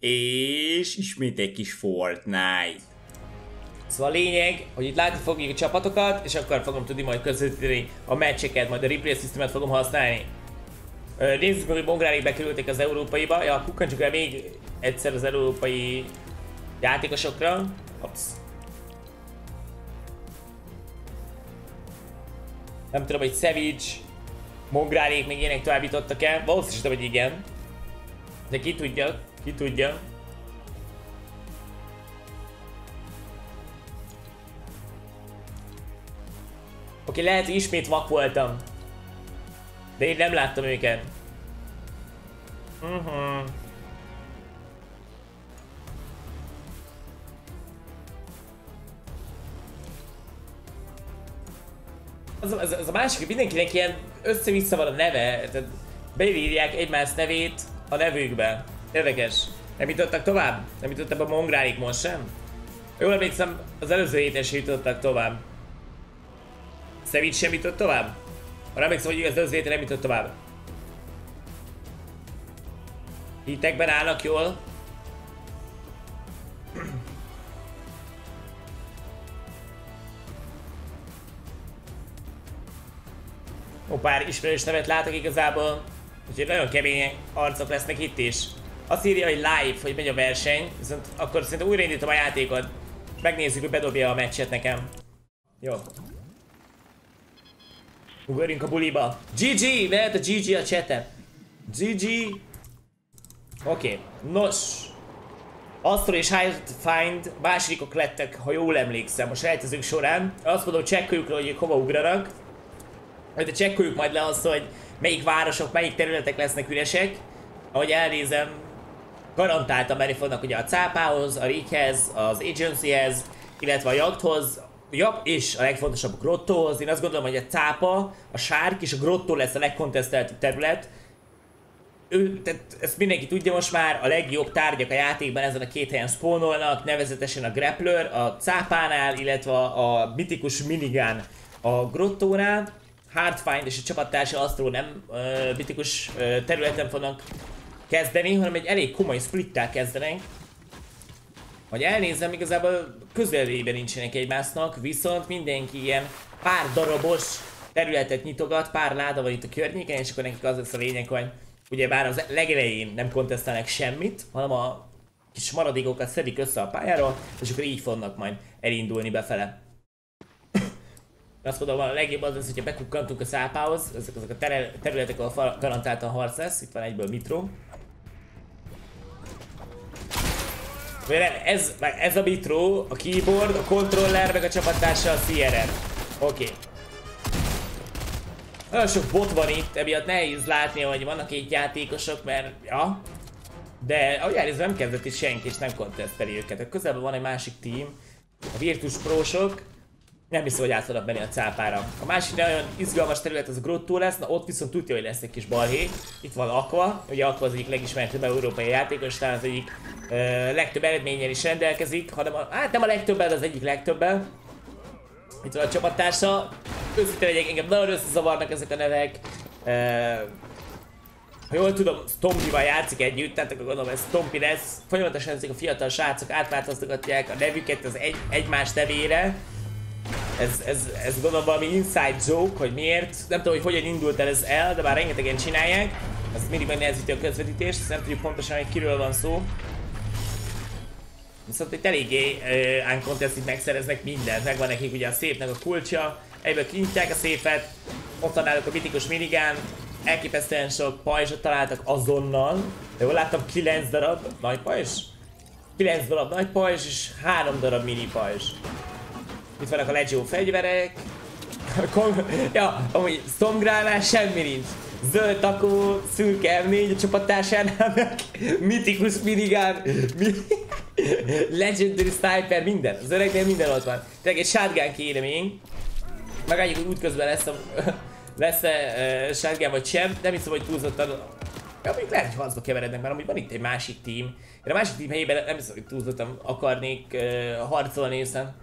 És ismét egy kis Fortnite. Szóval a lényeg, hogy itt látni fogjuk a csapatokat, és akkor fogom tudni majd közvetíteni a meccseket, majd a replay systemet fogom használni. Nézzük meg, hogy Mongrálék bekerültek az európaiba. Ja, kukkantsuk el még egyszer az európai játékosokra. Ups. Nem tudom, hogy Savage, Mongrálék még ilyenek továbbítottak el. Valószínűleg, hogy igen. De ki tudja, ki tudja. Oké, lehet, ismét vak voltam. De én nem láttam őket. Uh-huh. Az, az, az a másik, hogy mindenkinek ilyen össze-vissza van a neve, tehát beírják egymás nevét a nevükbe. Érdekes. Nem jutottak tovább? Nem jutottak a mongrálik most sem? Jól emlékszem, az előző héten sem jutottak tovább. Szevit sem jutott tovább? Arra emlékszem, hogy az előző héten nem jutott tovább. Hitekben állnak jól? Ó, pár ismerős nevet látok igazából, úgyhogy nagyon kemény arcok lesznek itt is. Azt írja, hogy live, hogy megy a verseny, viszont akkor szerintem újraindítom a játékot. Megnézzük, hogy bedobja a meccset nekem. Jó. Ugorjunk a buliba. GG! Mehet a GG a chaten. GG! Oké, okay. nos. Astro és Find másodikok lettek, ha jól emlékszem, a sejtezők során. Azt mondom, csekkoljuk le, hogy hova ugranak. Majd csekkoljuk majd le azt, hogy melyik városok, melyik területek lesznek üresek. Ahogy elnézem, garantáltan menni fognak ugye a cápához, a Rickhez, az Agencyhez, illetve a Jakthoz, Ja, és a legfontosabb a grottóhoz. Én azt gondolom, hogy a cápa, a sárk és a grottó lesz a legkonteszteltebb terület. Ő, tehát ezt mindenki tudja most már, a legjobb tárgyak a játékban ezen a két helyen spawnolnak, nevezetesen a grappler a cápánál, illetve a, mitikus minigán a grottónál. Hardfind és a csapattársa Astro nem uh, mitikus uh, területen fognak kezdeni, hanem egy elég komoly splittel kezdenek. Hogy elnézem, igazából közelében nincsenek egymásnak, viszont mindenki ilyen pár darabos területet nyitogat, pár láda van itt a környéken, és akkor nekik az lesz a lényeg, hogy ugye bár az legelején nem kontesztelnek semmit, hanem a kis maradékokat szedik össze a pályára, és akkor így fognak majd elindulni befele. Azt mondom, a legjobb az lesz, hogyha bekukkantunk a szápához, ezek azok a területek, ahol garantáltan harc lesz, itt van egyből Mitro. Ez, ez a Mitro, a keyboard, a controller, meg a csapattársa a CRM. Oké. Okay. Nagyon sok bot van itt, emiatt nehéz látni, hogy vannak így játékosok, mert ja. De ahogy elnézve nem kezdett itt senki, és nem konteszteli őket. Közelben van egy másik team, a Virtus Prosok. Nem hiszem, hogy át tudnak menni a cápára. A másik nagyon izgalmas terület az a grottó lesz, na ott viszont tudja, hogy lesz egy kis balhé. Itt van Aqua, ugye Aqua az egyik legismertebb európai játékos, talán az egyik uh, legtöbb eredménnyel is rendelkezik, hanem a, hát nem a legtöbbel, de az egyik legtöbbel. Itt van a csapattársa. Őszintén legyek, engem nagyon összezavarnak ezek a nevek. Uh, ha jól tudom, Stompival játszik együtt, tehát akkor gondolom ez Stompi lesz. Folyamatosan ezek a fiatal srácok átváltoztatják a nevüket az egy, egymás nevére. Ez, ez, ez gondolom valami inside joke, hogy miért. Nem tudom, hogy hogyan indult el ez el, de már rengetegen csinálják. Ez mindig megnehezíti a közvetítést, nem tudjuk pontosan, hogy kiről van szó. Viszont itt eléggé uh, uncontested megszereznek mindent, megvan nekik ugye a szépnek a kulcsa, egyből kinyitják a szépet, ott van náluk a mitikus minigán, elképesztően sok pajzsot találtak azonnal, de jól láttam 9 darab nagy pajzs? 9 darab nagy pajzs és 3 darab mini pajzs. Itt vannak a Legio fegyverek. ja, amúgy Stormgránál semmi nincs. Zöld takó, szürke M4 a csapattársánál meg mitikus minigán, legendary sniper, minden. Az öregnél minden ott van. Tehát egy shotgun kéne még. Megálljuk, hogy útközben lesz a lesz-e uh, shotgun vagy sem. Nem hiszem, hogy túlzottan Ja, még lehet, hogy harcba keverednek, mert amúgy van itt egy másik team. Én a másik team helyében nem hiszem, hogy túlzottan akarnék uh, harcolni, hiszen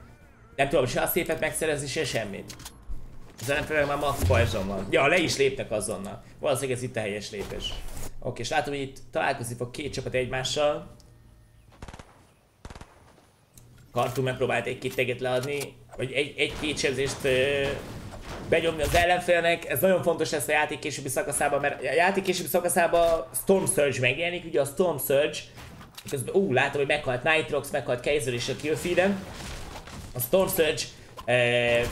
nem tudom se a szépet megszerezni, se semmit. Az ellenfelek már max pajzson van. Ja, le is léptek azonnal. Valószínűleg ez itt a helyes lépés. Oké, és látom, hogy itt találkozni fog két csapat egymással. Kartum megpróbált egy-két teget leadni, vagy egy-két sebzést benyomni az ellenfélnek. Ez nagyon fontos lesz a játék későbbi szakaszában, mert a játék későbbi szakaszában Storm Surge megjelenik, ugye a Storm Surge, közben, ú, látom, hogy meghalt Nitrox, meghalt Kaiser és a Killfeed-en. A Storm Surge eh,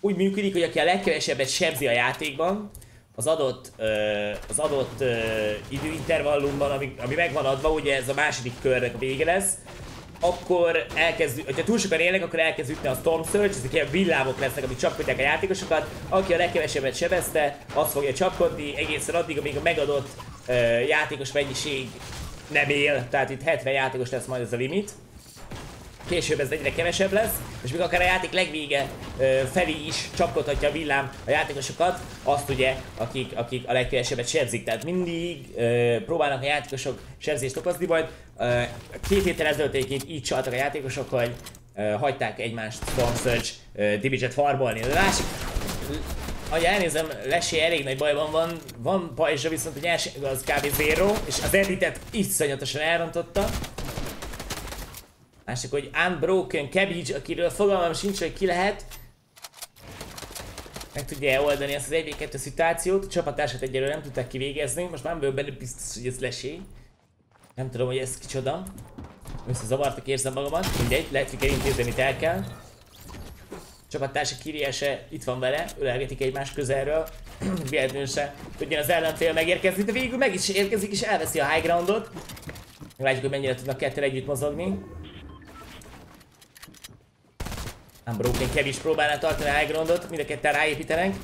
úgy működik, hogy aki a legkevesebbet sebzi a játékban, az adott, uh, az adott uh, időintervallumban, ami, ami megvan adva, ugye ez a második körnek vége lesz, akkor elkezd, hogyha túl sokan élnek, akkor elkezd ütni a Storm Surge, ezek ilyen villámok lesznek, amik csapkodják a játékosokat. Aki a legkevesebbet sebezte, az fogja csapkodni egészen addig, amíg a megadott uh, játékos mennyiség nem él. Tehát itt 70 játékos lesz majd ez a limit. Később ez egyre kevesebb lesz, és még akár a játék legvége uh, felé is csapkodhatja a villám a játékosokat, azt ugye, akik, akik a legkevesebbet sebzik. Tehát mindig próbálnak a játékosok sebzést okozni, majd két héttel ezelőtt egyébként így csaltak a játékosok, hogy uh, hagyták egymást Storm Surge uh, Diviget farbolni. De láss, ahogy elnézem, Lesé elég nagy bajban van, van pajzsa, viszont a nyers az kb. zero, és az editet iszonyatosan elrontotta. Másik, hogy Unbroken Cabbage, akiről fogalmam sincs, hogy ki lehet. Meg tudja oldani ezt az 1v2 szituációt, a csapatását egyelőre nem tudták kivégezni, most már nem benne biztos, hogy ez lesé. Nem tudom, hogy ez kicsoda. Összezavartak érzem magamat, mindegy, lehet, hogy kell intézni, amit el kell. Csapattársa Kiriese itt van vele, ölelgetik egymás közelről. Véletlenül se tudja az ellenfél megérkezni, de végül meg is érkezik és elveszi a high groundot. Látjuk, hogy mennyire tudnak ketten együtt mozogni. Unbroken kevés próbálná tartani a high mind a ketten ráépítenek.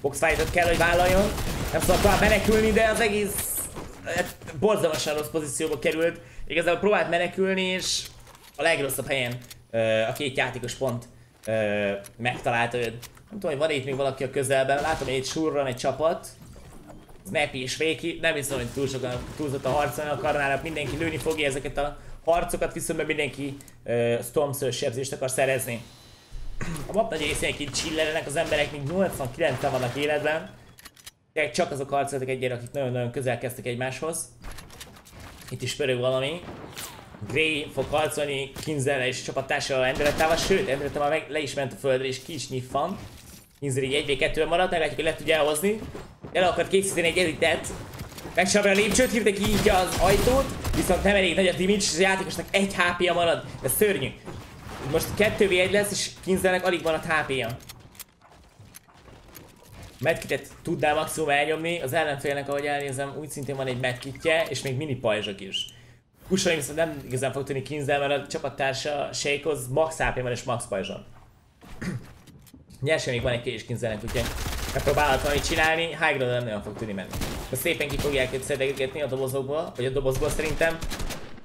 Boxfightot kell, hogy vállaljon. Nem szabad tovább menekülni, de az egész hát, borzalmasan rossz pozícióba került. Igazából próbált menekülni, és a legrosszabb helyen a két játékos pont megtalálta őt. Nem tudom, hogy van itt még valaki a közelben. Látom, hogy itt surran egy csapat. Snappy és Véki. Nem hiszem, hogy túl sokan túlzott a harcolni akarnának. Mindenki lőni fogja ezeket a harcokat, viszont mindenki uh, Stormször sebzést akar szerezni. A map nagy részén egy chillerenek az emberek, még 89 vannak életben. Csak azok harcoltak egyre, akik nagyon-nagyon közel kezdtek egymáshoz. Itt is pörög valami. Gray fog harcolni Kinzel és csapattársal Enderettával, sőt, Enderettával meg le is ment a földre és ki is nyitfan. Kinzel így 1 v 2 maradt, meglátjuk, hogy le tudja elhozni. El akart készíteni egy editet, Megcsapja a lépcsőt, hívta ki így az ajtót, viszont nem elég nagy a damage, és a játékosnak egy HP-ja marad. Ez szörnyű. Most 2v1 lesz, és Kinzelnek alig van a HP-ja. Medkitet tudná maximum elnyomni, az ellenfélnek, ahogy elnézem, úgy szintén van egy medkitje, és még mini pajzsok is. Pusolni viszont nem igazán fog tudni Kinzel, mert a csapattársa Shakehoz max HP van és max pajzson. Nyersen még van egy kés Kinzelnek, úgyhogy megpróbálhat valamit csinálni, high ground nem nagyon fog tudni menni. De szépen ki fogják őt szedegetni a dobozokból, vagy a dobozból szerintem.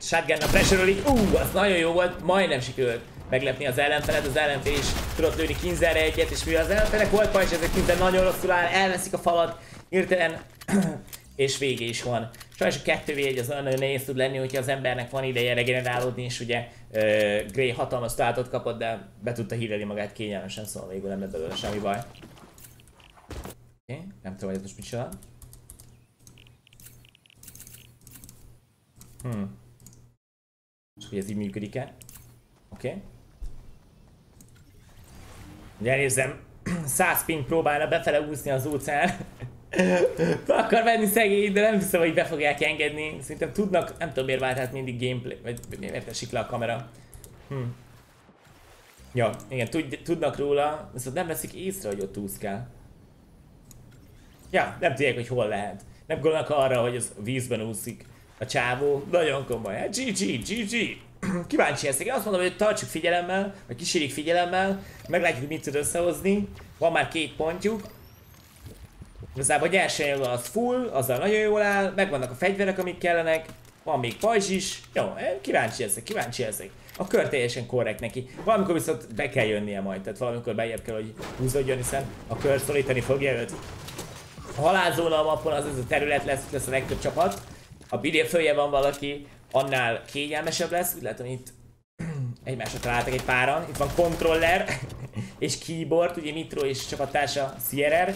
Shotgun a pressure ú, az nagyon jó volt, majdnem sikerült meglepni az ellenfelet, az ellenfél is tudott lőni Kinzerre egyet, és mivel az ellenfelek volt pajzs, ezek Kinzer nagyon rosszul áll, elveszik a falat, hirtelen és vége is van. Sajnos a 2 v az nagyon nehéz tud lenni, hogyha az embernek van ideje regenerálódni, és ugye uh, Gray hatalmas státot kapott, de be tudta hírelni magát kényelmesen, szóval végül nem lett belőle semmi baj. Oké, okay. nem tudom, hogy ez most micsoda. Hmm. És hogy ez így működik-e? Oké. Okay. Ugye elnézem, 100 ping próbálna befele úszni az óceán. Be akar venni szegény, de nem hiszem, hogy be fogják engedni. Szerintem tudnak, nem tudom miért vált hát mindig gameplay, vagy miért esik le a kamera. Hm. Ja, igen, tud, tudnak róla, viszont nem veszik észre, hogy ott úszkál. Ja, nem tudják, hogy hol lehet. Nem gondolnak arra, hogy az vízben úszik a csávó. Nagyon komoly. Hát GG, GG. Kíváncsi leszek. Azt mondom, hogy tartsuk figyelemmel, vagy kísérjük figyelemmel, meglátjuk, hogy mit tud összehozni. Van már két pontjuk. Igazából a nyersanyag az full, azzal nagyon jól áll, megvannak a fegyverek, amik kellenek, van még pajzs is. Jó, kíváncsi ezek, kíváncsi ezek. A kör teljesen korrekt neki. Valamikor viszont be kell jönnie majd, tehát valamikor bejebb kell, hogy húzódjon, hiszen a kör szorítani fogja őt. A halálzóna a mappon az ez a terület lesz, lesz a legtöbb csapat. A minél följe van valaki, annál kényelmesebb lesz. Úgy látom itt egymásra találtak egy páran. Itt van controller és keyboard, ugye Mitro és csapattársa Sierra.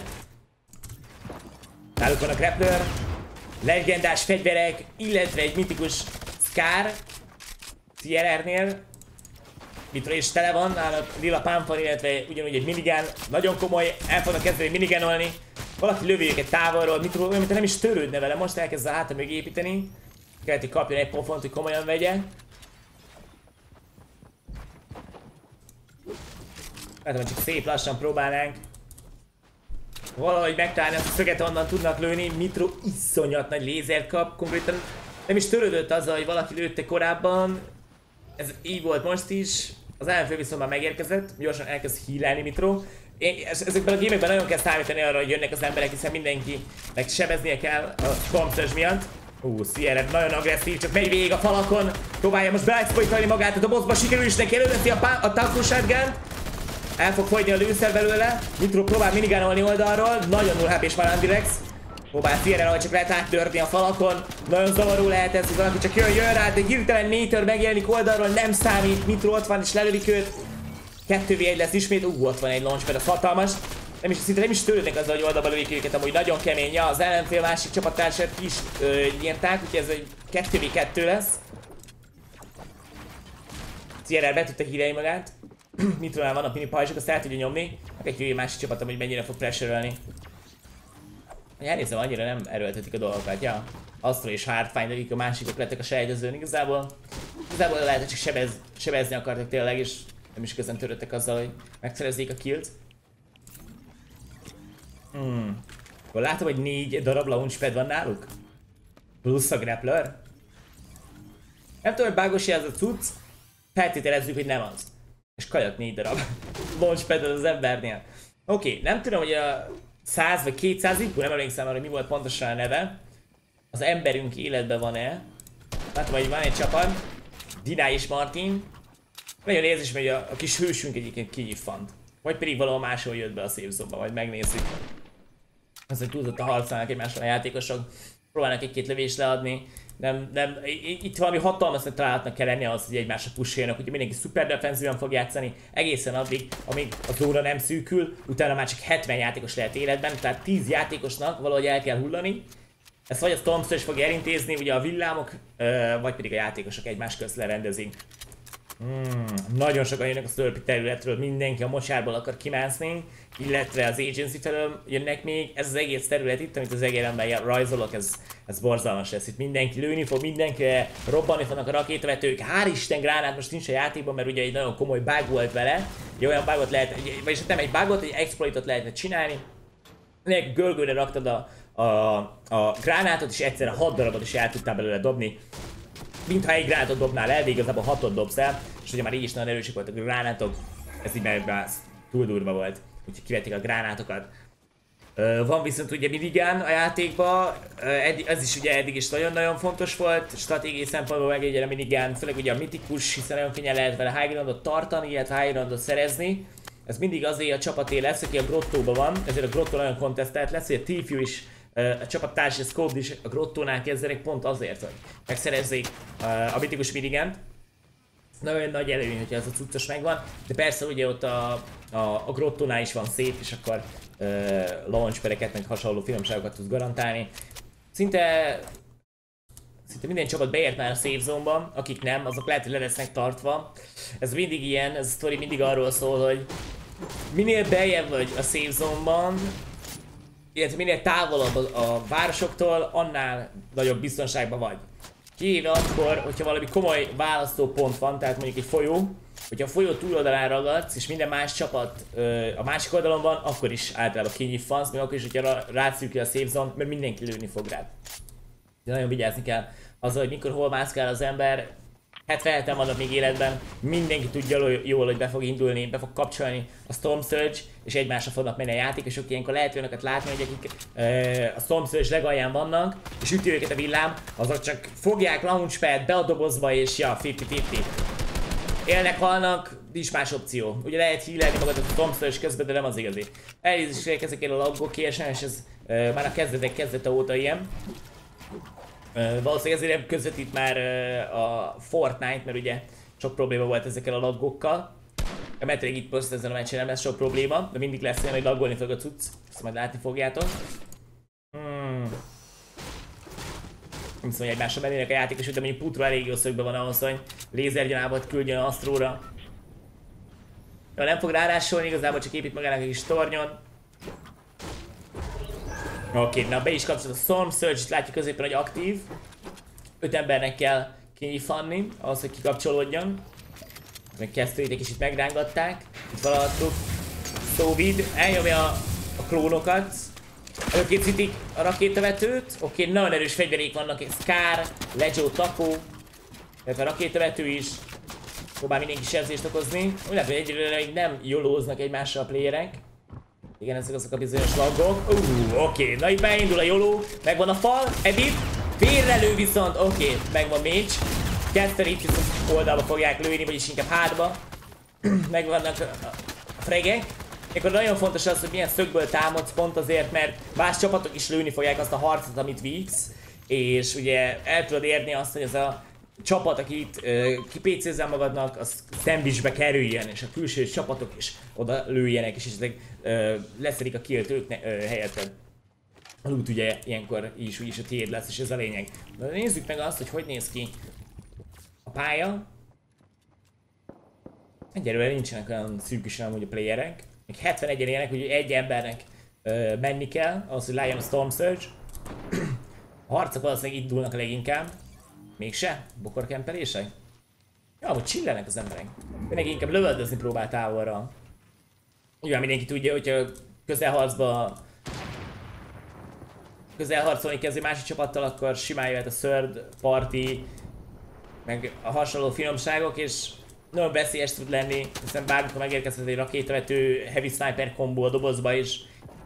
Náluk van a grappler, legendás fegyverek, illetve egy mitikus Scar. CRR-nél. Mitro is tele van, nála lila pámfal, illetve ugyanúgy egy minigán. Nagyon komoly, el fognak kezdeni miniganolni. Valaki lövi őket távolról, Mitro olyan, mint nem is törődne vele, most elkezd a háta mögé építeni. Kellett, hogy kapjon egy pofont, hogy komolyan vegye. Hát, hogy csak szép lassan próbálnánk valahogy megtalálni azt a szöget, onnan tudnak lőni. Mitro iszonyat nagy lézert kap, konkrétan nem is törődött azzal, hogy valaki lőtte korábban. Ez így volt most is. Az ellenfél viszont már megérkezett, gyorsan elkezd hílelni Mitro. Ezekben a gémekben nagyon kell számítani arra, hogy jönnek az emberek, hiszen mindenkinek sebeznie kell a bombszerz miatt. Hú, Sierra nagyon agresszív, csak megy végig a falakon, próbálja most beexploitálni magát a dobozba, sikerül is neki előveszi a, a tankos shotgun el fog fogyni a lőszer belőle. Mitro próbál minigánolni oldalról. Nagyon null hp van Andirex. Próbál Sierra, hogy csak lehet áttörni a falakon. Nagyon zavaró lehet ez, hogy valaki csak jön, jön rá, de hirtelen Nater megjelenik oldalról, nem számít. Mitro ott van és lelövik őt. 2 v lesz ismét. Ú, ott van egy launchpad, az hatalmas. Nem is, szinte nem is törődnek azzal, hogy oldalba lövik őket, amúgy nagyon kemény. Ja, az ellenfél másik csapattársát is ö, nyírták, úgyhogy ez egy 2v2 lesz. Sierra be tudta hírni magát. Mitronál vannak mini pajzsok, azt el tudja nyomni. Egy másik csapat, hogy mennyire fog pressure-ölni. Elnézem, annyira nem erőltetik a dolgokat, ja. Astro és Hardfinder, akik a másikok lettek a sejtezőn, igazából, igazából lehet, hogy csak sebez, sebezni akartak tényleg, és nem is közben töröttek azzal, hogy megszerezzék a killt. Hmm. Akkor látom, hogy négy darab launchpad van náluk. Plusz a grappler. Nem tudom, hogy bágos ez a cucc. Feltételezzük, hogy nem az. És kajak négy darab. Launchpad az embernél. Oké, okay, nem tudom, hogy a 100 vagy 200 IQ, nem emlékszem arra, hogy mi volt pontosan a neve. Az emberünk életben van-e? Látom, hogy van egy csapat. Dina és Martin. Nagyon érzés, hogy a, a kis hősünk egyébként kinyiffant. Vagy pedig valahol máshol jött be a szép zoba, majd megnézzük. Az, hogy túlzott a harcolnak egymással a játékosok. Próbálnak egy-két lövést leadni nem, nem, itt valami hatalmas találatnak kell lenni az, hogy egymásra pusholjanak, hogy mindenki szuper defenzívan fog játszani, egészen addig, amíg a zóra nem szűkül, utána már csak 70 játékos lehet életben, tehát 10 játékosnak valahogy el kell hullani. Ezt vagy a Stormsters fogja elintézni, ugye a villámok, vagy pedig a játékosok egymás közt lerendezik. Hmm, nagyon sokan jönnek a szörpi területről, mindenki a mocsárból akar kimászni, illetve az agency felől jönnek még. Ez az egész terület itt, amit az egéremben rajzolok, ez, ez borzalmas lesz. Itt mindenki lőni fog, mindenki robbanni fognak a rakétavetők. Hál' Isten gránát most nincs a játékban, mert ugye egy nagyon komoly bug volt vele. Egy olyan bugot lehet, vagyis nem egy bugot, egy exploitot lehetne csinálni. Ennek görgőre raktad a, a, a gránátot, és egyszerre 6 darabot is el tudtál belőle dobni mintha egy gránátot dobnál el, de igazából hatot dobsz el, és ugye már így is nagyon erősek voltak a gránátok, ez így már túl durva volt, úgyhogy kivették a gránátokat. Van viszont ugye minigán a játékban, ez is ugye eddig is nagyon-nagyon fontos volt, stratégiai szempontból meg a minigán, főleg ugye a mitikus, hiszen nagyon könnyen lehet vele high tartani, illetve high szerezni. Ez mindig azért a csapaté lesz, aki a grottóban van, ezért a grottó nagyon kontesztált lesz, hogy a Tfue is a csapattársi Scope is a grottónál kezdenek pont azért, hogy megszerezzék a mitikus minigent. Nagyon nagy előny, hogyha ez a cuccos megvan, de persze ugye ott a, a, a grottónál is van szép, és akkor uh, launchpereket, meg hasonló finomságokat tudsz garantálni. Szinte szinte minden csapat beért már a safe zone akik nem, azok lehet, hogy le lesznek tartva. Ez mindig ilyen, ez a story mindig arról szól, hogy minél beljebb vagy a safe zone illetve minél távolabb a, a városoktól, annál nagyobb biztonságban vagy. Kivéve akkor, hogyha valami komoly választópont van, tehát mondjuk egy folyó, hogyha a folyó túloldalán ragadsz, és minden más csapat ö, a másik oldalon van, akkor is általában kinyitfansz, még akkor is, hogyha rátszűkül a safe zone, mert mindenki lőni fog rád. De nagyon vigyázni kell azzal, hogy mikor hol mászkál az ember, 77-en vannak még életben, mindenki tudja jól, hogy be fog indulni, be fog kapcsolni a Storm Surge, és egymásra fognak menni a játékosok, ilyenkor lehet önöket látni, hogy akik uh, a Storm Surge legalján vannak, és üti őket a villám, azok csak fogják launchpad be a dobozba, és ja, 50-50. Élnek, halnak, nincs más opció. Ugye lehet hílelni magad a Storm Surge közben, de nem az igazi. Elnézést ezekért a laggok és ez uh, már a kezdetek kezdete óta ilyen. Valószínűleg ezért közvetít már uh, a Fortnite, mert ugye sok probléma volt ezekkel a laggokkal. A Metreg itt poszt ezen a meccsen nem lesz sok probléma, de mindig lesz olyan, hogy laggolni fog a cucc. Ezt majd látni fogjátok. Hmm. nem szóval egymásra mennének a játékosok, de mondjuk Putro elég jó szögben van ahhoz, hogy lézergyanábat küldjön Astróra. Jó, nem fog rárásolni, igazából csak épít magának egy kis tornyon. Oké, okay, na be is kapcsolat a Storm Surge, látjuk középen, hogy aktív. Öt embernek kell kinyifanni, ahhoz, hogy kikapcsolódjon. Meg kezdőit egy kicsit megrángatták. Itt valahattuk. Szóvid elnyomja a klónokat. Előkészítik a rakétavetőt. Oké, okay, nagyon erős fegyverék vannak. Scar, Legio, Taco. Tehát a rakétavető is próbál mindenki sebzést okozni. Úgy látom, hogy egyre nem jolóznak egymással a playerek. Igen, ezek azok a bizonyos laggok. Uh, oké, okay. na itt beindul a joló. Megvan a fal, edit. Félrelő viszont, oké, okay. megvan. Ketten itt viszont oldalba fogják lőni, vagyis inkább hátba. Megvannak a fregek. Akkor nagyon fontos az, hogy milyen szögből támadsz, pont azért, mert más csapatok is lőni fogják azt a harcot, amit vígsz. És ugye el tudod érni azt, hogy ez a csapat, akit uh, kipécézzel magadnak, az szendvicsbe kerüljen, és a külső csapatok is oda lőjenek, és esetleg leszedik a killt ők helyetted. A loot ugye ilyenkor is úgyis a tiéd lesz, és ez a lényeg. De nézzük meg azt, hogy hogy néz ki a pálya. Egyelőre nincsenek olyan szűkösen amúgy a playerek. Még 71 en élnek, hogy egy embernek uh, menni kell, ahhoz, hogy a Storm Surge. a harcok valószínűleg itt dúlnak leginkább. Mégse? Bokorkempelések? Ja, hogy csillenek az emberek. Mindenki inkább lövöldözni próbál távolra. Ugye mindenki tudja, hogyha közelharcba közelharcolni kezdi másik csapattal, akkor simán jöhet a third party, meg a hasonló finomságok, és nagyon veszélyes tud lenni, hiszen bármikor megérkezhet egy rakétavető heavy sniper kombó a dobozba is,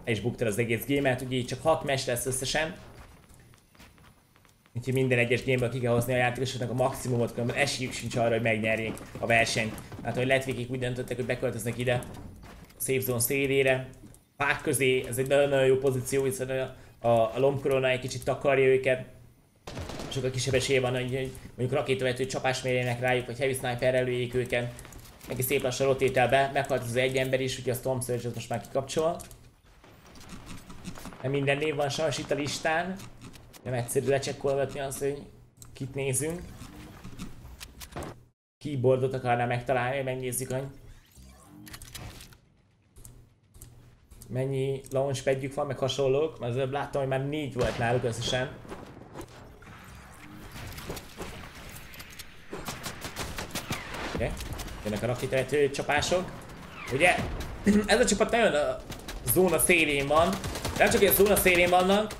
és buktál az egész gémet, ugye csak 6 mes lesz összesen. Úgyhogy minden egyes gameből ki kell hozni a játékosoknak a maximumot, különben esélyük sincs arra, hogy megnyerjék a versenyt. Hát, hogy Letvikik úgy döntöttek, hogy beköltöznek ide a safe zone szélére. Fák közé, ez egy nagyon-nagyon jó pozíció, hiszen a, a, a lombkorona egy kicsit takarja őket. Sokkal kisebb esélye van, hogy mondjuk rakétavető csapás mérjenek rájuk, vagy heavy sniper előjék őket. Neki szép lassan rotétel meghalt az egy ember is, ugye a Storm Surge most már kikapcsol. Nem minden név van sajnos itt a listán. Nem egyszerű lecsekkolgatni azt, hogy kit nézünk. Keyboardot akarná megtalálni, megnézzük, hogy mennyi launchpadjük van, meg hasonlók, mert azért láttam, hogy már négy volt náluk összesen. Oké, okay. jönnek a rakétavető csapások. Ugye, ez a csapat nagyon a zóna szélén van. Nem csak, a zóna szélén vannak,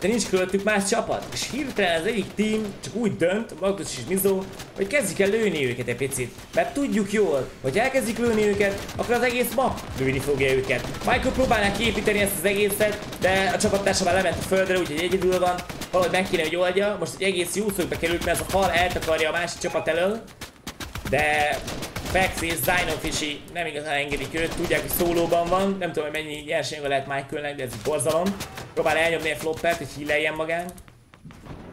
de nincs körülöttük más csapat. És hirtelen az egyik team csak úgy dönt, Magnus és Mizó, hogy kezdik el lőni őket egy picit. Mert tudjuk jól, hogy elkezdik lőni őket, akkor az egész map lőni fogja őket. Michael próbálná kiépíteni ezt az egészet, de a csapattársa már lement a földre, úgyhogy egyedül van. Valahogy meg kéne, hogy oldja. Most egy egész jó szögbe került, mert ez a fal eltakarja a másik csapat elől. De Fex és Zynofishi nem igazán engedik őt, tudják, hogy szólóban van, nem tudom, hogy mennyi nyersanyag lehet Michaelnek, de ez borzalom. Próbál elnyomni a floppert, hogy híleljen magán.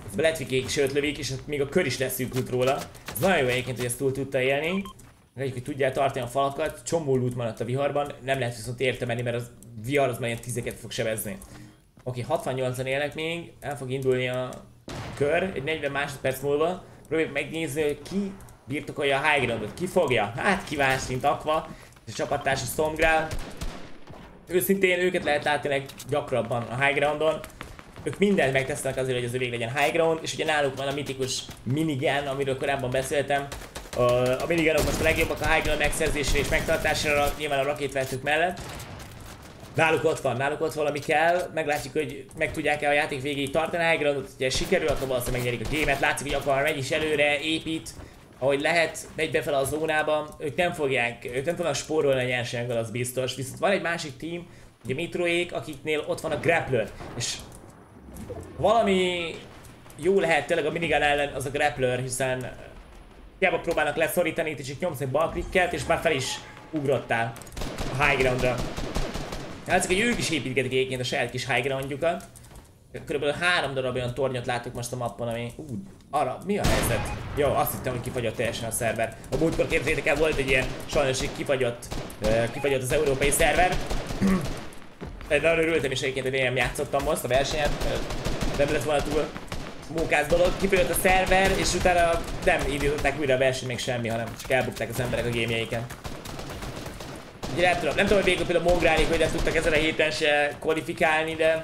Ez letvikék sőt lövik, és még a kör is leszűkült róla. Ez nagyon jó egyébként, hogy ezt túl tudta élni. Egyik, hogy tudja tartani a falakat, csomó loot maradt a viharban, nem lehet viszont érte menni, mert az vihar az már ilyen tizeket fog sebezni. Oké, 68-an élnek még, el fog indulni a kör, egy 40 másodperc múlva. Próbáljuk megnézni, hogy ki birtokolja a high groundot. Ki fogja? Hát kívás, mint Aqua, és a csapattársa Stormgrál. Őszintén őket lehet látni gyakrabban a high groundon. Ők mindent megtesznek azért, hogy az övék legyen high ground, és ugye náluk van a mitikus minigun, amiről korábban beszéltem. A minigunok most a legjobbak a high ground megszerzésére és megtartására, nyilván a rakétvetők mellett. Náluk ott van, náluk ott valami kell, meglátjuk, hogy meg tudják-e a játék végéig tartani a high groundot, ugye sikerül, akkor valószínűleg megnyerik a gémet, látszik, hogy akar megy is előre, épít, ahogy lehet, megy befele a zónába, ők nem fogják, ők nem fognak spórolni a nyersanyaggal, az biztos. Viszont van egy másik team, ugye Mitroék, akiknél ott van a grappler, és valami jó lehet tényleg a minigun ellen az a grappler, hiszen hiába próbálnak leszorítani, itt csak nyomsz egy balklikket, és már fel is ugrottál a high groundra. Látszik, hogy ők is építgetik egyébként a saját kis high groundjukat. Körülbelül három darab olyan tornyot látok most a mappon, ami... Ú, arra, mi a helyzet? Jó, azt hittem, hogy kifagyott teljesen a szerver. A múltkor képzétek el, volt egy ilyen sajnos hogy kifagyott, uh, kifagyott az európai szerver. Nagyon örültem is egyébként, hogy én játszottam most a versenyet. Nem lett volna túl mókász dolog, kifejött a szerver, és utána nem indították újra a versenyt, még semmi, hanem csak elbukták az emberek a gémjeiken. Ugye nem tudom, nem tudom, hogy végül például a Mongrálik, hogy nem tudtak ezen a héten se kvalifikálni, de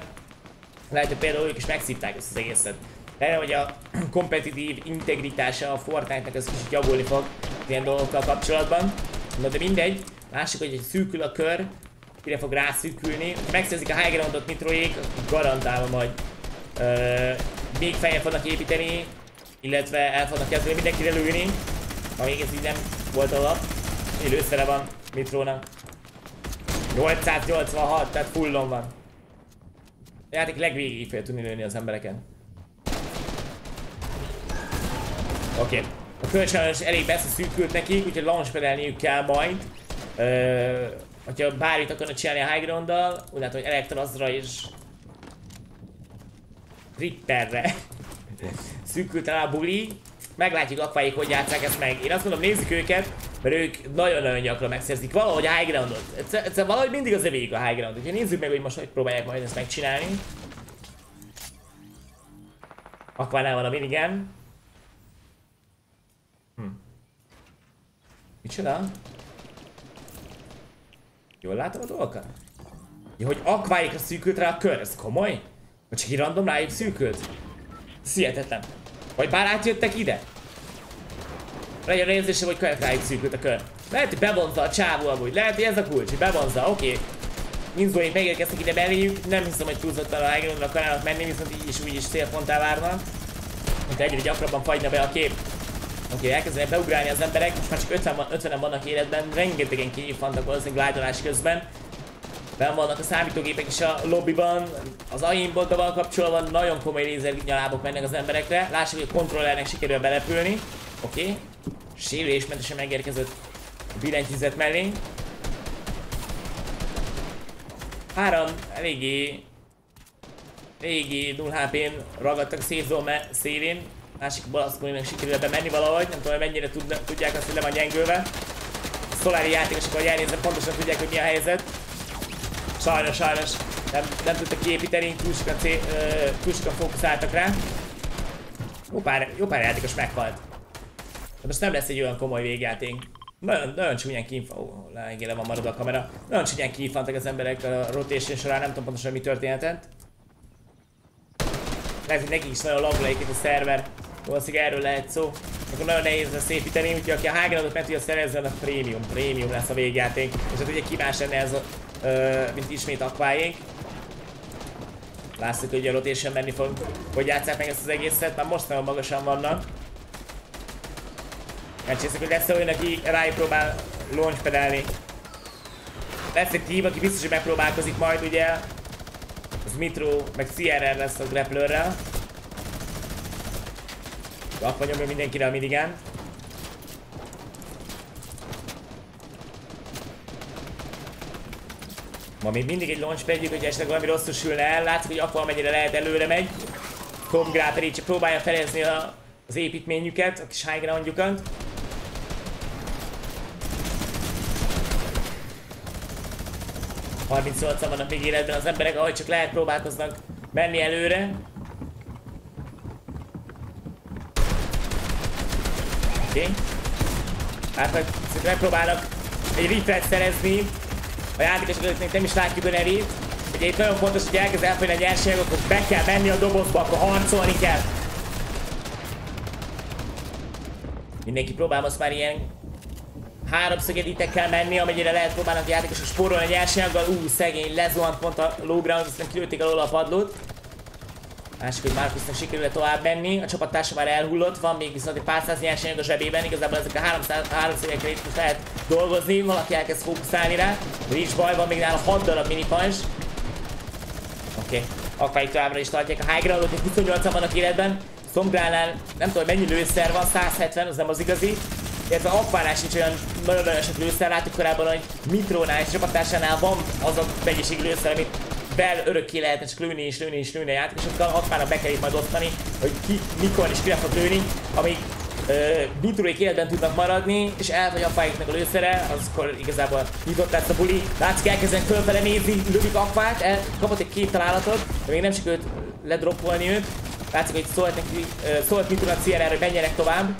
lehet, hogy például ők is megszívták ezt az egészet. Lehet, hogy a kompetitív integritása a Fortnite-nek az kicsit javulni fog ilyen dolgokkal kapcsolatban. Na de mindegy, másik, hogy szűkül a kör, mire fog rászűkülni. Megszerzik a high groundot Nitroék, garantálva majd ö, még feljebb fognak építeni, illetve el fognak kezdeni mindenkire lőni, ha még ez így nem volt alap. Élőszere van Mitrónak. 886, tehát fullon van. A játék legvégéig fel tudni lőni az embereken. Oké. Okay. A kölcsönös elég messze szűkült nekik, úgyhogy launchpedelniük kell majd. Ö, hogyha bármit akarnak csinálni a high ground-dal, úgy látom, hogy Elektrazra és Ripperre szűkült el a buli. Meglátjuk akváik, hogy játszák ezt meg. Én azt mondom, nézzük őket, mert ők nagyon-nagyon gyakran megszerzik valahogy a high groundot. Egyszer, valahogy mindig az végig a high ground. Úgyhogy nézzük meg, hogy most hogy próbálják majd ezt megcsinálni. Akvánál van a minigun. Hm. Micsoda? Jól látom a dolgokat? Ja, hogy akváikra szűkült rá a kör, ez komoly? Vagy csak így random rájuk szűkült? Ez. Vagy bár átjöttek ide? Legyen érzése, hogy rájuk szűkült a kör. Lehet, hogy bevonza a csávó amúgy. Lehet, hogy ez a kulcs, hogy bevonza, oké. Okay. Minzóink megérkeztek ide melléjük, nem hiszem, hogy túlzottan a Hagridra akarnának menni, viszont így is úgy is célponttá várnak. Mint egyre gyakrabban fagyna be a kép. Oké, okay, elkezdenek beugrálni az emberek, most már csak 50, 50 vannak életben, rengetegen kinyífantak valószínűleg glidolás közben. Ben vannak a számítógépek is a lobbyban, az aimbottal kapcsolatban nagyon komoly lézernyalábok mennek az emberekre. Lássuk, hogy a kontrollernek sikerül belepülni. Oké. Okay. Sérülésmentesen megérkezett a billentyűzet mellé. Három eléggé eléggé 0 HP-n ragadtak safe szélén. Másik balaszkóinak sikerül bemenni valahogy, nem tudom, hogy mennyire tud, tudják azt, hogy le van gyengülve. A Solari játékosok, ahogy elnézem, pontosan tudják, hogy mi a helyzet. Sajnos, sajnos nem, nem tudtak kiépíteni, túl sokan, fókuszáltak rá. Jó pár, jó pár játékos meghalt. De most nem lesz egy olyan komoly végjáték. Nagyon, nagyon csúnyán kínfa... Ó, le van marad a kamera. Nagyon csúnyán kínfantak az emberek a rotation során, nem tudom pontosan mi történetett. Lehet, hogy nekik is nagyon lagul egyébként a szerver. Valószínűleg erről lehet szó. Akkor nagyon nehéz lesz szépíteni, úgyhogy aki a Hagenadot meg tudja szerezni, a prémium, prémium lesz a végjáték. És hát ugye ki más lenne ez a mint ismét akváink. Látszik, hogy a rotation menni fog, hogy játsszák meg ezt az egészet, már most nagyon magasan vannak. Megcsináljuk, hogy lesz olyan, aki rájuk próbál launchpedelni. Lesz egy team, aki biztos, hogy megpróbálkozik majd ugye. Az Mitro, meg CRR lesz a grapplerrel. Akkor nyomja mindenkire a minigun. Ma még mindig egy launchpadjük, hogy esetleg valami rosszul sülne el. Látszik, hogy akkor mennyire lehet előre megy. Tom Grater így próbálja felezni a, az építményüket, a kis high groundjukat. an vannak még életben az emberek, ahogy csak lehet próbálkoznak menni előre. Oké. Okay. Hát megpróbálnak egy refresh szerezni, a játékosok még nem is látjuk a nevét. Ugye itt nagyon fontos, hogy elkezd elfogyni a nyersanyag, akkor be kell menni a dobozba, akkor harcolni kell. Mindenki próbál most már ilyen háromszögeditekkel menni, amennyire lehet próbálnak a játékosok spórolni a nyersanyaggal. Ú, szegény, lezuhant pont a low ground, aztán kilőtték alól a padlót. Másik, hogy Markusnak sikerül tovább menni, a csapattársa már elhullott, van még viszont egy pár száz nyersanyag a zsebében, igazából ezek a 300, 300 itt most lehet dolgozni, valaki elkezd fókuszálni rá, nincs baj, van még nála 6 darab mini punch. Oké, okay. Akváik továbbra is tartják a high groundot, 28-an vannak életben, Szombránál nem tudom mennyi lőszer van, 170, az nem az igazi. Illetve Akvánál sincs olyan nagyon-nagyon sok lőszer, láttuk korábban, hogy Mitrónál és csapatársánál van az a mennyiség lőszer, amit bel örökké lehetne csak lőni és lőni és lőni a játékosokkal, azt már be kell majd osztani, hogy ki, mikor és kire fog lőni, amíg uh, életben tudnak maradni, és elfogy a meg a lőszere, azkor igazából nyitott lesz a buli. Látszik elkezdenek fölfele nézni, lövik akvát, el, kapott egy két találatot, de még nem sikerült ledroppolni őt. Látszik, hogy szólt, neki, szólt Mitron a CRR, hogy menjenek tovább.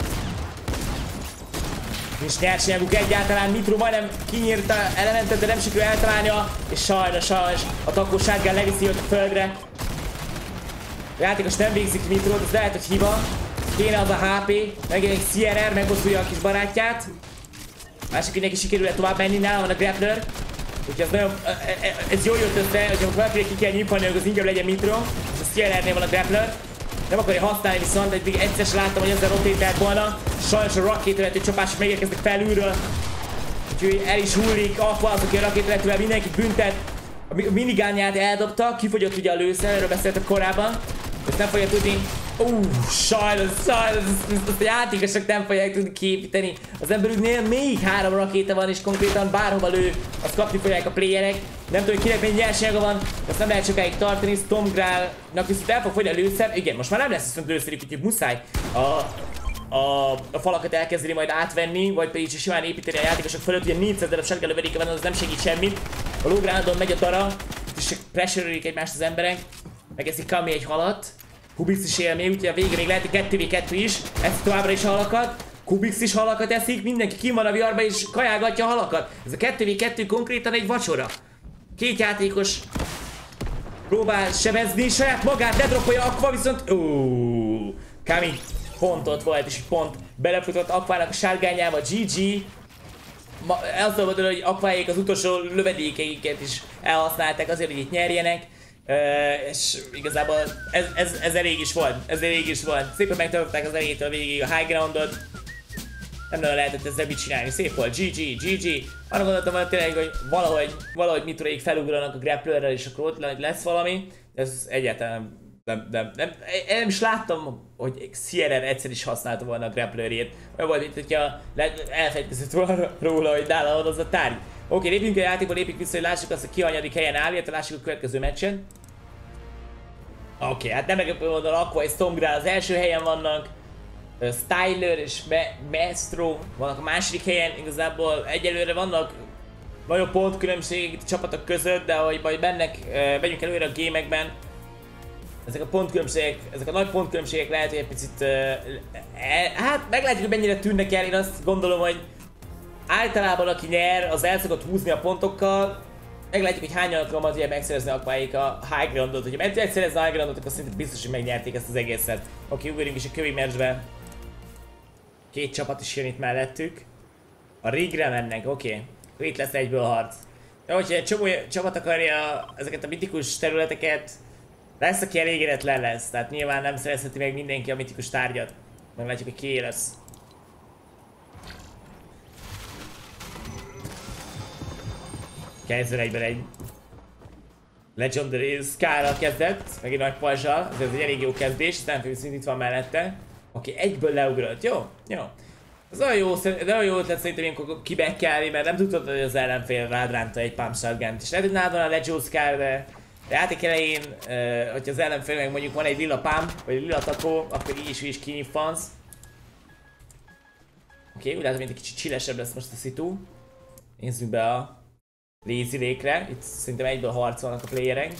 Nincs nyersanyaguk egyáltalán, Mitro majdnem kinyírta elementet, de nem sikerül eltalálnia, és sajnos, sajnos a takossággal leviszi őt a földre. A játékos nem végzik Mitrót, ez lehet, hogy hiba. Kéne az a HP, egy CRR, megbosszulja a kis barátját. Másik, neki sikerül -e tovább menni, nála van a grappler. Úgyhogy ez nagyon, ez jól jött össze, hogy amikor valakinek ki kell nyípani, az inkább legyen Mitro, és a CRR-nél van a grappler. Nem akarja használni viszont, eddig egyszer sem láttam, hogy ezzel rotétált volna. Sajnos a rakétületű csapások megérkeznek felülről. Úgyhogy el is hullik, Aqua az, aki a rakétületűvel mindenki büntet. A minigányát eldobta, kifogyott ugye a lőszer, erről beszéltek korábban. Ezt nem fogja tudni Ú, sajnos, sajnos, ezt, ezt a játékosok nem fogják tudni képíteni. Az emberüknél még három rakéta van, és konkrétan bárhova lő, azt kapni fogják a playerek. Nem tudom, hogy kinek mennyi nyersága van, de nem lehet sokáig tartani. Stormgrálnak viszont el fog fogyni a lőszer. Igen, most már nem lesz viszont lőszerük, úgyhogy muszáj a, a, a falakat elkezdeni majd átvenni, vagy pedig csak simán építeni a játékosok fölött. Ugye 400 darab shotgun lövedéke van, az nem segít semmit. A lógrádon megy a dara, és pressure egymást az emberek. Megeszik Kami egy halat. Kubix is él még, úgyhogy a végén még lehet 2v2 is. Ez továbbra is halakat. Kubix is halakat eszik, mindenki kim van a viarba és kajálgatja halakat. Ez a 2v2 konkrétan egy vacsora. Két játékos próbál sebezni saját magát, ledropolja Aqua, viszont... Uuuuh, Kami pontot volt, és pont belefutott Aquának a sárgányába, GG. Ma, mondod, hogy Aquáék az utolsó lövedékeiket is elhasználták azért, hogy itt nyerjenek. Uh, és igazából ez, ez, ez elég is volt, ez elég is volt. Szépen megtartották az elejétől végig a high groundot. Nem nagyon lehetett ezzel mit csinálni, szép volt, GG, GG. Arra gondoltam hogy tényleg, hogy valahogy, valahogy Mitroék felugranak a grapplerrel és akkor ott lesz valami. Ez egyáltalán nem, nem, nem, én nem is láttam, hogy CRR egyszer is használta volna a grapplerjét. Olyan volt, mint hogyha elfejtkezett volna róla, hogy nála van az a tárgy. Oké, lépjünk a játékba, lépjünk vissza, hogy lássuk azt, hogy ki hanyadik helyen áll, illetve lássuk a következő meccsen. Oké, hát nem meglepő módon Aqua és Stormgrál az első helyen vannak. Styler és Me Maestro vannak a második helyen, igazából egyelőre vannak nagyobb pontkülönbségek a csapatok között, de ahogy majd mennek, megyünk előre a gémekben, ezek a pontkülönbségek, ezek a nagy pontkülönbségek lehet, hogy egy picit, e, hát meglátjuk, hogy mennyire tűnnek el, én azt gondolom, hogy általában aki nyer, az el szokott húzni a pontokkal, meglátjuk, hogy hány alkalommal tudja megszerezni a high groundot. Hogyha meg tudják szerezni a high groundot, akkor szinte biztos, hogy megnyerték ezt az egészet. Oké, ugorjunk is a kövi meccsbe. Két csapat is jön itt mellettük. A Rigre mennek, oké. Okay. Itt lesz egyből harc. De hogyha egy csomó csapat akarja ezeket a mitikus területeket, lesz, aki elégedetlen lesz. Tehát nyilván nem szerezheti meg mindenki a mitikus tárgyat. Meglátjuk, hogy ki lesz. Kezdve egyben egy Legendary Scar-ral kezdett, meg egy nagy pajzsal, ez egy elég jó kezdés, Stanfield szint itt van mellette. Aki egyből leugrott, jó? Jó. Ez olyan jó, de olyan jó ötlet szerintem ilyenkor kibekkelni, mert nem tudtad, hogy az ellenfél rád ránta egy pump shotgun És lehet, hogy nálad van a Legend Scar, de a játék elején, uh, hogyha az ellenfél meg mondjuk van egy lila pump, vagy egy lila takó, akkor így is, is kinyitfansz. Oké, okay, úgy látom, hogy egy kicsit csillesebb lesz most a szitu. Nézzük be a Lazy Lake-re. Itt szerintem egyből harcolnak a playerek.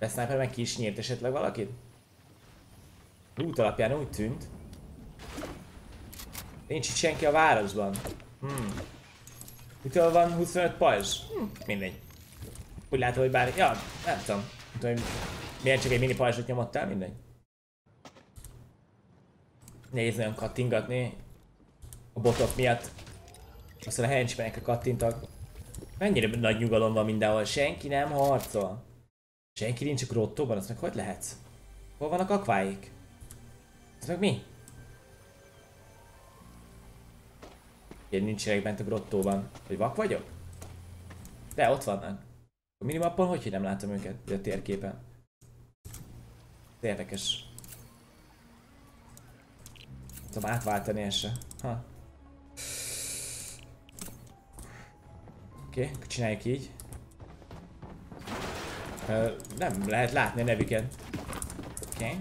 A sniper meg ki is nyírt esetleg valakit? Út alapján úgy tűnt. Nincs itt senki a városban. Hmm. Mitől van 25 pajzs? Hm, mindegy. Úgy látom, hogy bár... Ja, nem tudom. Nem tudom, hogy miért csak egy mini pajzsot nyomottál, mindegy. Nézd nagyon kattingatni. A botok miatt. Aztán a henchmanek kattintak. Mennyire nagy nyugalom van mindenhol, senki nem harcol. Senki nincs a grottóban, azt meg hogy lehetsz? Hol vannak akváik? Ez meg mi? Én nincsenek bent a grottóban. Hogy vak vagyok? De ott vannak. A minimappon hogy, hogy nem látom őket a térképen? Érdekes. Tudom átváltani ezt. Ha. Oké, okay, csináljuk így. Uh, nem lehet látni a nevüket. Oké. Okay.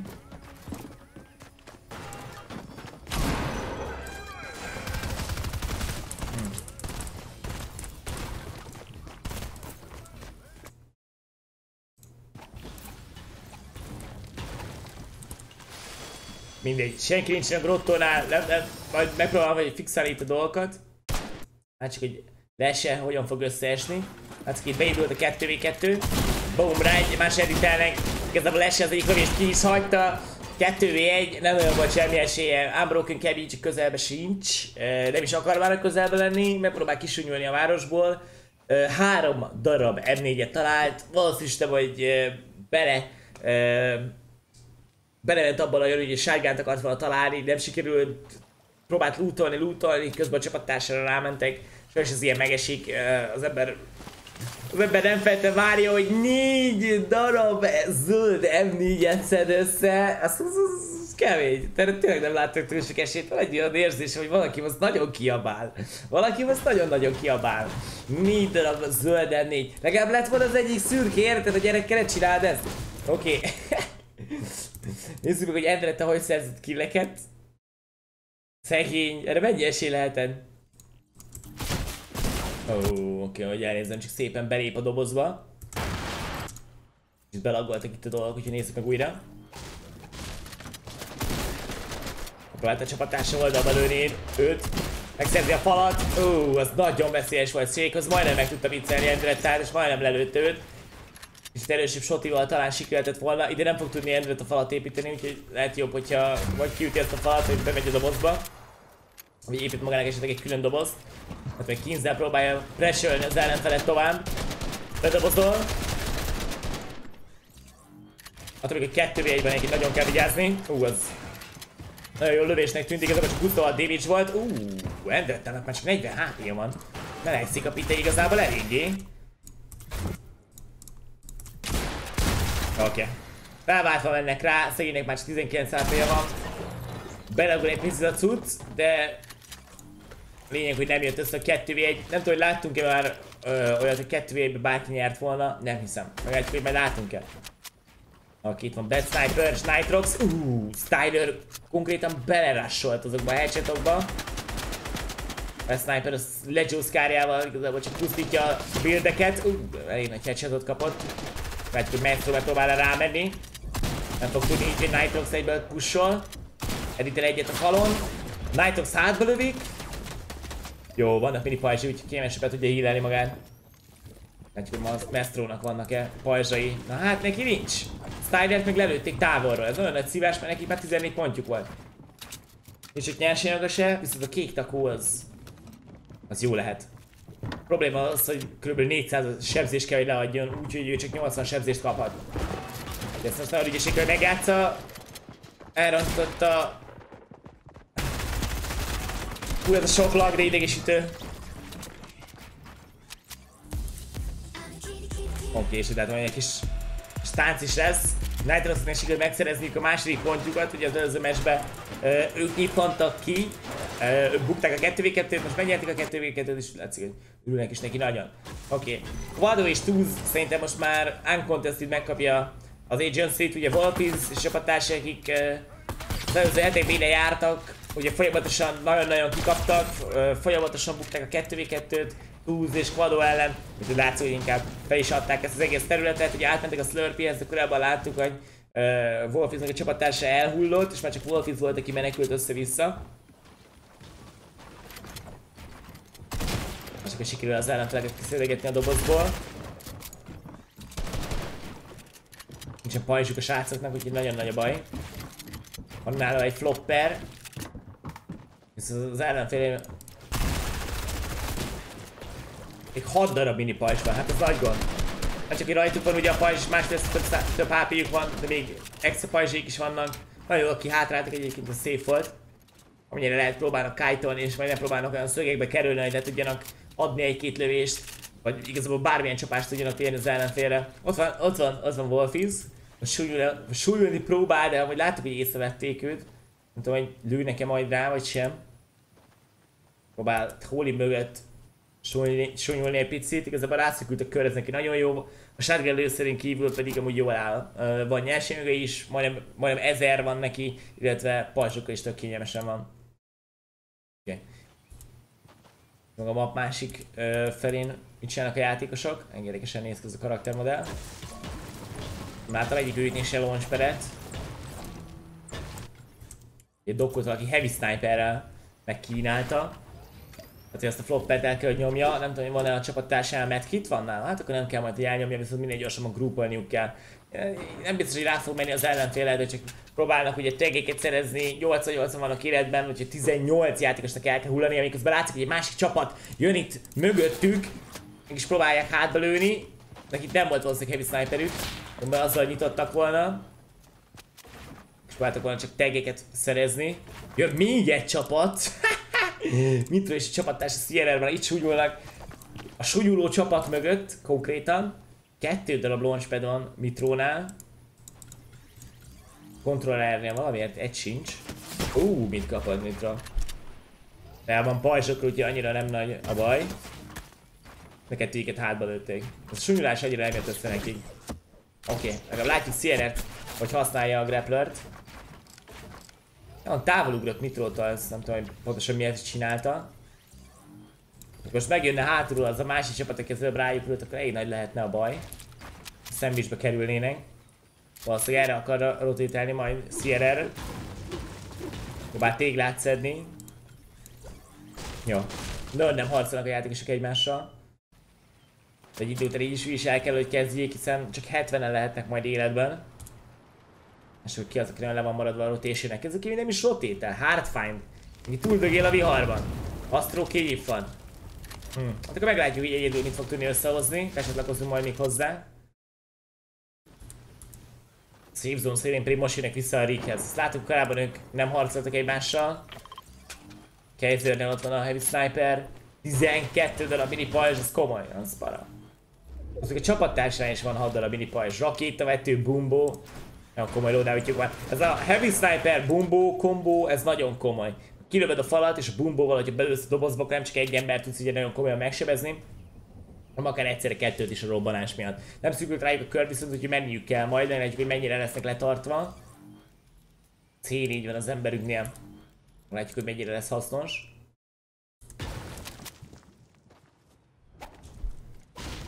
Mindegy, senki nincs a grottónál, nem, nem, majd megpróbálom, hogy fixálni itt a dolgokat. Hát csak egy lese, hogyan fog összeesni. Hát csak itt beindult a 2v2. Boom, rá egy más editelnek. Igazából lese az egyik lövést ki is hagyta. 2v1, nem olyan volt semmi esélye. Unbroken Cabby csak közelbe sincs. Nem is akar már közelbe lenni, megpróbál kisúnyolni a városból. Három darab M4-et talált, valószínűleg, hogy bele belement abban jön, hogy sárgát akart volna találni, nem sikerült, próbált lootolni, lootolni, közben a csapattársára rámentek, és ez ilyen megesik, az ember az ember nem feltétlenül várja, hogy négy darab zöld M4-et szed össze, az, az, az, az kemény. Tehát tényleg nem láttok túl sok esélyt, van egy olyan érzés, hogy valaki most nagyon kiabál. Valaki most nagyon-nagyon kiabál. Négy darab zöld M4. Legalább lett volna az egyik szürke, érted? A gyerekkel csináld ezt? Oké. Okay. Nézzük meg, hogy Endre, te hogy szerzett killeket. Szegény, erre mennyi esély lehetett? Ó, oké, okay, hogy elnézem, csak szépen belép a dobozba. És belagoltak itt a dolgok, úgyhogy nézzük meg újra. Próbált a csapatársa oldalba lőni őt. Megszerzi a falat. Ó, az nagyon veszélyes volt Szék, az majdnem meg tudta viccelni Endrettát, és majdnem lelőtte őt. És itt erősebb sotival talán sikerülhetett volna. Ide nem fog tudni Endret a falat építeni, úgyhogy lehet jobb, hogyha vagy kiüti ezt a falat, hogy bemegy a dobozba. Vagy épít magának esetleg egy külön dobozt. Hát meg Kinzel próbálja pressure az ellenfelet tovább. Bedobozol. Attól még a 2 v ben egy nagyon kell vigyázni. Ú, az nagyon jó lövésnek tűnt, igazából csak 26 damage volt. Ú, Endrettának már csak 40 hp van. Melegszik a pite igazából eléggé. Oké. Okay. Felváltva mennek rá, szegénynek már csak 19 hp van. Belegol egy picit a cucc, de lényeg, hogy nem jött össze a 2v1. Nem tudom, hogy láttunk-e már ö, olyat, hogy 2v1-be bárki nyert volna. Nem hiszem. Meg egy már látunk-e. Oké, itt van Bad Sniper és Nitrox. Uh, Styler konkrétan belerassolt azokba a headshotokba. Bad Sniper az lecsúszkárjával igazából csak pusztítja a buildeket. Uh, elég nagy headshotot kapott. Látjuk, hogy Maestro megpróbál rámenni. Nem fog tudni így, Nitrox egyből pushol. Editel egyet a falon. Nitrox hátba lövik. Jó, vannak mini pajzsi, úgyhogy kényelmesebben tudja hílelni magát. Látjuk, hogy Maestrónak vannak-e pajzsai. Na hát neki nincs. Stylert meg lelőtték távolról. Ez olyan nagy szívás, mert neki már 14 pontjuk volt. És hogy nyersanyaga se, viszont a kék takó az... Az jó lehet. A probléma az, hogy kb. 400 sebzés kell, hogy leadjon, úgyhogy ő csak 80 sebzést kaphat. De ezt most nagyon ügyeség, megjátsza. Elrontotta Hú, ez a sok lag, de idegesítő. Oké, és tehát egy kis stánc is lesz. Nitrosnak sikerült megszerezniük a második pontjukat, ugye az előző mesbe ők nyitottak ki, ők bukták a 2v2-t, most megnyerték a 2v2-t, és látszik, hogy ülnek is neki nagyon. Oké. Okay. Quado és Tuz szerintem most már uncontested megkapja az Agency-t, ugye Volpiz és csapattársai, akik az előző hetekben jártak, ugye folyamatosan nagyon-nagyon kikaptak, folyamatosan bukták a 2v2-t, Tools és Quado ellen, úgyhogy látszik, hogy inkább fel is adták ezt az egész területet, ugye átmentek a Slurpee-hez, de korábban láttuk, hogy uh, Wolfiznak a csapattársa elhullott, és már csak Wolfiz volt, aki menekült össze-vissza. És akkor sikerül az ellenfeleket kiszedgetni a dobozból. Nincs a pajzsuk a srácoknak, úgyhogy nagyon nagy a baj. Van nála egy flopper, ez az ellenfél... Még 6 darab mini pajzs van, hát ez nagy gond. Hát csak rajtuk van ugye a pajzs, másrészt több, több hp van, de még extra pajzsék is vannak. Nagyon jól kihátráltak egyébként, a szép volt. Amennyire lehet próbálnak kájtolni, és majd nem próbálnak olyan szögekbe kerülni, hogy le tudjanak adni egy-két lövést. Vagy igazából bármilyen csapást tudjanak érni az ellenfélre. Ott van, ott van, ott van Wolfies. Súlyulni próbál, de amúgy láttuk, hogy észrevették őt. Nem tudom, hogy lőnek-e majd rá, vagy sem. Próbál Holy mögött súnyolni egy picit, igazából rászökült a kör, ez neki nagyon jó. A sárga előszerén kívül pedig amúgy jól áll. Van nyersanyag is, majdnem, majdnem ezer van neki, illetve pajzsokkal is tök kényelmesen van. Okay. Meg a map másik ö, felén mit csinálnak a játékosok, engedékesen néz ki ez a karaktermodell. Láttam egyik ütni se launchpad Egy dokkot valaki heavy sniperrel megkínálta. Hát, hogy ezt a floppet el kell, hogy nyomja. Nem tudom, van-e a csapattársánál medkit van nála? Hát akkor nem kell majd, hogy elnyomja, viszont minél gyorsabban groupolniuk kell. Nem biztos, hogy rá fog menni az ellenfél, de csak próbálnak ugye tegéket szerezni, 88 vannak életben, úgyhogy 18 játékosnak el kell hullani, amiközben látszik, hogy egy másik csapat jön itt mögöttük, mégis próbálják hátba lőni. Nekik nem volt valószínűleg heavy sniperük, de azzal nyitottak volna. És próbáltak volna csak tegéket szerezni. Jön még egy csapat! Mitro és a csapattársa Sierra-ben itt súlyulnak a súlyuló csapat mögött konkrétan. Kettő darab launchpad van Mitrónál. Kontrollernél valamiért egy sincs. Ú, mit kapod Mitro? El van pajzsokra, úgyhogy annyira nem nagy a baj. De kettőjüket hátba lőtték. A súlyulás annyira jött össze nekik. Oké, okay. legalább látjuk Sierra-t, hogy használja a grapplert. Nagyon távol ugrott Mitrótól, ezt nem tudom, hogy pontosan miért csinálta. Most megjönne hátulról az a másik csapat, aki az előbb rájuk ült, akkor elég nagy lehetne a baj. Szembisbe kerülnének. Valószínűleg erre akar rotételni majd CRR. Próbál téglát szedni. Jó. Nagyon nem harcolnak a játékosok egymással. Egy idő után így is, is el kell, hogy kezdjék, hiszen csak 70-en lehetnek majd életben. És hogy ki az, nem le van maradva a rotation-nek. Ez aki nem is rotétel. Hardfind. Aki túldögél a viharban. Astro Cave van. Hm. Hát akkor meglátjuk, hogy egyedül mit fog tudni összehozni. Esetlakozunk majd még hozzá. Safe Zone szélén pedig most jönnek vissza a Rickhez. Ezt korábban ők nem harcoltak egymással. Kejzernél ott van a Heavy Sniper. 12 darab mini pajzs, ez komoly, az para. Azok a csapattársán is van 6 darab mini pajzs. Rakétavető, bumbo. Nagyon komoly loadoutjuk van. Ez a Heavy Sniper bumbo kombó, ez nagyon komoly. Kilöved a falat, és a bumbóval, hogyha belősz a dobozba, akkor nem csak egy ember tudsz ugye nagyon komolyan megsebezni, hanem akár egyszerre kettőt is a robbanás miatt. Nem szűkült rájuk a kör, viszont hogy menniük kell majd, de hogy mennyire lesznek letartva. Cél így van az emberünknél. Látjuk, hogy mennyire lesz hasznos.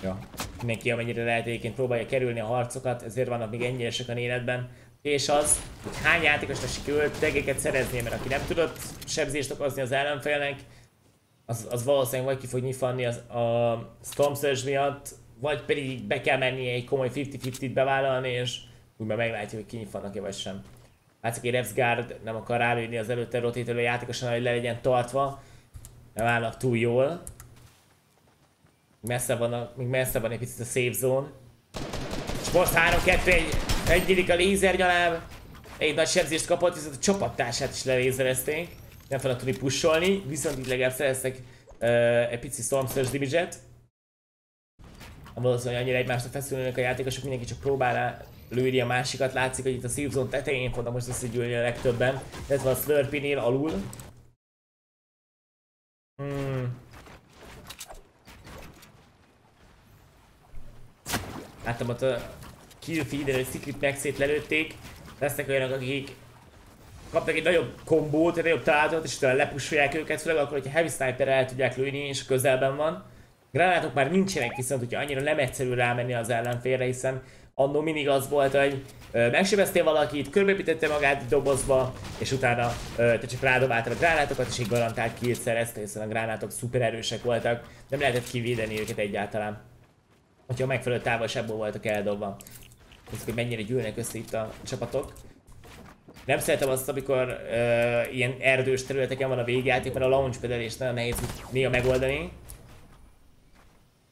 Ja. Mindenki amennyire lehet egyébként próbálja kerülni a harcokat, ezért vannak még ennyire sokan életben. És az, hogy hány játékosnak sikerült tegeket szerezni, mert aki nem tudott sebzést okozni az ellenfélnek, az, az valószínűleg vagy ki fog nyifanni az, a Storm Surge miatt, vagy pedig be kell mennie egy komoly 50-50-t bevállalni, és úgyben meglátjuk, hogy kinyifannak-e vagy sem. Látszik, hogy Repsgard nem akar rálőni az előtte rotételő játékosan, hogy le legyen tartva. Nem állnak túl jól. Messze van, a, még messze van egy picit a safe zone. És most 3-2 egy, egyedik a lézernyaláb. Egy nagy sebzést kapott, viszont a csapattársát is lelézerezték. Nem fognak tudni pusolni, viszont így legalább szereztek uh, egy pici Storm Surge damage-et. Valószínűleg annyira egymásra feszülnek a játékosok, mindenki csak próbál lőni a másikat. Látszik, hogy itt a safe zone tetején fognak most összegyűlni a legtöbben. Ez van a Slurpee-nél alul. Hmm. Láttam ott a kill feeder, hogy Secret Maxét lelőtték. Lesznek olyanok, akik kapnak egy nagyobb kombót, egy nagyobb találatot, és utána lepusolják őket, főleg akkor, hogyha Heavy Sniper el tudják lőni, és közelben van. Gránátok már nincsenek, viszont hogyha annyira nem egyszerű rámenni az ellenfélre, hiszen annó mindig az volt, hogy ö, megsebeztél valakit, körbepítette magát dobozba, és utána ö, te csak rádobáltad a gránátokat, és egy garantált killt szerezte, hiszen a gránátok szuper erősek voltak, nem lehetett kivédeni őket egyáltalán hogyha a megfelelő távolságból voltak eldobva. Nézzük, hogy mennyire gyűlnek össze itt a csapatok. Nem szeretem azt, amikor uh, ilyen erdős területeken van a végjáték, mert a launchpedelést nagyon nehéz néha megoldani.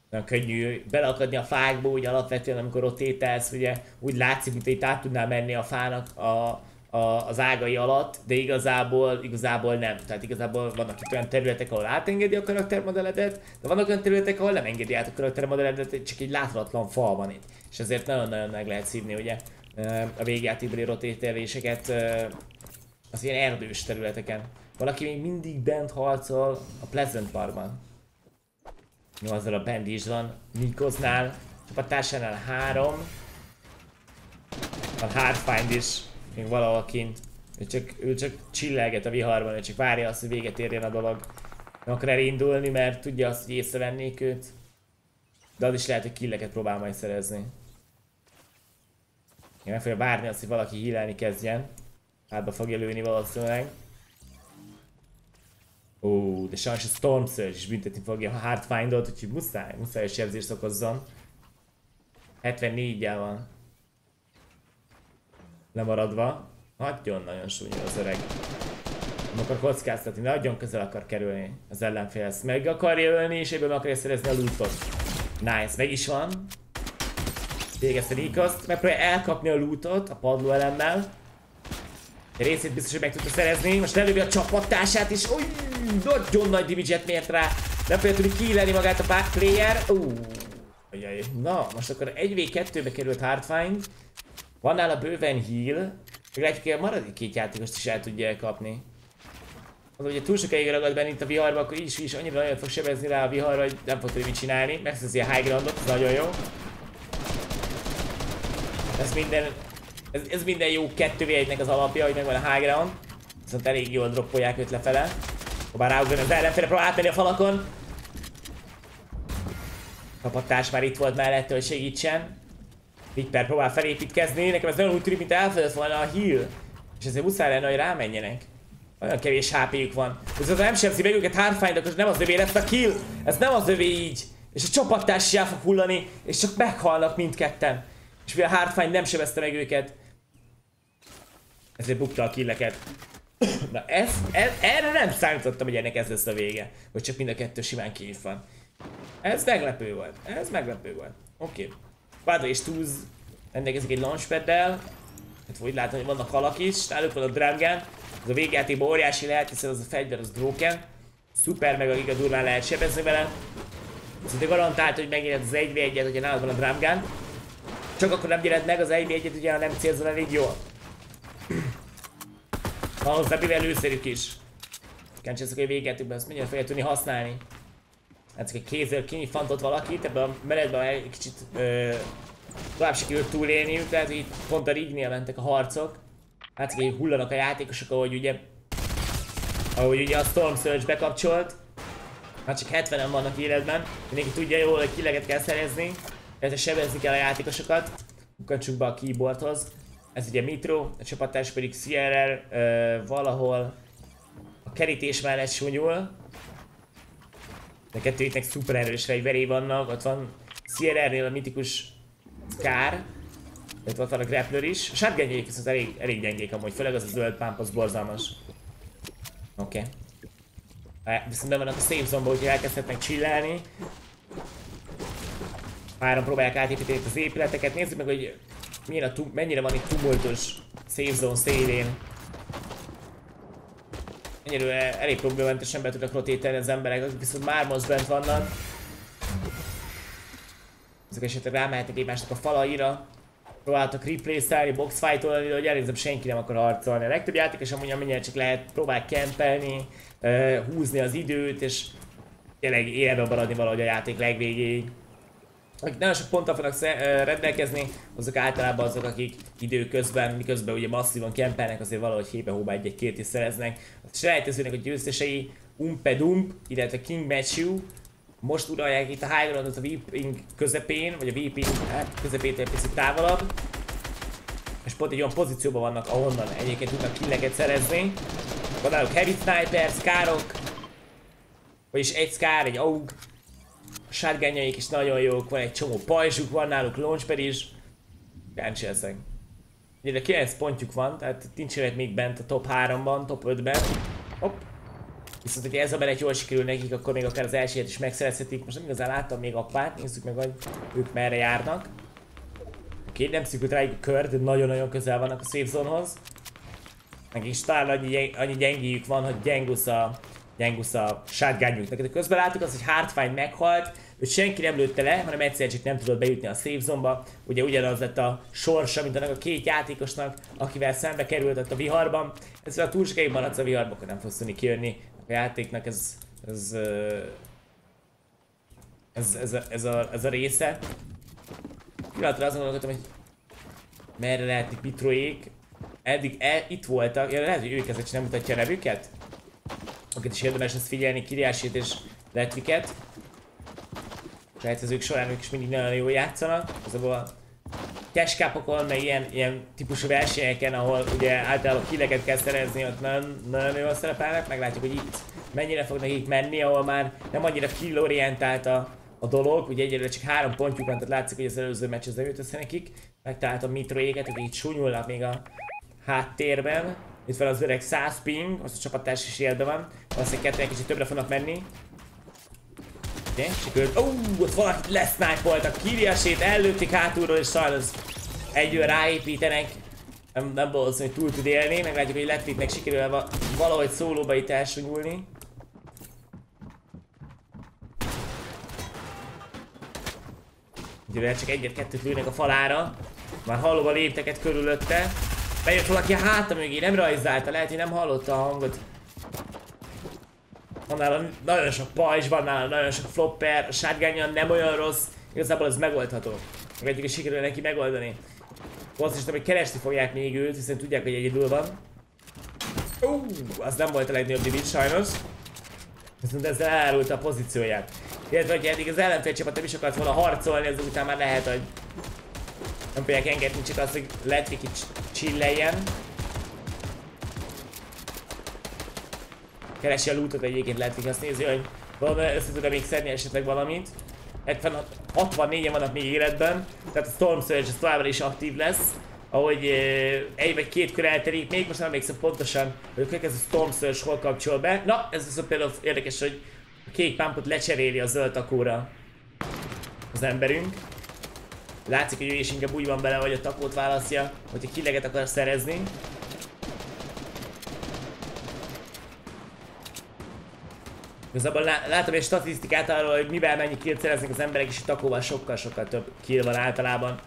Nagyon könnyű beleakadni a fákba, úgy alapvetően, amikor ott ételsz, ugye úgy látszik, mint hogy itt át tudnál menni a fának a, a, az ágai alatt, de igazából, igazából nem. Tehát igazából vannak itt olyan területek, ahol átengedi a karaktermodelledet, de vannak olyan területek, ahol nem engedi át a karaktermodelledet, csak egy láthatatlan fal van itt. És ezért nagyon-nagyon meg lehet szívni ugye a végjátékbeli rotételéseket az ilyen erdős területeken. Valaki még mindig bent harcol a Pleasant Parkban. Jó, azzal a band is van. Nikoznál, csapattársánál három. A Hardfind is még valahol kint. Ő csak, ő csak csillelget a viharban, ő csak várja azt, hogy véget érjen a dolog. Nem akar elindulni, mert tudja azt, hogy észrevennék őt. De az is lehet, hogy killeket próbál majd szerezni. Én meg fogja várni azt, hogy valaki hílelni kezdjen. Hátba fogja lőni valószínűleg. Ó, de sajnos a Storm Surge is büntetni fogja a Hardfindot, úgyhogy muszáj, muszáj hogy sebzést okozzon. 74-jel van. Lemaradva. Nagyon-nagyon súlyos az öreg. Nem akar kockáztatni, nagyon közel akar kerülni az ellenfélhez. Meg akarja ölni, és ebből akarja szerezni a lootot. Nice, meg is van. Végezte Nikoszt, megpróbálja elkapni a lootot a padló elemmel. Egy részét biztos, hogy meg tudta szerezni. Most lelővi a csapattársát is. Uj, nagyon nagy damage-et mért rá. Nem fogja tudni kiilleni magát a back player. Uh. Na, most akkor 1v2-be került Hardfind. Van nála bőven heal. Meglátjuk, hogy a maradék két játékost is el tudja elkapni. Az, ugye túl sokáig ragad benne itt a viharba, akkor is, is annyira nagyon fog sebezni rá a viharra, hogy nem fog tudni mit csinálni. Megszerzi a high groundot, ez nagyon jó. Ez minden, ez, ez minden jó 2 v nek az alapja, hogy megvan a high ground. Viszont elég jól droppolják őt lefele. Bár ráugrani az ellenfele, próbál átmenni a falakon. Kapattás már itt volt mellette, hogy segítsen. Viper próbál felépítkezni, nekem ez nagyon úgy tűnik, mint elfeledett volna a heal. És ezért muszáj lenne, hogy rámenjenek. Olyan kevés HP-jük van. Viszont nem sebzi meg őket Hardfind, akkor nem az övé lesz a kill. Ez nem az övé így. És a csapattárs is el fog hullani, és csak meghalnak mindketten. És mivel Hardfind nem sebezte meg őket, ezért bukta a killeket. Na ez, ez, erre nem számítottam, hogy ennek ez lesz a vége. Vagy csak mind a kettő simán két van. Ez meglepő volt. Ez meglepő volt. Oké. Okay. Quadra és Tools rendelkezik egy launchpad-del. Hát úgy látom, hogy vannak alak is. Náluk van a Dramgan. Ez a végjátékban óriási lehet, hiszen az a fegyver az broken. Szuper, meg a giga durván lehet sebezni vele. Szinte garantált, hogy megnyert az 1v1-et, hogyha nálad van a Dramgun. Csak akkor nem nyered meg az 1v1-et, ugye ha nem célzol elég jól. Van hozzá mivel lőszerük is. Kencsészek, hogy végetükben ezt mennyire fogja tudni használni. Hát egy kézzel kinyifantott valakit, ebben a menetben egy kicsit ö, tovább sikerült túlélniük, tehát így pont a Rignél mentek a harcok. Hát hogy hullanak a játékosok, ahogy ugye ahogy ugye a Storm Surge bekapcsolt. Hát csak 70-en vannak életben, mindenki tudja jól, hogy kileget kell szerezni, illetve sebezni kell a játékosokat. Mukancsuk be a keyboardhoz. Ez ugye Mitro, a csapattárs pedig CRR ö, valahol a kerítés mellett súnyul. De kettőjétnek szuper erős fegyveré vannak, ott van CRR-nél a mitikus Scar, ott van a grappler is. A shotgunjék viszont elég, elég gyengék amúgy, főleg az a zöld pump, az borzalmas. Oké. Okay. Viszont be vannak a safe zone úgyhogy elkezdhetnek csillelni. Páran próbálják átépíteni az épületeket. Nézzük meg, hogy milyen a mennyire van itt tumultus safe zone szélén. Ennyire elég problémamentesen be tudnak rotételni az emberek, akik viszont már most bent vannak. Ezek esetleg rámehetnek egymásnak a falaira. Próbáltak replay-szelni, boxfight-olni, hogy elnézem, senki nem akar harcolni. A legtöbb játékos amúgy amennyire csak lehet próbál kempelni, húzni az időt, és tényleg élve maradni valahogy a játék legvégéig akik nagyon sok ponttal fognak rendelkezni, azok általában azok, akik időközben, miközben ugye masszívan kempelnek, azért valahogy hébe-hóba egy-egy két is szereznek. A selejtezőnek a győztesei Umpe Dump, illetve King Matthew, most uralják itt a high groundot a VPing közepén, vagy a VPing hát közepén egy picit távolabb. És pont egy olyan pozícióban vannak, ahonnan egyébként tudnak killeket szerezni. Van náluk Heavy Sniper, Skárok, vagyis egy Skár, egy AUG, sárgányaik is nagyon jók, van egy csomó pajzsuk, van náluk launchpad is. Kíváncsi ezek. Ugye 9 pontjuk van, tehát nincsenek még bent a top 3-ban, top 5-ben. Hopp. Viszont, hogyha ez a menet jól sikerül nekik, akkor még akár az elsőt is megszerezhetik. Most nem igazán láttam még appát, nézzük meg, hogy ők merre járnak. Oké, okay, nem szűkült rájuk a kör, de nagyon-nagyon közel vannak a safe zone-hoz. Meg is talán annyi, annyi gyengéjük van, hogy gyengusz a, gyengusz a shotgunjuknak. De közben láttuk azt, hogy Hardfine meghalt, őt senki nem lőtte le, hanem egyszer csak nem tudott bejutni a safe zone-ba. Ugye ugyanaz lett a sorsa, mint annak a két játékosnak, akivel szembe került ott a viharban. Ez a túl sokáig maradsz a viharban, akkor nem fogsz tudni kijönni. A játéknak ez, ez, ez, ez, a, ez, a, ez a része. Pillanatra azon gondolkodtam, hogy merre lehetnek mitroék. Eddig el, itt voltak, ja, lehet, hogy ők ezek nem mutatja a nevüket. Akiket is érdemes ezt figyelni, Kiriásét és Letviket rejtezők során ők is mindig nagyon jól játszanak. Igazából keskápokon, meg ilyen, ilyen típusú versenyeken, ahol ugye általában kileket kell szerezni, ott nagyon, nagyon jól szerepelnek, meglátjuk, hogy itt mennyire fog nekik menni, ahol már nem annyira killorientált a, a dolog, ugye egyelőre csak három pontjuk van, tehát látszik, hogy az előző meccs az nem jött össze nekik. Megtaláltam Mitroéket, akik itt súnyulnak még a háttérben. Itt van az öreg 100 ping, az a csapattárs is élbe van. Valószínűleg kettően kicsit többre fognak menni. Okay, sikerült. Ó, uh, ott valaki lesznájpoltak. Kiriasét ellőtték hátulról, és sajnos egyről ráépítenek. Nem, nem valószínű, hogy túl tud élni. Meglátjuk, hogy Letvitnek sikerül valahogy szólóba itt elsúnyulni. Mivel csak egyet-kettőt lőnek a falára. Már hallom a lépteket körülötte. Bejött valaki a háta mögé, nem rajzálta, lehet, hogy nem hallotta a hangot. Van nála nagyon sok pajzs, van nála nagyon sok flopper, a shotgunja nem olyan rossz, igazából ez megoldható. Meg egyik sikerül neki megoldani. Is hogy keresni fogják még őt, hiszen tudják, hogy egyedül van. Uh, az nem volt a legnagyobb divit sajnos. Viszont ezzel elárulta a pozícióját. Illetve, hogy eddig az ellenfél csapat nem is akart volna harcolni, ezután már lehet, hogy nem fogják engedni csak azt, hogy Letvik itt chilleljen. Keresi a lootot egyébként Letvik, azt nézi, hogy valami össze tud még szedni esetleg valamit. 64-en vannak még életben, tehát a Storm Surge az továbbra is aktív lesz. Ahogy egy vagy két kör elterik, még most nem emlékszem pontosan, hogy ez a Storm Surge hol kapcsol be. Na, ez az például érdekes, hogy a kék pumpot lecseréli a zöld takóra az emberünk. Látszik, hogy ő is inkább úgy van bele, hogy a takót választja, hogyha kileget akar szerezni. Igazából látom egy statisztikát arról, hogy mivel mennyi killt szereznek az emberek, és a takóval sokkal-sokkal több kill van általában,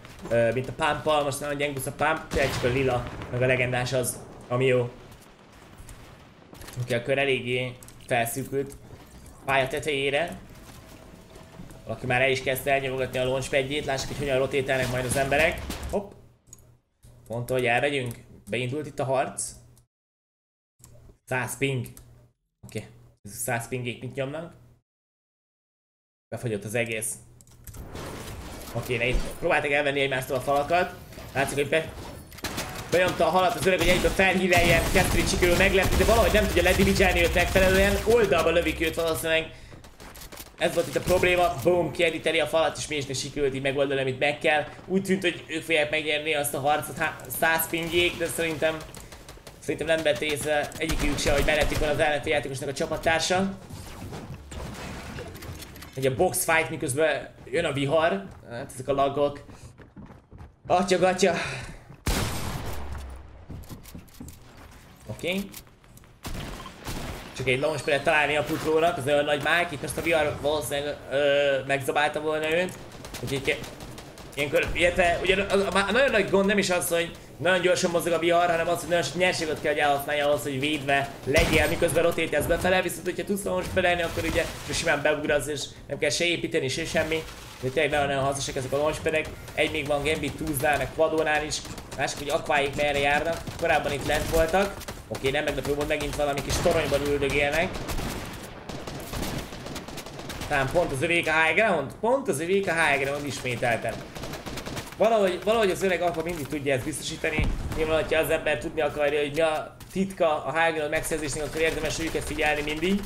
mint a pumpal. Most nagyon gyengusz a pump, tényleg csak a lila, meg a legendás az, ami jó. Oké, okay, akkor eléggé felszűkült pálya tetejére. Valaki már el is kezdte elnyomogatni a launchpadjét, lássuk, hogy hogyan rotételnek majd az emberek. Hopp. Pont, hogy elmegyünk. Beindult itt a harc. 100 ping. Oké. Okay. 100 pingék mit nyomnak? Befagyott az egész. Oké, okay, itt próbáltak elvenni egymástól a falakat. Látszik, hogy be... Benyomta a halat az öreg, hogy egyből felhíveljen, Kestrit sikerül meglepni, de valahogy nem tudja lediridzsálni őt megfelelően. Oldalba lövik őt valószínűleg ez volt itt a probléma, boom, kiediteli a falat, és mégisnek sikerült így megoldani, amit meg kell. Úgy tűnt, hogy ők fogják megnyerni azt a harcot 100 pingék, de szerintem Szerintem nem vett észre egyikük se, hogy mellettük van az ellenfél játékosnak a csapattársa. Egy a box fight miközben jön a vihar. Hát ezek a lagok. Atya gatya. Oké. Okay. Csak egy launchpadet találni a putrónak, az olyan nagy májk, itt most a vihar valószínűleg ö, megzabálta volna őt. Úgyhogy ilyenkor, illetve ugye a, a, a, nagyon nagy gond nem is az, hogy nagyon gyorsan mozog a vihar, hanem az, hogy nagyon sok nyerséget kell, hogy elhasználja ahhoz, hogy védve legyél, miközben rotétjelsz befele, viszont hogyha tudsz most felelni, akkor ugye simán beugrasz, és nem kell se építeni, se semmi. De tényleg nagyon-nagyon hasznosak ezek a launchpadek. Egy még van Gambit Tuesday, meg Quadonál is. Másik, hogy akváik merre járnak. Korábban itt lent voltak. Oké, nem meglepő volt, megint valami kis toronyban üldögélnek. Talán pont az övék a high ground? Pont az övék a high ground ismételten. Valahogy, valahogy az öreg apa mindig tudja ezt biztosítani. Nyilván, hogyha az ember tudni akarja, hogy mi a titka a high ground megszerzésnek, akkor érdemes őket figyelni mindig.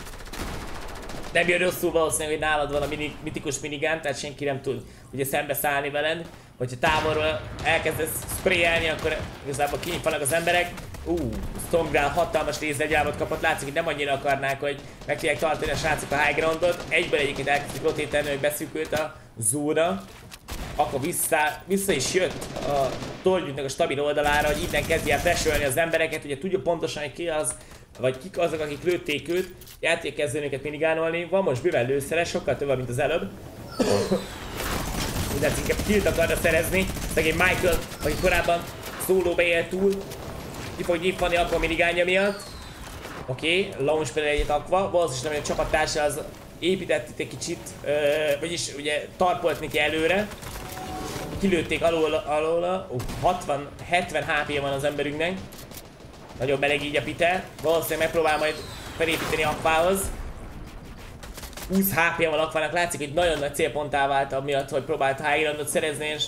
Nem jön rosszul valószínűleg, hogy nálad van a mini, mitikus minigán, tehát senki nem tud ugye szembe szállni veled. Hogyha távolról elkezdesz sprayelni, akkor igazából kinyitvanak az emberek. Ú, uh, Stormgrál hatalmas lézergyámot kapott, látszik, hogy nem annyira akarnák, hogy meg tudják tartani a srácok a high groundot. Egyből egyébként elkezdik rotételni, hogy beszűkült a zóra. Akkor vissza, vissza is jött a torgyűtnek a stabil oldalára, hogy innen kezdi el presölni az embereket, ugye tudja pontosan, hogy ki az, vagy kik azok, akik lőtték őt, játékkezdőnöket minigánolni. Van most bőven lőszeres, sokkal több, mint az előbb. Ugye inkább killt akarna szerezni. Szegény Michael, aki korábban szólóba élt túl, ki fog nyitni akkor minigánja miatt. Oké, okay, launch egyet akva, valószínűleg a csapattársa az épített itt egy kicsit, ö, vagyis ugye tarpolt neki előre. Kilőtték alól, alól, uh, 60, 70 HP van az emberünknek. Nagyon meleg így a Peter. Valószínűleg megpróbál majd felépíteni Aquához. 20 HP van Aquának, látszik, hogy nagyon nagy célponttá vált amiatt, hogy próbált high szerezni, és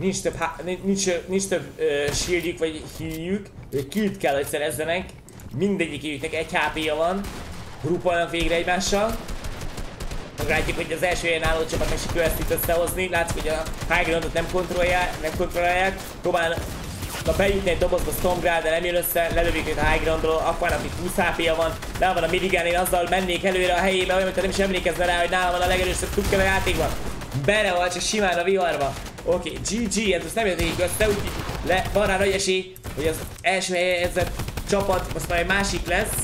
nincs több, nincs, nincs több uh, shieldjük vagy healjük, hogy killt kell, hogy szerezzenek. Mindegyiküknek egy HP-ja van. Grupolnak végre egymással. Meglátjuk, hogy az első helyen álló csapat meg sikerül ezt itt összehozni. Látszik, hogy a high groundot nem kontrollálják, nem kontrollálják. Próbál ha bejutni egy dobozba Stormgrad, de nem jön össze, lelövik őt a high groundról, akkor aki 20 hp van, le van a minigun, én azzal mennék előre a helyébe, olyan, mintha nem is emlékezne rá, hogy nálam van a legerősebb tukker a játékban. Bele van, csak simán a viharba. Oké, okay, GG, ez most nem jött össze, úgyhogy le, van rá nagy esély, hogy az első helyezett csapat most már egy másik lesz.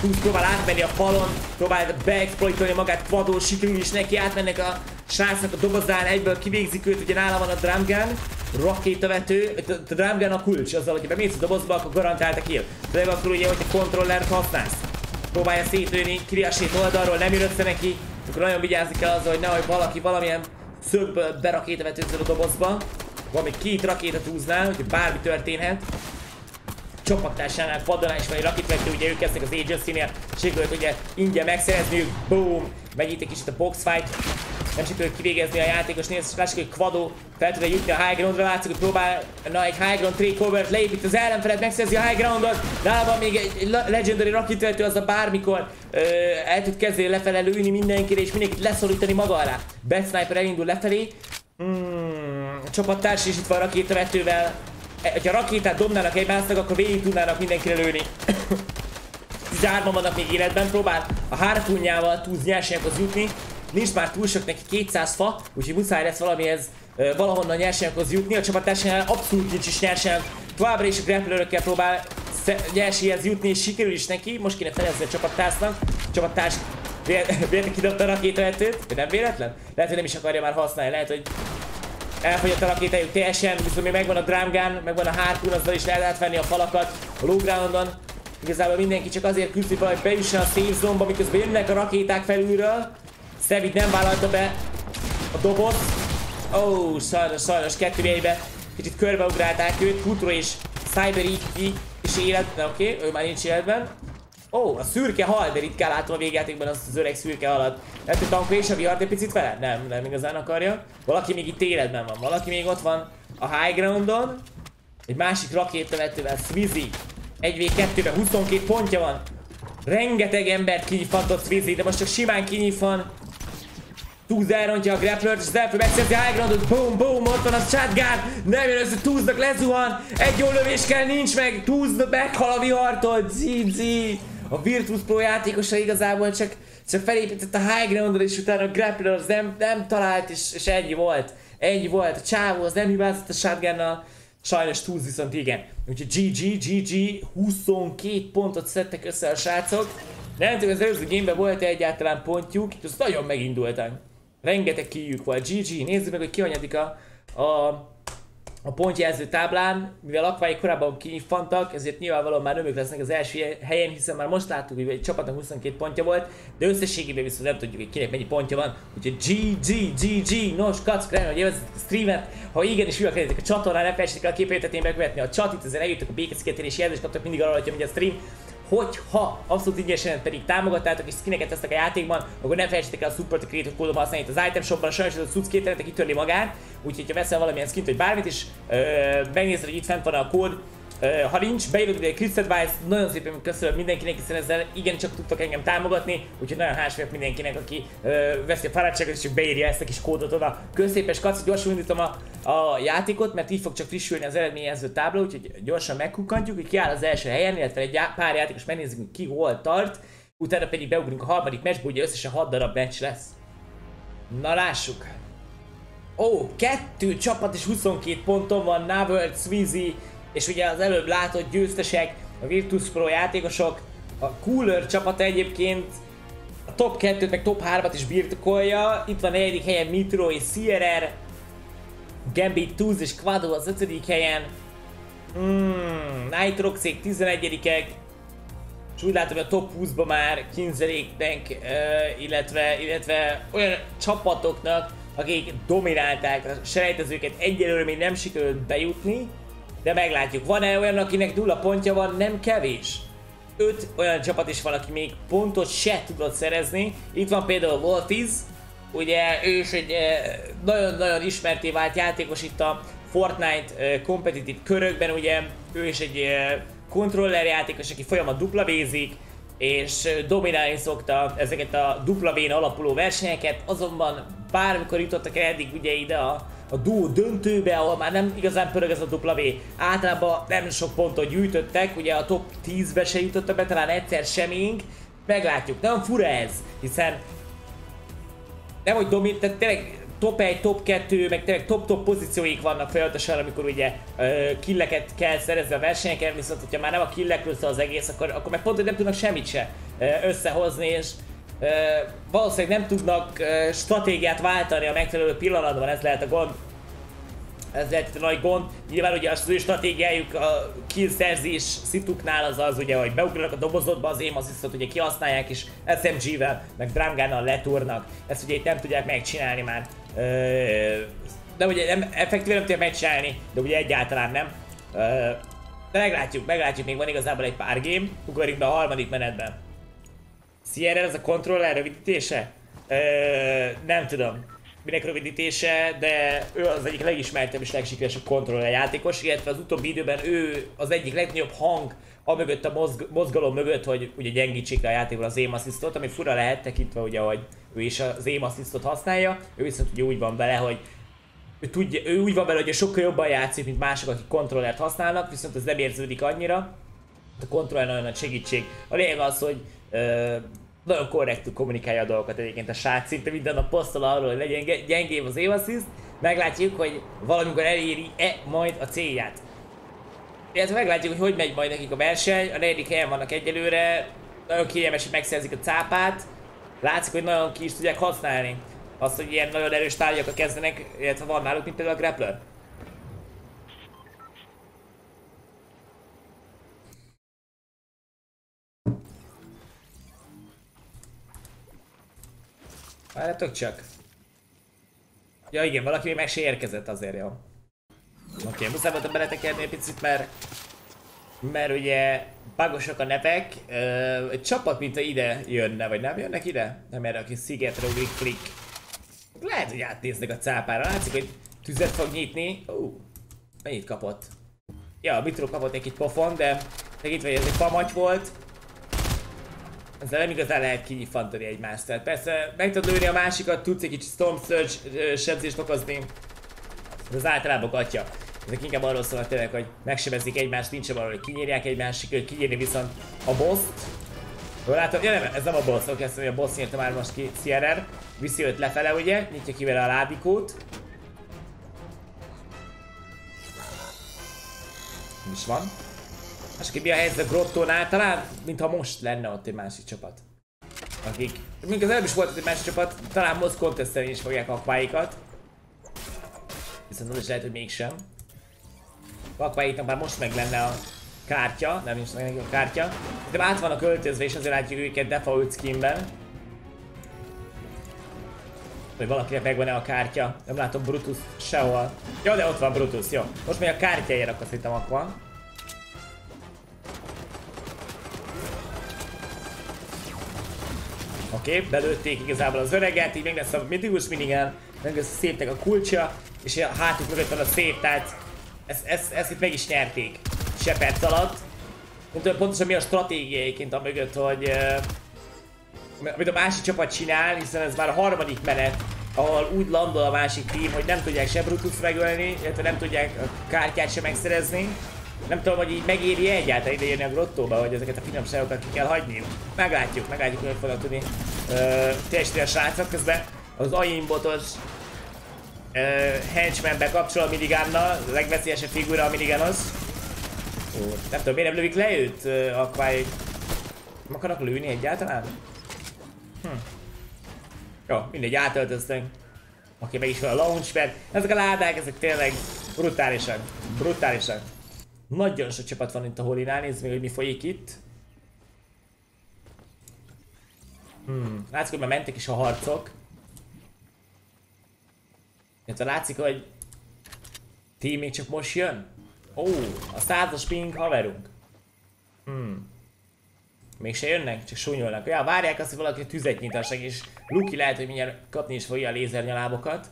Húsz próbál átmenni a falon, próbál beexploitolni magát, kvadó, sikerül is neki, átmennek a srácnak a dobozán, egyből kivégzik őt, ugye nála van a drumgun, rakétavető, a drumgun a kulcs, azzal, hogyha bemész a dobozba, akkor garantált a kill. De akkor ugye, hogyha kontrollert használsz, próbálja szétlőni, kiriasít oldalról, nem jön össze neki, akkor nagyon vigyázni kell azzal, hogy nehogy valaki valamilyen szögből berakétavetőzzel a dobozba, valami két rakétát húznál, hogy bármi történhet, csapattársának vadonás vagy rakitvető, ugye ők kezdtek az Agency-nél, sikerült ugye ingyen megszerezniük, boom, megy itt egy kicsit a boxfight, nem sikerült kivégezni a játékos, nézd, lássuk, hogy Quado fel tudja jutni a high groundra, látszik, hogy próbál na, egy high ground takeover-t leépít az ellenfelet, megszerzi a high groundot, nála van még egy legendary rakitvető, az a bármikor ö, el tud kezdeni lefele lőni mindenkire, és mindenkit leszorítani maga alá. Bad Sniper elindul lefelé, Hmm, a csapattárs is itt van rakétavetővel, ha rakétát dobnának egymásnak, akkor végig tudnának mindenkire lőni. 13 vannak még életben, próbál a harpunjával túl nyersanyaghoz jutni. Nincs már túl sok neki 200 fa, úgyhogy muszáj lesz valamihez uh, valahonnan nyersanyaghoz jutni. A csapattársánál abszolút nincs is nyersanyag. Továbbra is a grapplerökkel próbál nyerséhez jutni, és sikerül is neki. Most kéne felezni a csapattársnak. A csapattárs véletlen kidobta a rakétavetőt, nem véletlen? Lehet, hogy nem is akarja már használni, lehet, hogy elfogyott a rakétájuk teljesen, viszont még megvan a drum gun, megvan a harpoon, azzal is lehet átvenni a falakat a low groundon. Igazából mindenki csak azért küzdik hogy bejusson a safe zone-ba, miközben jönnek a rakéták felülről. Szevit nem vállalta be a dobot. Ó, oh, sajnos, sajnos kettőjeibe kicsit körbeugrálták őt, Kutro és Cyber így is életben, oké, okay, ő már nincs életben. Ó, oh, a szürke hal, de ritkán látom a végjátékban azt az öreg szürke halat. Hogy tankolja és a vihart egy picit vele? Nem, nem igazán akarja. Valaki még itt életben van, valaki még ott van a high groundon. Egy másik rakétavetővel, Swizzy. 1v2-ben 22 pontja van. Rengeteg embert kinyitfantott Swizzy, de most csak simán kinyitfan. Tuz elrontja a grapplert, és az elfő megszerzi high groundot, boom, boom, ott van a shotgun, nem jön össze, Tuznak lezuhan, egy jó lövés kell, nincs meg, Tuznak meghal a vihartól, GG a Virtus Pro játékosa igazából csak, csak felépített a high groundra, és utána a grappler az nem, nem talált, és, és ennyi volt. Ennyi volt. A csávó az nem hibázott a shotgunnal. Sajnos túlz viszont igen. Úgyhogy GG, GG, 22 pontot szedtek össze a srácok. Nem tudom, az előző gameben volt -e egyáltalán pontjuk, itt az nagyon megindultak. Rengeteg kijük volt. GG, nézzük meg, hogy ki a, a a pontjelző táblán, mivel akváik korábban kinyitfantak, ezért nyilvánvalóan már nők lesznek az első helyen, hiszen már most láttuk, hogy egy csapatnak 22 pontja volt, de összességében viszont nem tudjuk, hogy kinek mennyi pontja van. Úgyhogy GG, GG, nos, Kac, remélem, hogy élvezetek a streamet. Ha igen, és újra a csatornán, ne felejtsétek el a képétetén megvetni a csatit, ezzel eljöttök a békesziketérési jelzést kaptak mindig arra, hogy a stream hogyha abszolút ingyenesen pedig támogattátok és skineket tesztek a játékban, akkor ne felejtsétek el a Super Creator kódom használni az item shopban, sajnos ez a cucc két kitörni magát, úgyhogy ha veszel valamilyen skint vagy bármit is, megnézed, hogy itt fent van a kód, ha nincs, beírod Chris Advice, nagyon szépen köszönöm mindenkinek, hiszen ezzel igencsak tudtok engem támogatni, úgyhogy nagyon hálás vagyok mindenkinek, aki veszi a fáradtságot és beírja ezt a kis kódot oda. Köszépes Kaci, gyorsan indítom a, a játékot, mert így fog csak frissülni az eredményező tábla, úgyhogy gyorsan megkukkantjuk, hogy ki áll az első helyen, illetve egy pár játékos megnézzük, ki hol tart, utána pedig beugrunk a harmadik meccsbe, ugye összesen 6 darab meccs lesz. Na lássuk! Ó, kettő csapat és 22 ponton van, Navert, Sweezy, és ugye az előbb látott győztesek, a Virtus Pro játékosok, a Cooler csapata egyébként a top 2-t meg top 3-at is birtokolja, itt van a negyedik helyen Mitro és CRR, Gambit, Tools és Quado az 5. helyen, hmm, Nitroxék 11-ek, és úgy látom, hogy a top 20-ba már Kinzeréknek, uh, illetve, illetve olyan csapatoknak, akik dominálták a selejtezőket, egyelőre még nem sikerült bejutni, de meglátjuk. Van-e olyan, akinek nulla pontja van? Nem kevés. Öt olyan csapat is van, aki még pontot se tudott szerezni. Itt van például Wolfies, ugye ő is egy eh, nagyon-nagyon ismerté vált játékos itt a Fortnite kompetitív körökben ugye ő is egy kontroller játékos, aki folyamat dupla vézik, és dominálni szokta ezeket a dupla alapuló versenyeket, azonban bármikor jutottak el eddig ugye ide a, a duo döntőbe, ahol már nem igazán pörög ez a V. Általában nem sok pontot gyűjtöttek, ugye a top 10-be se jutottak be, talán egyszer semink. Meglátjuk, nagyon fura ez, hiszen nem hogy domit, tehát tényleg top 1, top 2, meg tényleg top-top pozícióik vannak folyamatosan, amikor ugye uh, killeket kell szerezni a versenyeken, viszont hogyha már nem a killekről szól az egész, akkor, akkor meg pont, hogy nem tudnak semmit se uh, összehozni, és valószínűleg nem tudnak stratégiát váltani a megfelelő pillanatban, ez lehet a gond. Ez lehet a nagy gond. Nyilván ugye az ő stratégiájuk a kill szerzés szituknál az az ugye, hogy beugranak a dobozodba az aim assistot ugye kihasználják és SMG-vel, meg Drangánnal letúrnak. Ezt ugye itt nem tudják megcsinálni már de ugye nem, effektíven nem tudja megcsinálni, de ugye egyáltalán nem. de meglátjuk, meglátjuk, még van igazából egy pár game. Ugorjunk be a harmadik menetben. Sierra ez a controller rövidítése? nem tudom minek rövidítése, de ő az egyik legismertebb és legsikeresebb kontroller játékos, illetve az utóbbi időben ő az egyik legnagyobb hang a mögött a mozg mozgalom mögött, hogy ugye gyengítsék a játékból az aim assistot, ami fura lehet tekintve ugye, hogy ő is az aim assistot használja, ő viszont ugye úgy van vele, hogy ő, tudja, ő úgy van vele, hogy sokkal jobban játszik, mint mások, akik kontrollert használnak, viszont ez nem érződik annyira. A kontroller nagyon nagy segítség. A lényeg az, hogy nagyon korrektül kommunikálja a dolgokat egyébként a srác, szinte minden nap posztol arról, hogy legyen gyengébb az assist. Meglátjuk, hogy valamikor eléri-e majd a célját. Illetve meglátjuk, hogy hogy megy majd nekik a verseny. A negyedik helyen vannak egyelőre. Nagyon kényelmes, hogy megszerzik a cápát. Látszik, hogy nagyon ki is tudják használni. Azt, hogy ilyen nagyon erős tárgyakat kezdenek, illetve van náluk, mint például a grappler. Várjátok csak. Ja igen, valaki még meg se érkezett azért, jó. Oké, okay, muszáj voltam beletekerni egy picit, mert mert ugye bagosak a nevek, uh, egy csapat mint ide jönne, vagy nem jönnek ide? Nem erre a kis szigetre ugrik klik. Lehet, hogy átnéznek a cápára, látszik, hogy tüzet fog nyitni. Ó, uh, mennyit kapott? Ja, a Mitro kapott egy kis pofon, de tekintve, hogy ez egy famagy volt, ezzel nem igazán lehet kinyifantani egymást. Tehát persze meg tudod lőni a másikat, tudsz egy kicsit Storm Surge sebzést okozni. Ez az általában gatya. Ezek inkább arról szólnak tényleg, hogy megsebezik egymást, nincs arról, hogy kinyírják egymást, sikerül kinyírni viszont a boss-t. Jól látom, ja nem, ez nem a boss, oké, mondja, a boss nyírta már most ki CRR. Viszi őt lefele ugye, nyitja ki vele a ládikót. Mi van? Ki mi a helyzet a grottónál? Talán, mintha most lenne ott egy másik csapat. Akik, mink az előbb is volt egy másik csapat, talán most contestelni is fogják akváikat. Viszont az is lehet, hogy mégsem. Vakváiknak már most meg lenne a kártya, nem nincs meg a kártya. De át vannak költözve és azért látjuk őket default skinben. Hogy valakinek megvan-e a kártya. Nem látom Brutus sehol. Jó, de ott van Brutus, jó. Most még a kártyáért akkor szerintem akkor. Oké, okay, belőtték igazából az öreget, így meg lesz a mitigus minigen, meg lesz szépnek a kulcsa, és a hátuk mögött van a szép, tehát ezt, ezt, ezt itt meg is nyerték. Se perc alatt. Nem tudom pontosan mi a stratégia egyébként a mögött, hogy uh, amit a másik csapat csinál, hiszen ez már a harmadik menet, ahol úgy landol a másik tím, hogy nem tudják se Brutus megölni, illetve nem tudják a kártyát sem megszerezni. Nem tudom, hogy így megéri -e egyáltalán ide jönni a grottóba, hogy ezeket a finomságokat ki kell hagyni. Meglátjuk, meglátjuk, hogy fognak tudni teljesíteni a srácok. Közben az aimbotos uh, henchman bekapcsol a minigánnal, a legveszélyesebb figura a minigános. Uh, nem tudom, miért nem lövik le őt, Aquai. Nem akarnak lőni egyáltalán? Hm. Jó, mindegy, átöltöztünk. Oké, meg is van a launchpad. Ezek a ládák, ezek tényleg brutálisak. Brutálisak. Nagyon sok csapat van itt a Holinál, nézd meg, hogy mi folyik itt. Hmm, látszik, hogy már mentek is a harcok. Illetve látszik, hogy Team még csak most jön? Ó, a százas ping haverunk. Hmm. Mégse jönnek, csak súnyolnak. Ja, várják azt, hogy valaki tüzet nyitassak, és Luki lehet, hogy mindjárt kapni is fogja a lézernyalábokat.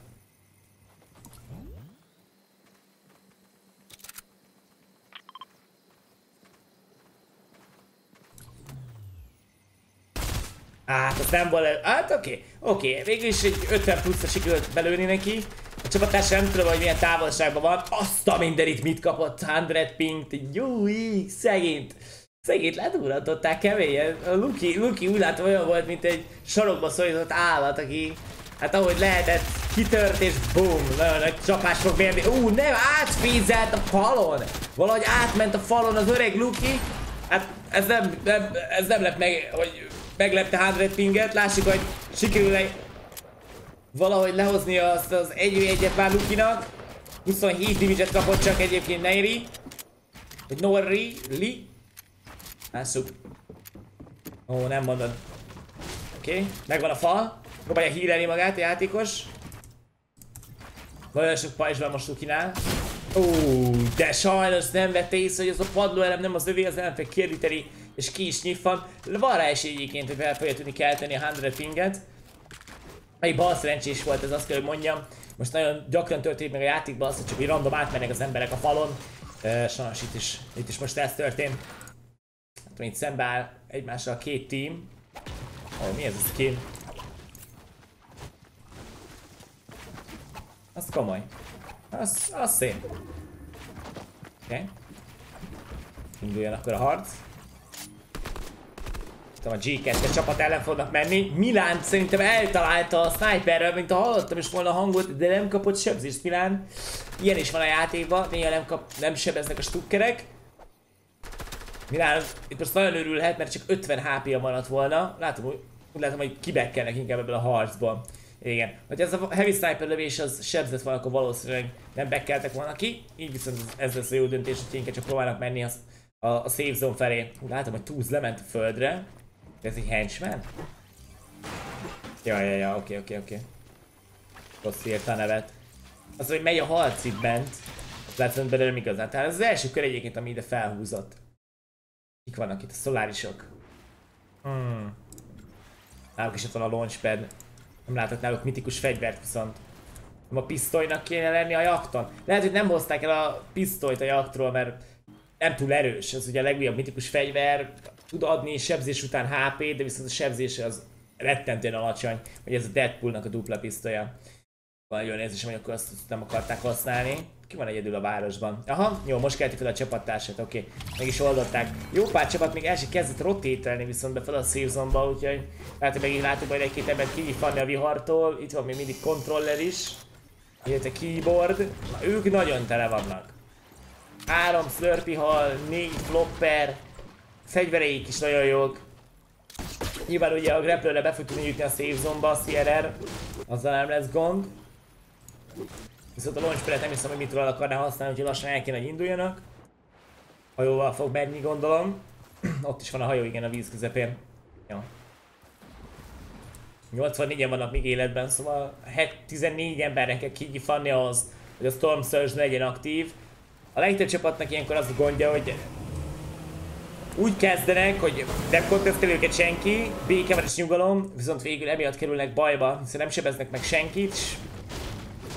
Hát, az nem volt, hát oké, oké, okay. végül is egy 50 pluszra sikerült belőni neki. A csapatás nem tudom, hogy milyen távolságban van. Azt a mindenit mit kapott 100 ping jó, szegényt. Szegényt ledurrantották keményen. A Luki, Luki úgy látom olyan volt, mint egy sarokba szorított állat, aki Hát ahogy lehetett, kitört és bum, nagyon nagy csapás fog mérni. Ú, nem, átspízelt a falon! Valahogy átment a falon az öreg Luki. Hát ez nem, nem, ez nem lep meg, hogy meglepte 100 pinget. Lássuk, hogy sikerül -e valahogy lehozni azt az 1 egyet már Lukinak. 27 damage kapott csak egyébként Neiri. Vagy Norri, Li. Lássuk. Ó, nem mondod. Oké, okay. megvan a fal. Próbálja hírelni magát a játékos. Nagyon sok pajzsban most Lukinál. Ó, de sajnos nem vette észre, hogy az a padlóelem nem az övé, az fog kérdíteni, és ki is nyitvan. Van rá esély egyébként, hogy fel fogja tudni kelteni a 100 pinget. Egy bal szerencsés volt ez, azt kell, hogy mondjam. Most nagyon gyakran történik meg a játékban az, hogy csak így random átmennek az emberek a falon. Uh, sajnos itt is, itt is most ez történt. Hát, itt szembe áll egymással a két team. Oh, mi ez a skin? Az komoly. Az, az szép. Oké. Okay. Induljon akkor a harc. Tudom, a G2 csapat ellen fognak menni. Milán szerintem eltalálta a sniperről, mint a hallottam is volna a hangot, de nem kapott sebzést Milán. Ilyen is van a játékban, néha nem, kap, nem sebeznek a stukkerek. Milán itt most nagyon örülhet, mert csak 50 HP-a maradt volna. Látom, úgy látom, hogy kibekkelnek inkább ebből a harcból. Igen. Hogy ez a heavy sniper lövés az sebzett volna, akkor valószínűleg nem bekeltek volna ki. Így viszont ez lesz a jó döntés, hogy inkább csak próbálnak menni az, a, a safe zone felé. Látom, hogy Tooz lement a földre. Ez egy henchman? Ja, ja, ja, oké, oké, oké. Rossz írta a nevet. Az, hogy megy a harc itt bent, látszott belőle nem igazán. Tehát ez az első kör egyébként, ami ide felhúzott. Kik vannak itt? A szolárisok. Hmm. Náluk is ott van a launchpad. Nem látok náluk mitikus fegyvert viszont. Nem a pisztolynak kéne lenni a jakton. Lehet, hogy nem hozták el a pisztolyt a jaktról, mert nem túl erős. Ez ugye a legújabb mitikus fegyver. Tud adni sebzés után HP, de viszont a sebzése az rettentően alacsony. Hogy ez a Deadpoolnak a dupla pisztolya. Egy érzésem, hogy akkor azt nem akarták használni. Ki van egyedül a városban? Aha, jó, most kelti fel a csapattársat, oké. Okay. Meg is oldották. Jó pár csapat még el sem kezdett rotételni viszont be fel a seasonba, úgyhogy lehet, hogy megint látunk majd egy-két embert kinyitni a vihartól. Itt van még mindig controller is. Illetve keyboard. Na, ők nagyon tele vannak. Három hal, négy flopper. Fegyvereik is nagyon jók. Nyilván ugye a grapplerre be fog tudni jutni a safe zone-ba, a CRR. Azzal nem lesz gond. Viszont a launchpad nem hiszem, hogy mit tudod akarná használni, úgyhogy lassan el kéne, hogy induljanak. Hajóval fog menni, gondolom. Ott is van a hajó, igen, a víz közepén. Jó. 84-en vannak még életben, szóval 14 embernek kell kigyifani az, hogy a Storm Surge legyen aktív. A legtöbb csapatnak ilyenkor az a gondja, hogy úgy kezdenek, hogy nem kontesztel őket senki, béke van és nyugalom, viszont végül emiatt kerülnek bajba, hiszen nem sebeznek meg senkit,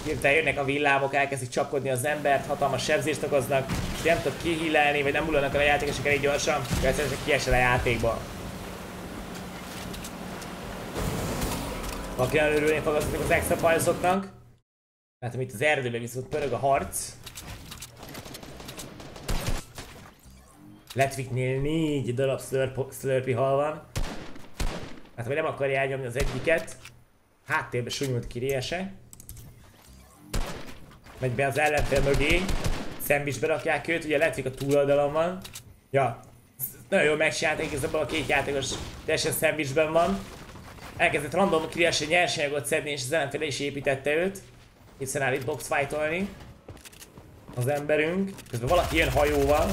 hirtelen jönnek a villámok, elkezdik csapkodni az embert, hatalmas sebzést okoznak, és nem tud kihillelni, vagy nem ullanak el a játékosok elég gyorsan, egyszerűen kiesel a játékba. Valaki nagyon örülni fog az extra pajzoknak. Látom itt az erdőben viszont pörög a harc. Letviknél négy darab slurp, hal van. Hát vagy nem akarja elnyomni az egyiket. Háttérbe sunyult ki Riese megy be az ellenfél mögé, szendvicsbe rakják őt, ugye hogy a túloldalon van. Ja, nagyon jól megcsinálták, igazából a két játékos teljesen szendvicsben van. Elkezdett random kriási nyersanyagot szedni, és az ellenfél is építette őt. Hiszen áll itt boxfight-olni. Az emberünk. Közben valaki jön hajóval.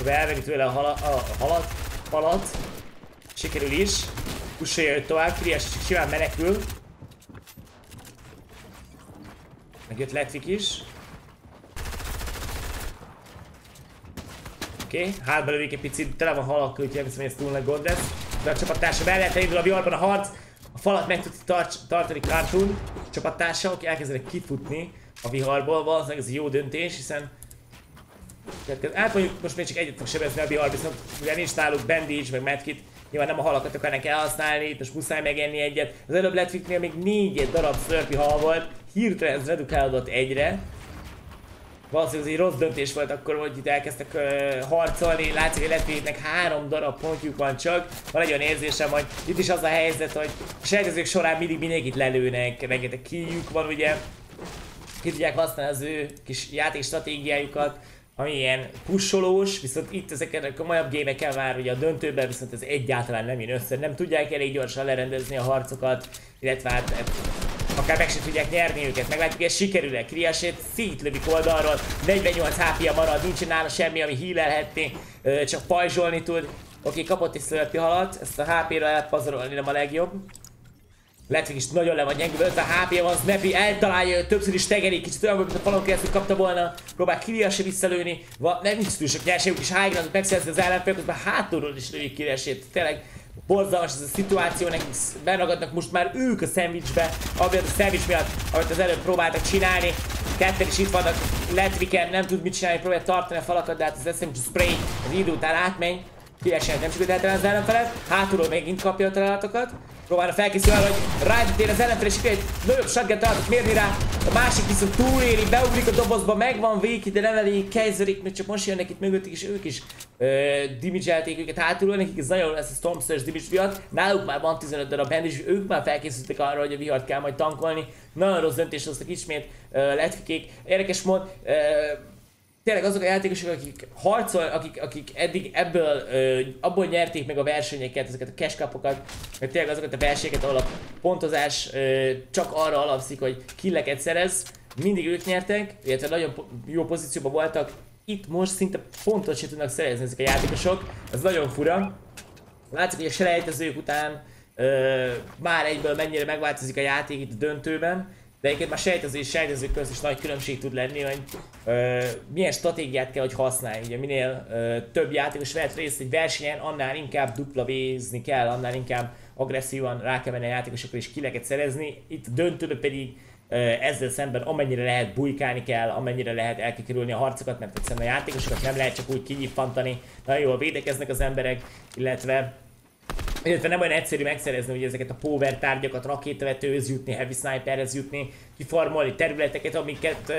Közben elvenni tőle a, hala, a halat, halat. Sikerül is. Pusolja őt tovább, Kriás simán menekül. Megjött Letvik is. Oké, okay. hátba lövik egy picit, tele van halakkal, úgyhogy elviszem, hogy ez túl nagy gond lesz. De a csapattársa mellett elindul a viharban a harc. A falat meg tud tart tartani Cartoon csapattársa, aki elkezdenek kifutni a viharból. Valószínűleg ez jó döntés, hiszen Hát mondjuk most még csak egyet fog sebezni a vihar, viszont ugye nincs náluk bandage, meg medkit, Nyilván nem a halakat akarnak elhasználni, itt most muszáj megenni egyet. Az előbb Letviknél még négy darab szörpi hal volt, hirtelen ez redukálódott egyre. Valószínűleg ez egy rossz döntés volt akkor, hogy itt elkezdtek uh, harcolni, látszik, hogy Letviknek három darab pontjuk van csak. Van egy olyan érzésem, hogy itt is az a helyzet, hogy a sejtezők során mindig mindenkit lelőnek, rengeteg kijük van ugye. Ki tudják használni az ő kis játék stratégiájukat ami ilyen pusolós, viszont itt ezeken a komolyabb gémeken már ugye a döntőben viszont ez egyáltalán nem jön össze, nem tudják elég gyorsan lerendezni a harcokat, illetve hát, hát akár meg sem tudják nyerni őket, meglátjuk, ez sikerül-e, Kriasét szétlövik oldalról, 48 hp marad, nincs nála semmi, ami healelhetné, csak pajzsolni tud. Oké, kapott egy szörpi halat, ezt a HP-ra elpazarolni nem a legjobb. Letvig is nagyon le van gyengülve, 50 hp van, Snappy eltalálja, többször is tegeri, kicsit olyan, mint a falon keresztül kapta volna, próbál Kiria se visszalőni, va, nem nincs túl sok nyerségük is high ground megszerzni az ellenfél, közben hátulról is lőjük Kiriasét, tényleg borzalmas ez a szituáció, nekik beragadnak most már ők a szendvicsbe, amiatt a szendvics miatt, amit az előbb próbáltak csinálni. Ketten is itt vannak, Letviken nem tud mit csinálni, próbálja tartani a falakat, de hát az SMG spray az idő után átmegy. Kiesen nem sikerült az ellenfelet, hátulról megint kapja a találatokat. Próbálna felkészülni arra, hogy rájött az ellenfelé, és egy nagyobb shotgun találatot mérni rá. A másik viszont túléri, beugrik a dobozba, megvan Véki, de nem elég Kejzerik, mert csak most jönnek itt mögöttük, és ők is dimidzselték őket hátulról, nekik ez nagyon lesz a Storm Surge damage miatt. Náluk már van 15 darab hand, és ők már felkészültek arra, hogy a vihart kell majd tankolni. Nagyon rossz döntés hoztak ismét uh, letfikék. Érdekes mód, uh, tényleg azok a játékosok, akik harcol, akik, akik eddig ebből, ö, abból nyerték meg a versenyeket, ezeket a cash cupokat, meg tényleg azokat a versenyeket, ahol a pontozás ö, csak arra alapszik, hogy killeket szerez, mindig ők nyertek, illetve nagyon jó pozícióban voltak, itt most szinte pontot sem tudnak szerezni ezek a játékosok, ez nagyon fura. Látszik, hogy a selejtezők után ö, már egyből mennyire megváltozik a játék itt a döntőben, de egyébként már sejtező és sejtezők között is nagy különbség tud lenni, hogy ö, milyen stratégiát kell, hogy használj. Ugye minél ö, több játékos vett részt egy versenyen, annál inkább dupla vézni kell, annál inkább agresszívan rá kell menni a játékosokra és ki lehet szerezni. Itt a döntőben pedig ö, ezzel szemben amennyire lehet bujkálni kell, amennyire lehet elkikerülni a harcokat, mert egyszerűen a játékosokat nem lehet csak úgy kinyiffantani, nagyon jól védekeznek az emberek, illetve illetve nem olyan egyszerű megszerezni, hogy ezeket a power tárgyakat, rakétavetőhöz jutni, heavy sniperhez jutni, kifarmolni területeket, amiket ö,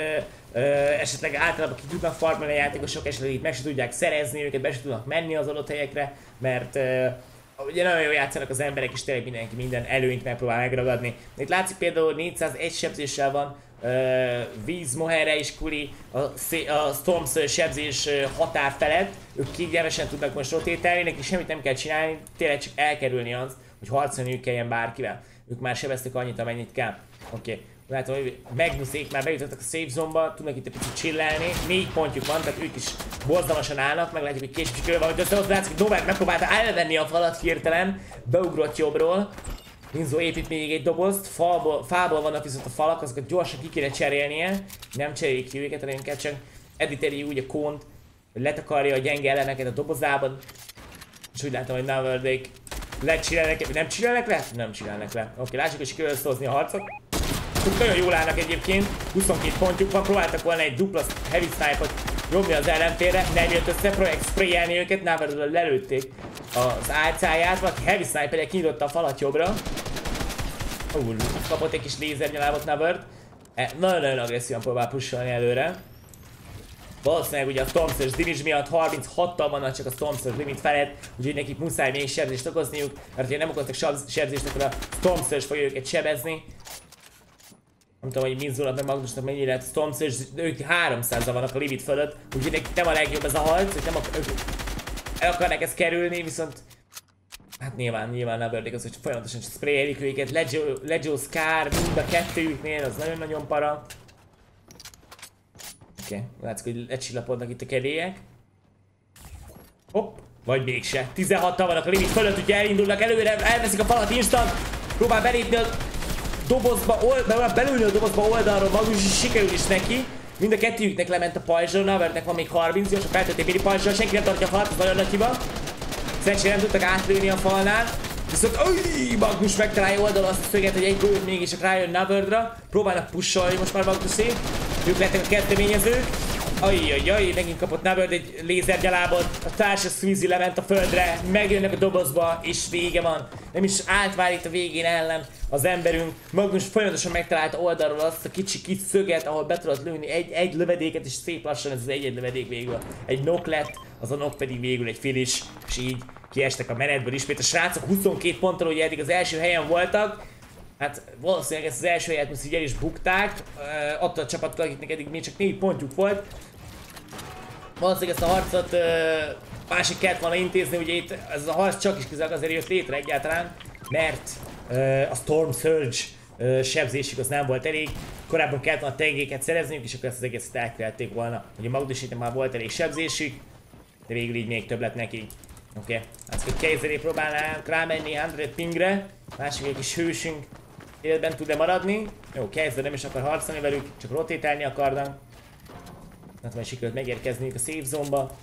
ö, esetleg általában ki tudnak farmolni a játékosok, esetleg itt meg se tudják szerezni, őket be se tudnak menni az adott helyekre, mert ö, ugye nagyon jól játszanak az emberek, és tényleg mindenki minden előnyt megpróbál megragadni. Itt látszik például 401 sebzéssel van uh, Víz, Moherre és Kuli a, a Storms sebzés határ felett. Ők kényelmesen tudnak most rotételni, neki semmit nem kell csinálni, tényleg csak elkerülni azt, hogy harcolniuk kelljen bárkivel. Ők már sebeztek annyit, amennyit kell. Oké. Okay. Látom, hogy Magnusék már bejutottak a safe zone-ba, tudnak itt egy picit chillelni. Négy pontjuk van, tehát ők is borzalmasan állnak, meglátjuk, hogy később sikerül van, hogy össze ott látszik, hogy Novák megpróbálta elvenni a falat hirtelen, beugrott jobbról. Minzo épít még egy dobozt, falból, fából vannak viszont a falak, azokat gyorsan ki kéne cserélnie. Nem cserélik ki őket, hanem inkább csak editeri úgy a kónt, hogy letakarja a gyenge elleneket a dobozában. És úgy látom, hogy Naverdék lecsinálnak, nem csinálnak le? Nem csinálnak le. Oké, lássuk, hogy sikerül összehozni a harcot. Ők nagyon jól állnak egyébként, 22 pontjuk van, próbáltak volna egy dupla heavy snipe-ot nyomni az ellenfélre, nem jött össze, próbálják sprayelni őket, Navarro lelőtték az álcáját, valaki heavy sniper kinyitotta a falat jobbra. Ú, kapott egy kis lézernyalábot Navard. E, nagyon-nagyon agresszívan próbál pusolni előre. Valószínűleg ugye a Stormsurge Dimage miatt 36-tal vannak csak a Stormsurge limit felett, úgyhogy nekik muszáj még sebzést okozniuk, mert ha nem okoztak sebzést, akkor a Stormsurge fogja őket sebezni. Nem tudom, hogy Minzulat meg Magnusnak mennyire lehet Storm és ők 300 vannak a limit fölött, úgyhogy nekik nem a legjobb ez a harc, hogy nem ak ők el akarnak ezt kerülni, viszont Hát nyilván, nyilván Neverdick az, hogy folyamatosan csak sprayelik őket, Legio, Legio Scar, mind a kettőjüknél, az nagyon-nagyon para. Oké, okay. látszik, hogy lecsillapodnak itt a kedélyek. Hopp, vagy mégse. 16 vannak a limit fölött, úgyhogy elindulnak előre, elveszik a falat instant, próbál belépni a dobozba, old, belülni a dobozba oldalról Magnus is sikerül is neki. Mind a kettőjüknek lement a pajzsra, Navernek van még 30, gyors a feltölték Billy pajzsra, senki nem tartja a falat, nagyon nagy hiba. Szerencsére nem tudtak átlőni a falnál. Viszont öy, Magnus megtalálja oldal azt a szöget, hogy egy gólt mégis rájön Naverdra. Próbálnak pusolni most már Magnusi. Ők lettek a kezdeményezők. Ajjajjaj, megint kapott Nabird egy lézergyalábot, a társa Sweezy lement a földre, megjönnek a dobozba, és vége van. Nem is átválik a végén ellen az emberünk. Magnus folyamatosan megtalálta oldalról azt a kicsi kis szöget, ahol be tudott lőni egy, egy lövedéket, és szép lassan ez az egy, egy lövedék végül. Egy nok lett, az a nok pedig végül egy finish, és így kiestek a menetből ismét. A srácok 22 ponttal, ugye eddig az első helyen voltak, Hát valószínűleg ezt az első helyet most így el is bukták, uh, attól a csapattól, akiknek eddig még csak 4 pontjuk volt. Valószínűleg ezt a harcot uh, másik kellett volna intézni, ugye itt ez a harc csak is kizárólag azért jött létre egyáltalán, mert uh, a Storm Surge uh, sebzésük az nem volt elég. Korábban kellett volna tegéket szerezniük, és akkor ezt az egészet elkelték volna. Ugye Magdusítnek már volt elég sebzésük, de végül így még több lett neki. Oké, okay. azt hogy Kaiseré próbálnánk rámenni 100 pingre, másik egy kis hősünk életben tud-e maradni. Jó, kezdve nem is akar harcolni velük, csak rotétálni akarnak. Hát majd sikerült megérkezniük a safe zone-ba.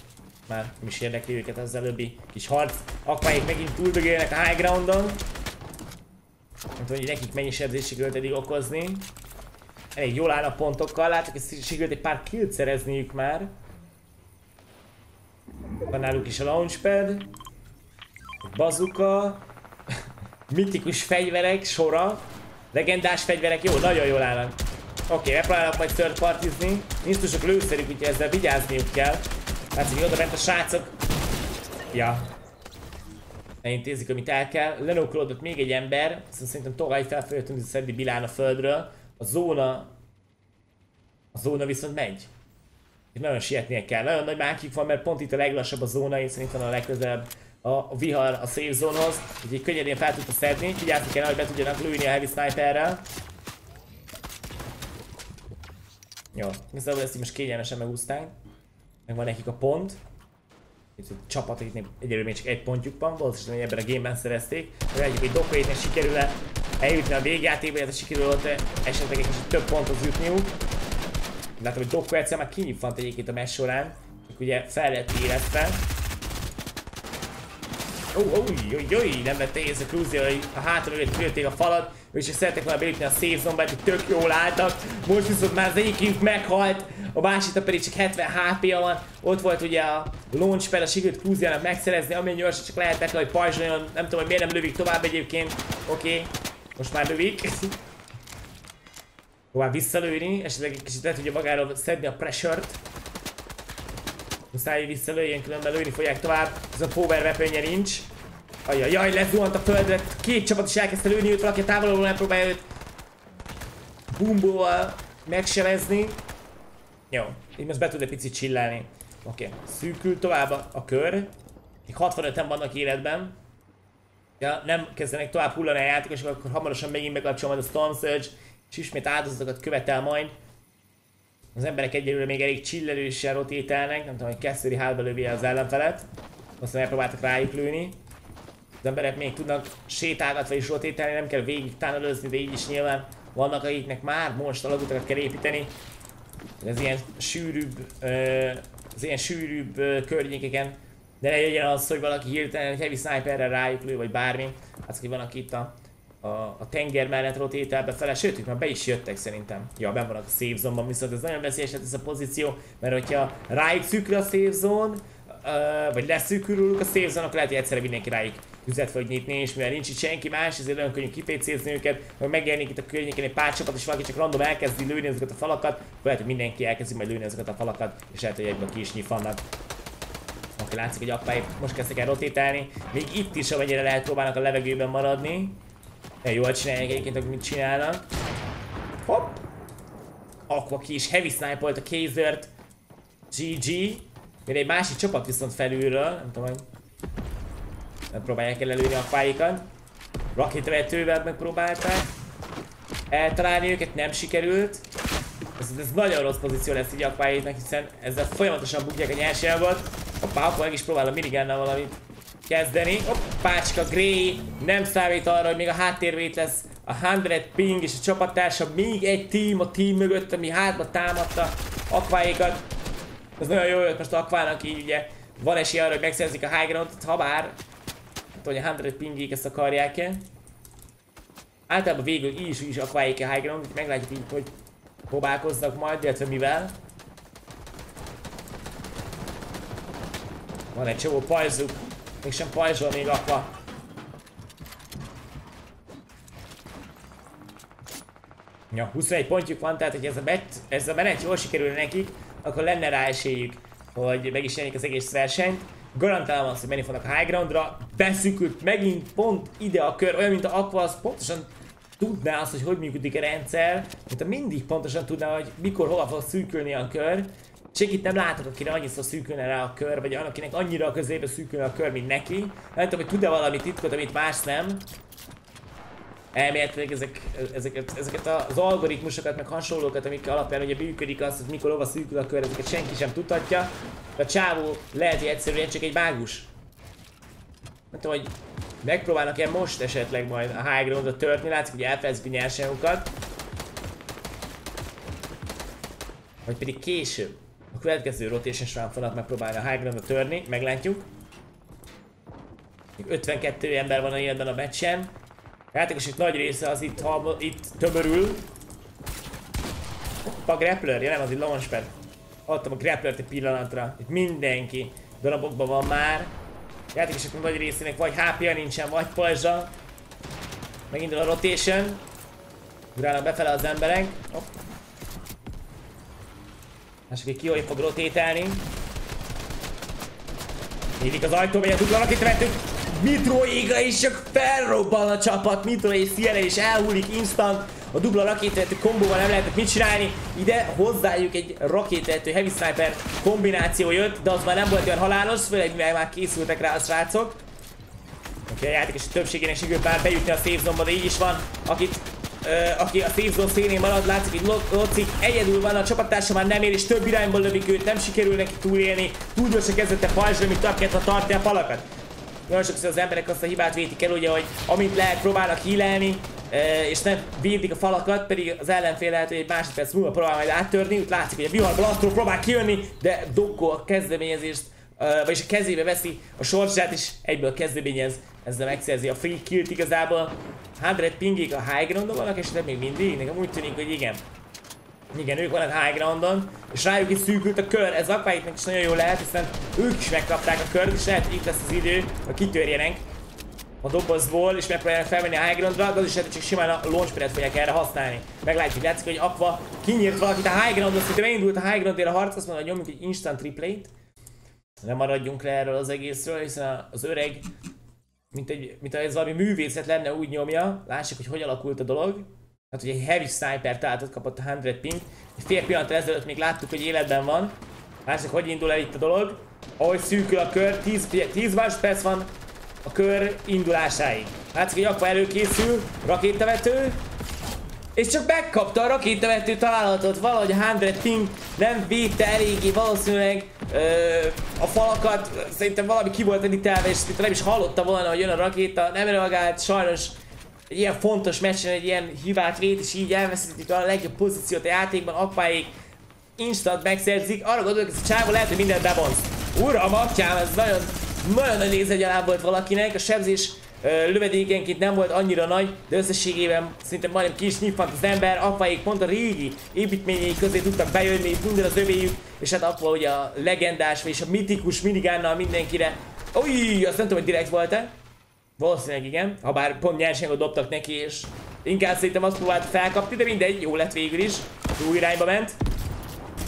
Már nem is érdekli őket az előbbi kis harc. Akváik megint túldögélnek a high groundon. Nem tudom, hogy nekik mennyi sebzést sikerült eddig okozni. Elég jól állnak pontokkal, látok, hogy sikerült egy pár killt szerezniük már. Van náluk is a launchpad. Bazuka. Mitikus fegyverek sora. Legendás fegyverek, jó, nagyon jól állnak. Oké, okay, megpróbálok majd third partizni. Nincs túl sok lőszerük, úgyhogy ezzel vigyázniuk kell. Hát, hogy oda bent a srácok. Ja. Elintézik, amit el kell. Lenókolódott még egy ember. Szóval szerintem tovább fel fogja tűnni szedni Bilán a földről. A zóna... A zóna viszont megy. Itt nagyon sietnie kell. Nagyon nagy mákik van, mert pont itt a leglassabb a zóna, és szerintem a legközelebb a vihar a safe zone-hoz, úgyhogy könnyedén fel tudta szedni. Vigyázni kell, hogy be tudjanak lőni a heavy sniperrel. Jó, igazából ezt így most kényelmesen megúzták. Meg van nekik a pont. Itt a csapat, akiknek egyelőre még csak egy pontjuk van, valószínűleg ebben a gameben szerezték. Reméljük, hogy Dokoétnek sikerül-e eljutni a végjátékba, illetve sikerül ott esetleg egy kicsit több ponthoz jutniuk. Látom, hogy Dokko egyszer már kinyitfant egyébként a meccs során, csak ugye fel lett érezve. Ó, oh, oh, oh, nem vette észre hogy a hátra kilőtték a falat, és szerettek volna belépni a safe zone hogy több jól álltak. Most viszont már az egyikünk meghalt, a másik pedig csak 70 HP-ja van. Ott volt ugye a launchpad, a sikerült Cruzy-nak megszerezni, amilyen gyorsan csak lehetett, hogy pajzsoljon, nem tudom, hogy miért nem lövik tovább egyébként. Oké, okay. most már lövik. Tovább visszalőni, esetleg egy kicsit le tudja magáról szedni a pressure-t. Muszáj visszalőjön, különben lőni fogják tovább. Ez a power weaponje nincs. Ajajaj, lezuhant a földre. Két csapat is elkezdte lőni őt, valaki távolról megpróbálja őt bumbóval megselezni. Jó, így most be tud egy picit csillelni. Oké, okay. szűkül tovább a, kör. Még 65-en vannak életben. Ja, nem kezdenek tovább hullani a játékosok, akkor hamarosan megint megkapcsol majd a Storm Surge, és ismét áldozatokat követel majd. Az emberek egyelőre még elég csillelősen rotételnek, nem tudom, hogy Cassidy hátba lövi az ellenfelet. Aztán megpróbáltak rájuk lőni. Az emberek még tudnak sétálgatva is rotételni, nem kell végig tunnelözni, de így is nyilván vannak, akiknek már most alagutakat kell építeni. Ez ilyen sűrűbb, az ilyen sűrűbb környékeken. De ne legyen az, hogy valaki hirtelen egy heavy sniperrel rájuk lő, vagy bármi. Az, hogy van, itt a a, a tenger mellett rotételbe fele, sőt, itt már be is jöttek szerintem. Ja, ben vannak a safe zone viszont ez nagyon veszélyes ez a pozíció, mert hogyha rájuk szűkül a safe zone, vagy leszűkülünk a safe zone, akkor lehet, hogy egyszerre mindenki rájuk üzet fog nyitni, és mivel nincs itt senki más, ezért nagyon könnyű kipécézni őket, hogy megjelenik itt a környéken egy pár csapat, és valaki csak random elkezdi lőni ezeket a falakat, akkor lehet, hogy mindenki elkezdi majd lőni ezeket a falakat, és lehet, hogy egyből ki is nyifannak. Oké, látszik, hogy appáik most kezdtek el rotétálni. Még itt is, amennyire lehet próbálnak a levegőben maradni. Ja, jól csinálják egyébként, hogy mit csinálnak. Hopp! Aqua ki is heavy snipe a Kazert. GG. Még egy másik csapat viszont felülről, nem tudom, hogy nem próbálják el előni a fáikat. Rakétvetővel megpróbálták. Eltalálni őket nem sikerült. Ez, ez nagyon rossz pozíció lesz így Aquáéknak, hiszen ezzel folyamatosan bukják a nyerságot. Hoppá, akkor meg is próbál a minigannal valamit kezdeni. Hoppácska, Gray nem számít arra, hogy még a háttérvét lesz a 100 ping és a csapattársa, még egy team a team mögött, ami hátba támadta Aquáékat. Ez nagyon jó jött most Aquának így ugye van esély arra, hogy megszerzik a high ground ha bár hát, hogy a 100 pingék ezt akarják-e. Általában végül így is, is akválják a high ground, meglátjuk így, hogy próbálkoznak majd, illetve mivel. Van egy csomó pajzsuk. Mégsem pajzsol még apa. Ja, 21 pontjuk van, tehát hogy ez a, bet, ez a menet jól sikerül nekik, akkor lenne rá esélyük, hogy meg is az egész versenyt. Garantálom azt, hogy menni fognak a high groundra. Beszűkült megint pont ide a kör, olyan mint a Aqua, az pontosan tudná azt, hogy hogy működik a rendszer, mint a mindig pontosan tudná, hogy mikor hova fog szűkülni a kör. Csak itt nem látok, akire annyiszor szűkülne rá a kör, vagy akinek annyira a közébe szűkülne a kör, mint neki. Nem tudom, hogy tud-e valami titkot, amit más nem. Elméletileg ezek, ezeket, ezeket az algoritmusokat, meg hasonlókat, amik alapján ugye működik az, hogy mikor hova szűkül a kör, ezeket senki sem tudhatja. A csávó lehet, hogy egyszerűen csak egy mágus. Nem tudom, hogy megpróbálnak-e most esetleg majd a high ground törni, látszik, hogy elfejezzik a nyersanyokat. Vagy pedig később. A következő rotation során fognak megpróbálni a high ground törni, meglátjuk. Még 52 ember van a életben a meccsen. A játékos itt nagy része az itt, ha, itt tömörül. A grappler, ja nem, az egy launchpad. Adtam a grapplert egy pillanatra. Itt mindenki darabokban van már. A játékosok nagy részének vagy hp nincsen, vagy pajzsa. Megindul a rotation. Ugrálnak befele az emberek. Hopp. Mások, hogy ki hogy fog rotételni. Nyílik az ajtó, megy a dupla rakétavető. Mitro éga és csak felrobban a csapat. Mitro és Sierra is elhullik instant. A dupla rakétavető kombóval nem lehetett mit csinálni. Ide hozzájuk egy rakétavető Heavy Sniper kombináció jött, de az már nem volt olyan halálos, főleg mivel már készültek rá a srácok. Okay, a játékos többségének sikerült már bejutni a safe zone de így is van, akit Uh, aki a safe zone szélén marad, látszik, hogy Loci egyedül van, a csapattársa már nem ér, és több irányból lövik őt, nem sikerül neki túlélni, túl gyorsan kezdett a pajzsra, mint ha tartja a falakat. Nagyon sokszor az emberek azt a hibát vétik el, ugye, hogy amint lehet próbálnak hílelni, és nem védik a falakat, pedig az ellenfél lehet, hogy egy másodperc múlva próbál majd áttörni, úgy látszik, hogy a vihar blasztról próbál kijönni, de Dokko a kezdeményezést, vagyis a kezébe veszi a sorsát, és egyből kezdeményez, ezzel megszerzi a free kill-t igazából. 100 pingig a high groundon vannak esetleg még mindig? Nekem úgy tűnik, hogy igen. Igen, ők vannak high groundon, és rájuk is szűkült a kör, ez Aquaitnak is nagyon jó lehet, hiszen ők is megkapták a kört, és lehet, hogy itt lesz az idő, hogy kitörjenek a dobozból, és megpróbálják felvenni a high groundra, az is lehet, csak simán a launchpadet fogják erre használni. Meglátjuk, látszik, hogy Aqua kinyírt valakit a high groundra, szinte beindult a high groundért a harc, azt mondja, hogy nyomjuk egy instant replay-t. Nem maradjunk le erről az egészről, hiszen az öreg, mint, egy, mint ez valami művészet lenne, úgy nyomja. Lássuk, hogy hogy alakult a dolog. Hát ugye egy heavy sniper tátot kapott a 100 ping. Egy fél pillanat ezelőtt még láttuk, hogy életben van. Lássuk, hogy indul el itt a dolog. Ahogy szűkül a kör, 10, 10 másodperc van a kör indulásáig. Látszik, hogy Aqua előkészül, rakétavető, és csak megkapta a rakétavető találatot, valahogy a 100 ping nem védte eléggé valószínűleg ö, a falakat, szerintem valami ki volt editelve, és nem is hallotta volna, hogy jön a rakéta, nem reagált, sajnos egy ilyen fontos meccsen egy ilyen hibát vét, és így elveszítik a legjobb pozíciót a játékban, Aquáig instant megszerzik, arra gondolok, hogy ez a csávó lehet, hogy mindent bebonz. Uram, atyám, ez nagyon, nagyon nagy nézegyaláb volt valakinek, a sebzés lövedékenként nem volt annyira nagy, de összességében szinte majdnem ki is nyiffant az ember, Aquaik pont a régi építményei közé tudtak bejönni, minden az övéjük, és hát Aqua ugye a legendás, és a mitikus minigánnal mindenkire. Ujj, azt nem tudom, hogy direkt volt-e. Valószínűleg igen, ha bár pont nyersanyagot dobtak neki, és inkább szerintem azt próbált felkapni, de mindegy, jó lett végül is. Jó irányba ment.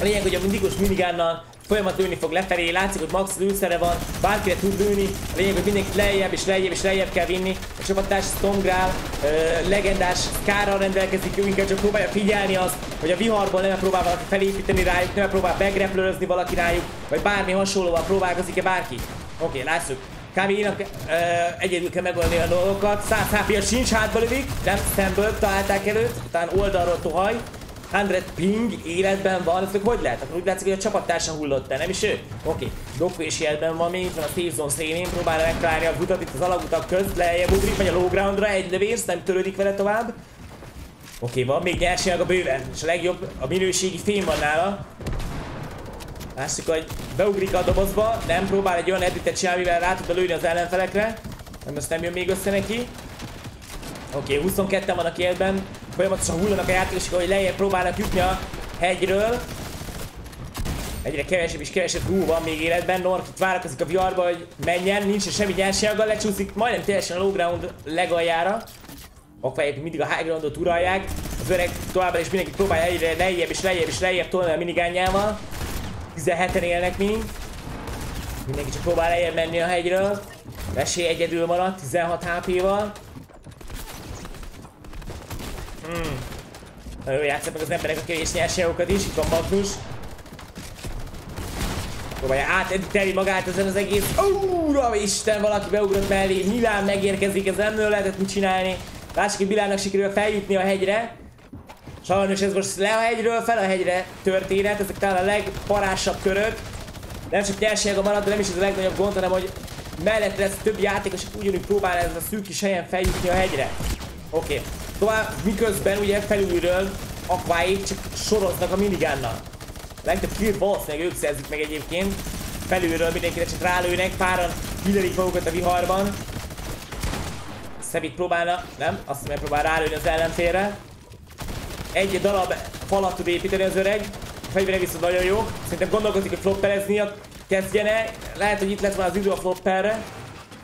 A lényeg, hogy a mitikus minigánnal folyamat lőni fog lefelé, látszik, hogy max lőszere van, bárkire tud lőni, a lényeg, hogy mindenkit lejjebb és lejjebb és lejjebb kell vinni. A csapattárs Stomgrál, uh, legendás kárral rendelkezik, ő inkább csak próbálja figyelni azt, hogy a viharból nem próbál valaki felépíteni rájuk, nem próbál begrepplőzni valaki rájuk, vagy bármi hasonlóval próbálkozik-e bárki. Oké, okay, lássuk. Kávénak uh, egyedül kell megoldani a dolgokat. 100 hp sincs, hátba lövik, nem szemből találták előtt, utána oldalról tohaj. 100 ping életben van, ez hogy lehet? Akkor úgy látszik, hogy a csapattársa hullott el, nem is ő? Oké, okay. Is életben van, még van a safe zone szélén, próbálja megtalálni a utat itt az alagutak közt, lejjebb ugrik, megy a low groundra, egy lövés, nem törődik vele tovább. Oké, okay, van még nyersanyag a bőven, és a legjobb, a minőségi fém van nála. Lássuk, hogy beugrik a dobozba, nem próbál egy olyan editet csinálni, mivel rá tudta lőni az ellenfelekre. Nem, ezt nem jön még össze neki. Oké, okay, 22-en vannak életben, folyamatosan hullanak a játékosok, hogy lejjebb próbálnak jutni a hegyről. Egyre kevesebb és kevesebb túl van még életben. Nork itt várakozik a viharba, hogy menjen. Nincs semmi nyerségaggal, lecsúszik majdnem teljesen a low ground legaljára. Akvályok mindig a high groundot uralják. Az öreg továbbra is mindenki próbálja egyre lejjebb és lejjebb és lejjebb tolni a minigányával. 17-en élnek még. Mindenki csak próbál lejjebb menni a hegyről. Vesé egyedül maradt, 16 HP-val. Hmm. Nagyon játszanak meg az emberek a kevés nyerságokat is, itt van Magnus. Próbálja átediteli magát ezen az egész. Úra Isten, valaki beugrott mellé. Milán megérkezik, ez nem lehetett mit csinálni. Hogy Milánnak sikerül feljutni a hegyre. Sajnos ez most le a hegyről, fel a hegyre történet. Ezek talán a legparásabb körök. Nem csak nyerséga marad, de nem is ez a legnagyobb gond, hanem hogy mellette lesz több játékos, ugyanúgy próbál ez a szűk kis helyen feljutni a hegyre. Oké. Okay. Tovább, miközben ugye felülről akváik csak soroznak a minigánnal. Legtöbb killt valószínűleg ők szerzik meg egyébként. Felülről mindenkire csak rálőnek, páran hillelik magukat a viharban. Szebit próbálna, nem? Azt megpróbál rálőni az ellenfélre. Egy darab falat tud építeni az öreg. A fegyvere viszont nagyon jó. Szerintem gondolkozik, hogy flopperezni kezdjene. Lehet, hogy itt lett volna az idő a flopperre.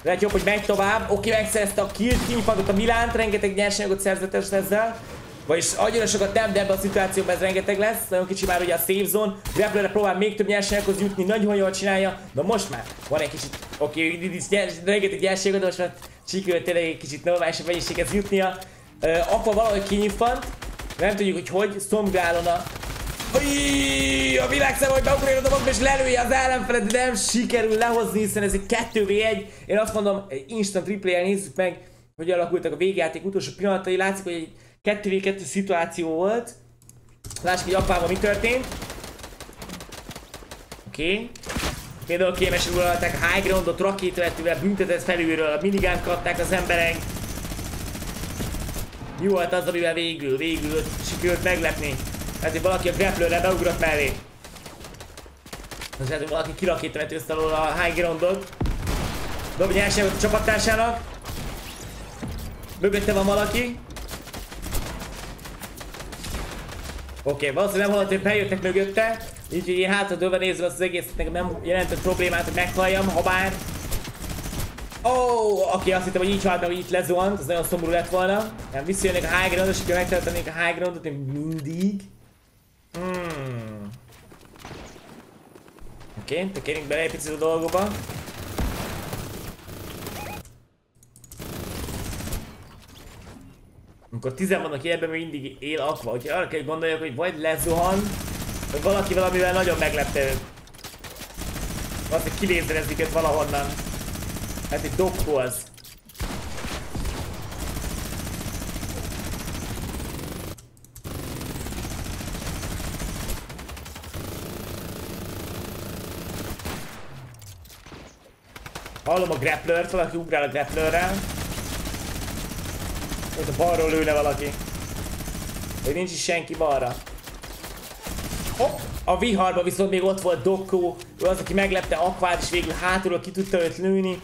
Lehet jobb, hogy megy tovább. Oké, megszerezte a killt, kinyithatott a Milánt, rengeteg nyersanyagot szerzett ezzel. Vagyis annyira sokat nem, de ebben a szituációban ez rengeteg lesz. Nagyon kicsi már ugye a safe zone. Grapplerre próbál még több nyersanyaghoz jutni, nagyon jól csinálja. Na most már van egy kicsit, oké, okay, nyers, rengeteg nyersanyagot, de most már sikerült tényleg egy kicsit normálisabb mennyiséghez jutnia. Uh, akkor valahogy kinyitfant. Nem tudjuk, hogy hogy. Stormgrálon a Ujj, a hogy beugrálja a és lelője az ellenfelet, sikerül lehozni, hiszen ez egy 2v1. Én azt mondom, instant replay nézzük meg, hogy alakultak a végjáték utolsó pillanatai. Látszik, hogy egy 2v2 szituáció volt. Lássuk, hogy apával mi történt. Oké. Okay. Például a high groundot rakétavetővel, büntetett felülről, a minigánt kapták az emberek. Mi volt az, amivel végül, végül sikerült meglepni? Hát, hogy valaki a grapplerre beugrott mellé. Az lehet, hogy valaki kirakétavetőzte alól a high groundot. Dob nyerséget a csapattársának. Mögötte van valaki. Oké, okay, valószínűleg nem hallott, hogy bejöttek mögötte. Így, én hátradőlve nézve az egészet nekem nem jelentett problémát, hogy meghalljam, ha bár... Ó, oh, aki azt hittem, hogy így halt meg, hogy itt lezuhant, az nagyon szomorú lett volna. Nem visszajönnek a high ground és akkor megtartanék a high groundot, még mindig. Hmm. Oké, okay, tekérjünk bele egy picit a dolgokba. Amikor tizen vannak életben, még mindig él akva. Úgyhogy arra kell gondoljak, hogy vagy lezuhan, vagy valaki valamivel nagyon meglepte őt. hogy kilézerezik őt valahonnan. Hát egy dokko az. Hallom a grapplert, valaki ugrál a grapplerrel. Ott a balról lőne valaki. Még nincs is senki balra. Hopp! A viharban viszont még ott volt Dokko, ő az, aki meglepte Aquát, és végül hátulról ki tudta őt lőni.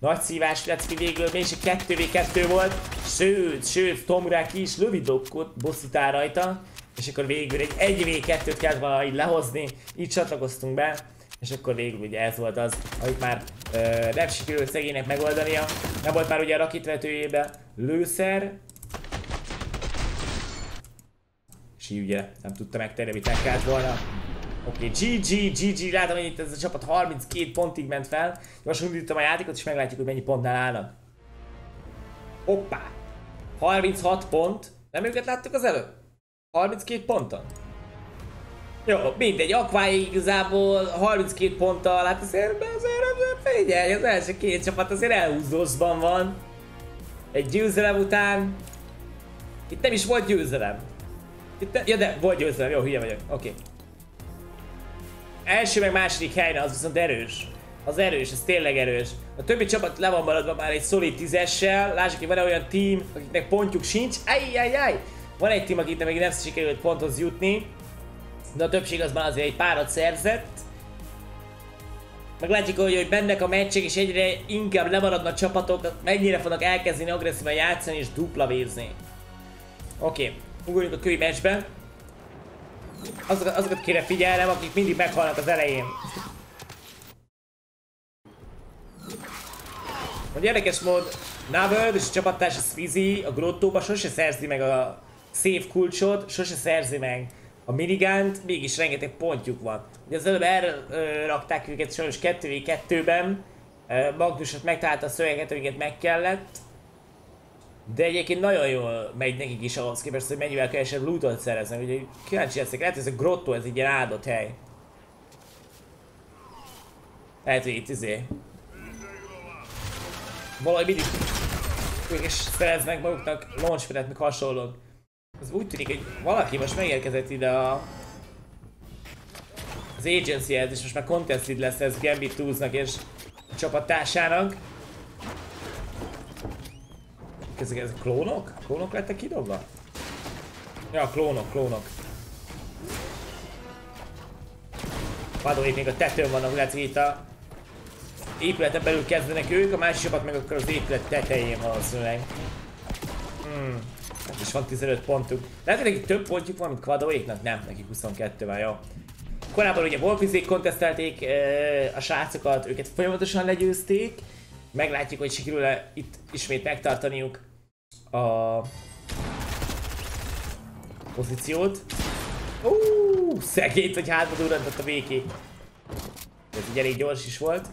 Nagy szívás lett ki végül, mégis 2v2 volt. Sőt, sőt, Tomra ki is lövi Dokkot, bosszítál rajta. És akkor végül egy 1v2-t kellett valahogy lehozni, így csatlakoztunk be. És akkor végül ugye ez volt az, amit már ö, nem sikerült szegénynek megoldania. Nem volt már ugye a rakitvetőjébe lőszer. És így ugye nem tudta megtenni, amit meg volna. Oké, okay, GG, GG, látom, hogy itt ez a csapat 32 pontig ment fel. Most indítom a játékot, és meglátjuk, hogy mennyi pontnál állnak. Hoppá! 36 pont. Nem őket láttuk az előbb? 32 ponton? Jó, mindegy, Aquai igazából 32 ponttal, hát azért, azért, azért figyelj, az első két csapat azért elhúzósban van. Egy győzelem után. Itt nem is volt győzelem. Itt ne, ja de, volt győzelem, jó, hülye vagyok, oké. Okay. Első meg második helyre, az viszont erős. Az erős, ez tényleg erős. A többi csapat le van maradva már egy szolid tízessel. Lássuk, hogy van -e olyan team, akiknek pontjuk sincs. Ajjajjaj! Van egy team, akiknek még nem sikerült ponthoz jutni. De a többség az már azért egy párat szerzett. Meglátjuk, hogy, hogy bennek a meccsek és egyre inkább lemaradnak csapatok, mennyire fognak elkezdeni agresszívan játszani és dupla vézni. Oké, okay. ugorjunk a kövi meccsbe. Azokat, azokat kéne figyelnem, akik mindig meghalnak az elején. Hogy érdekes mód, Navel és a csapattárs a Swizzy a grottóba sose szerzi meg a szép kulcsot, sose szerzi meg a minigánt, mégis rengeteg pontjuk van. Ugye az előbb elrakták őket sajnos 2v2-ben, Magnusot megtalálta a szöveget, amiket meg kellett, de egyébként nagyon jól megy nekik is ahhoz képest, hogy mennyivel kevesebb lootot szereznek. Úgyhogy kíváncsi leszek, lehet ez a grotto, ez egy ilyen áldott hely. Lehet, hogy itt izé. Valahogy mindig is szereznek maguknak launchpadet, meg hasonlók. Ez úgy tűnik, hogy valaki most megérkezett ide a... Az agency-hez, és most már contested lesz ez Gambit Tools-nak és csapattársának. Ezek, ezek klónok? Klónok lettek kidobva? Ja, klónok, klónok. Padóik még a tetőn vannak, hogy itt a épületen belül kezdenek ők, a másik csapat meg akkor az épület tetején valószínűleg. Hmm. Hát is van 15 pontuk. Lehet, hogy nekik több pontjuk van, mint Quadoéknak? Nem, nekik 22 van, jó. Korábban ugye Wolfizék kontesztelték e, a srácokat, őket folyamatosan legyőzték. Meglátjuk, hogy sikerül -e itt ismét megtartaniuk a pozíciót. Uuuuh, szegényt, hogy hátba durrantott a véki. Ez így elég gyors is volt.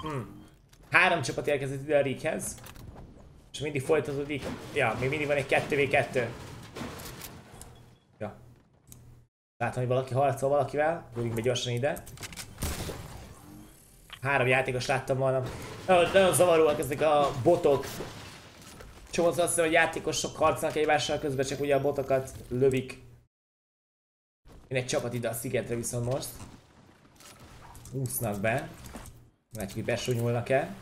Hmm. Három csapat érkezett ide a Rickhez. És mindig folytatódik. Ja, még mindig van egy 2v2. Ja. Látom, hogy valaki harcol valakivel. Gyerünk be gyorsan ide. Három játékos láttam volna. Nagyon, nagyon zavaróak ezek a botok. Csomószor azt hiszem, hogy játékosok harcolnak egymással közben, csak ugye a botokat lövik. Én egy csapat ide a szigetre viszont most. Úsznak be. Látjuk, hogy besonyulnak-e.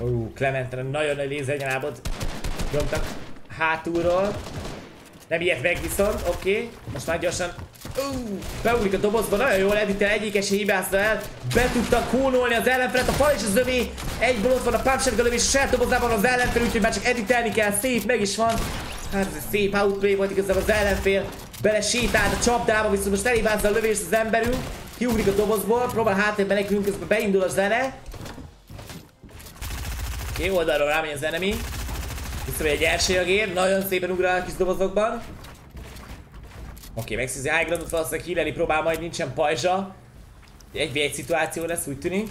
Ó, Clementre nagyon nagy lézernyalábot nyomtak hátulról. Nem ilyet meg viszont, oké. Okay. Most már gyorsan uh, beugrik a dobozba, nagyon jól editel, egyik esély hibázta el. Be tudta kónolni az ellenfelet, a fal is az övé. Egyből ott van a pumpshot lövés, a saját dobozában az ellenfél, úgyhogy már csak editelni kell, szép, meg is van. Hát ez egy szép outplay volt igazából az ellenfél. Bele sétált a csapdába, viszont most elhibázza a lövést az emberünk. Kiugrik a dobozból, próbál háttérben menekülni, közben beindul a zene. Okay, oldalról rámegy az enemy. Viszont egy elsőjagér, nagyon szépen ugrál a kis dobozokban. Oké, megszerzi Highgroundot, valószínűleg híleni próbál, majd nincsen pajzsa. Egy v egy szituáció lesz, úgy tűnik.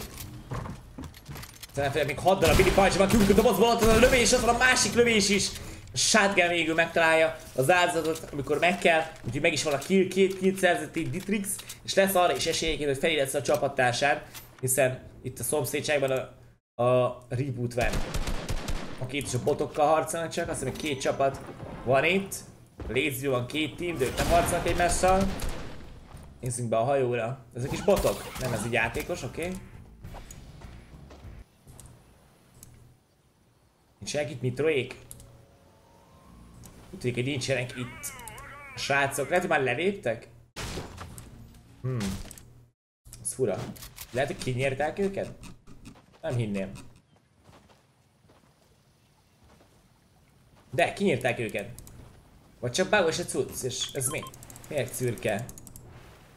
Szerintem még 6 darab mini pajzsa van, kiugrik a dobozból, ott a lövés, ott van a másik lövés is. A shotgun végül megtalálja az áldozatot, amikor meg kell, úgyhogy meg is van a kill, két kill szerzett itt Ditrix, és lesz arra is esélyeként, hogy felélesz a csapattársát, hiszen itt a szomszédságban a, a reboot van. Oké, itt is a botokkal harcolnak csak, azt hiszem, hogy két csapat van itt. Léző van két team, de ők nem harcolnak egymással. Nézzünk be a hajóra. Ezek is botok, nem ez egy játékos, oké? Okay. Nincsenek itt mitroék? Úgy tűnik, hogy nincsenek itt a srácok. Lehet, hogy már leléptek? Hmm. Ez fura. Lehet, hogy kinyírták őket? Nem hinném. De, kinyírták őket. Vagy csak bágos a cucc, és ez mi? Miért szürke?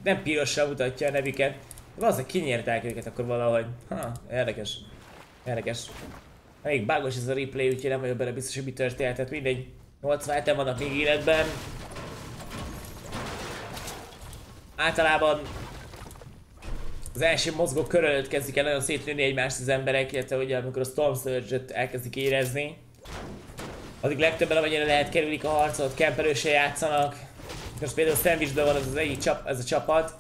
Nem pirosra mutatja a nevüket. Valószínűleg kinyírták őket akkor valahogy. Ha, érdekes. Érdekes. Még bágos ez a replay, úgyhogy nem vagyok benne biztos, hogy mi történhetett. Mindegy. 87-en vannak még életben. Általában az első mozgó kör előtt kezdik el nagyon szétlőni egymást az emberek, illetve ugye amikor a Storm Surge-et elkezdik érezni. Addig legtöbben amennyire lehet kerülik a harcot, kemperőse játszanak. Most például Sandwichben van az, az egyik csap, ez a csapat.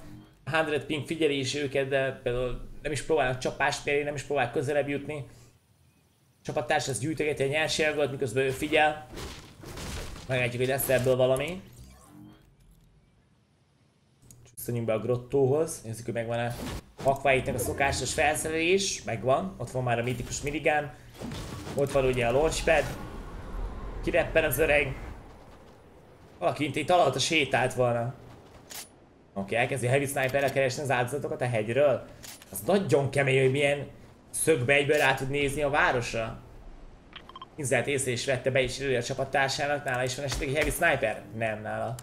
100 ping figyeli is őket, de például nem is próbálnak csapást mérni, nem is próbál közelebb jutni. A csapattárs az gyűjtögeti a nyerségot, miközben ő figyel. Meglátjuk, hogy lesz ebből valami. Csúszanjunk be a grottóhoz. Nézzük, hogy megvan-e Hakváitnek a szokásos felszerelés. Megvan. Ott van már a mitikus minigán. Ott van ugye a launchpad. Kireppen az öreg. Valaki itt alatt sétált volna. Oké, okay, elkezdi heavy sniperrel keresni az áldozatokat a hegyről. Az nagyon kemény, hogy milyen szögbe egyből rá tud nézni a városra. Inzelt észre és vette be is a csapattársának, nála is van esetleg egy heavy sniper? Nem, nála.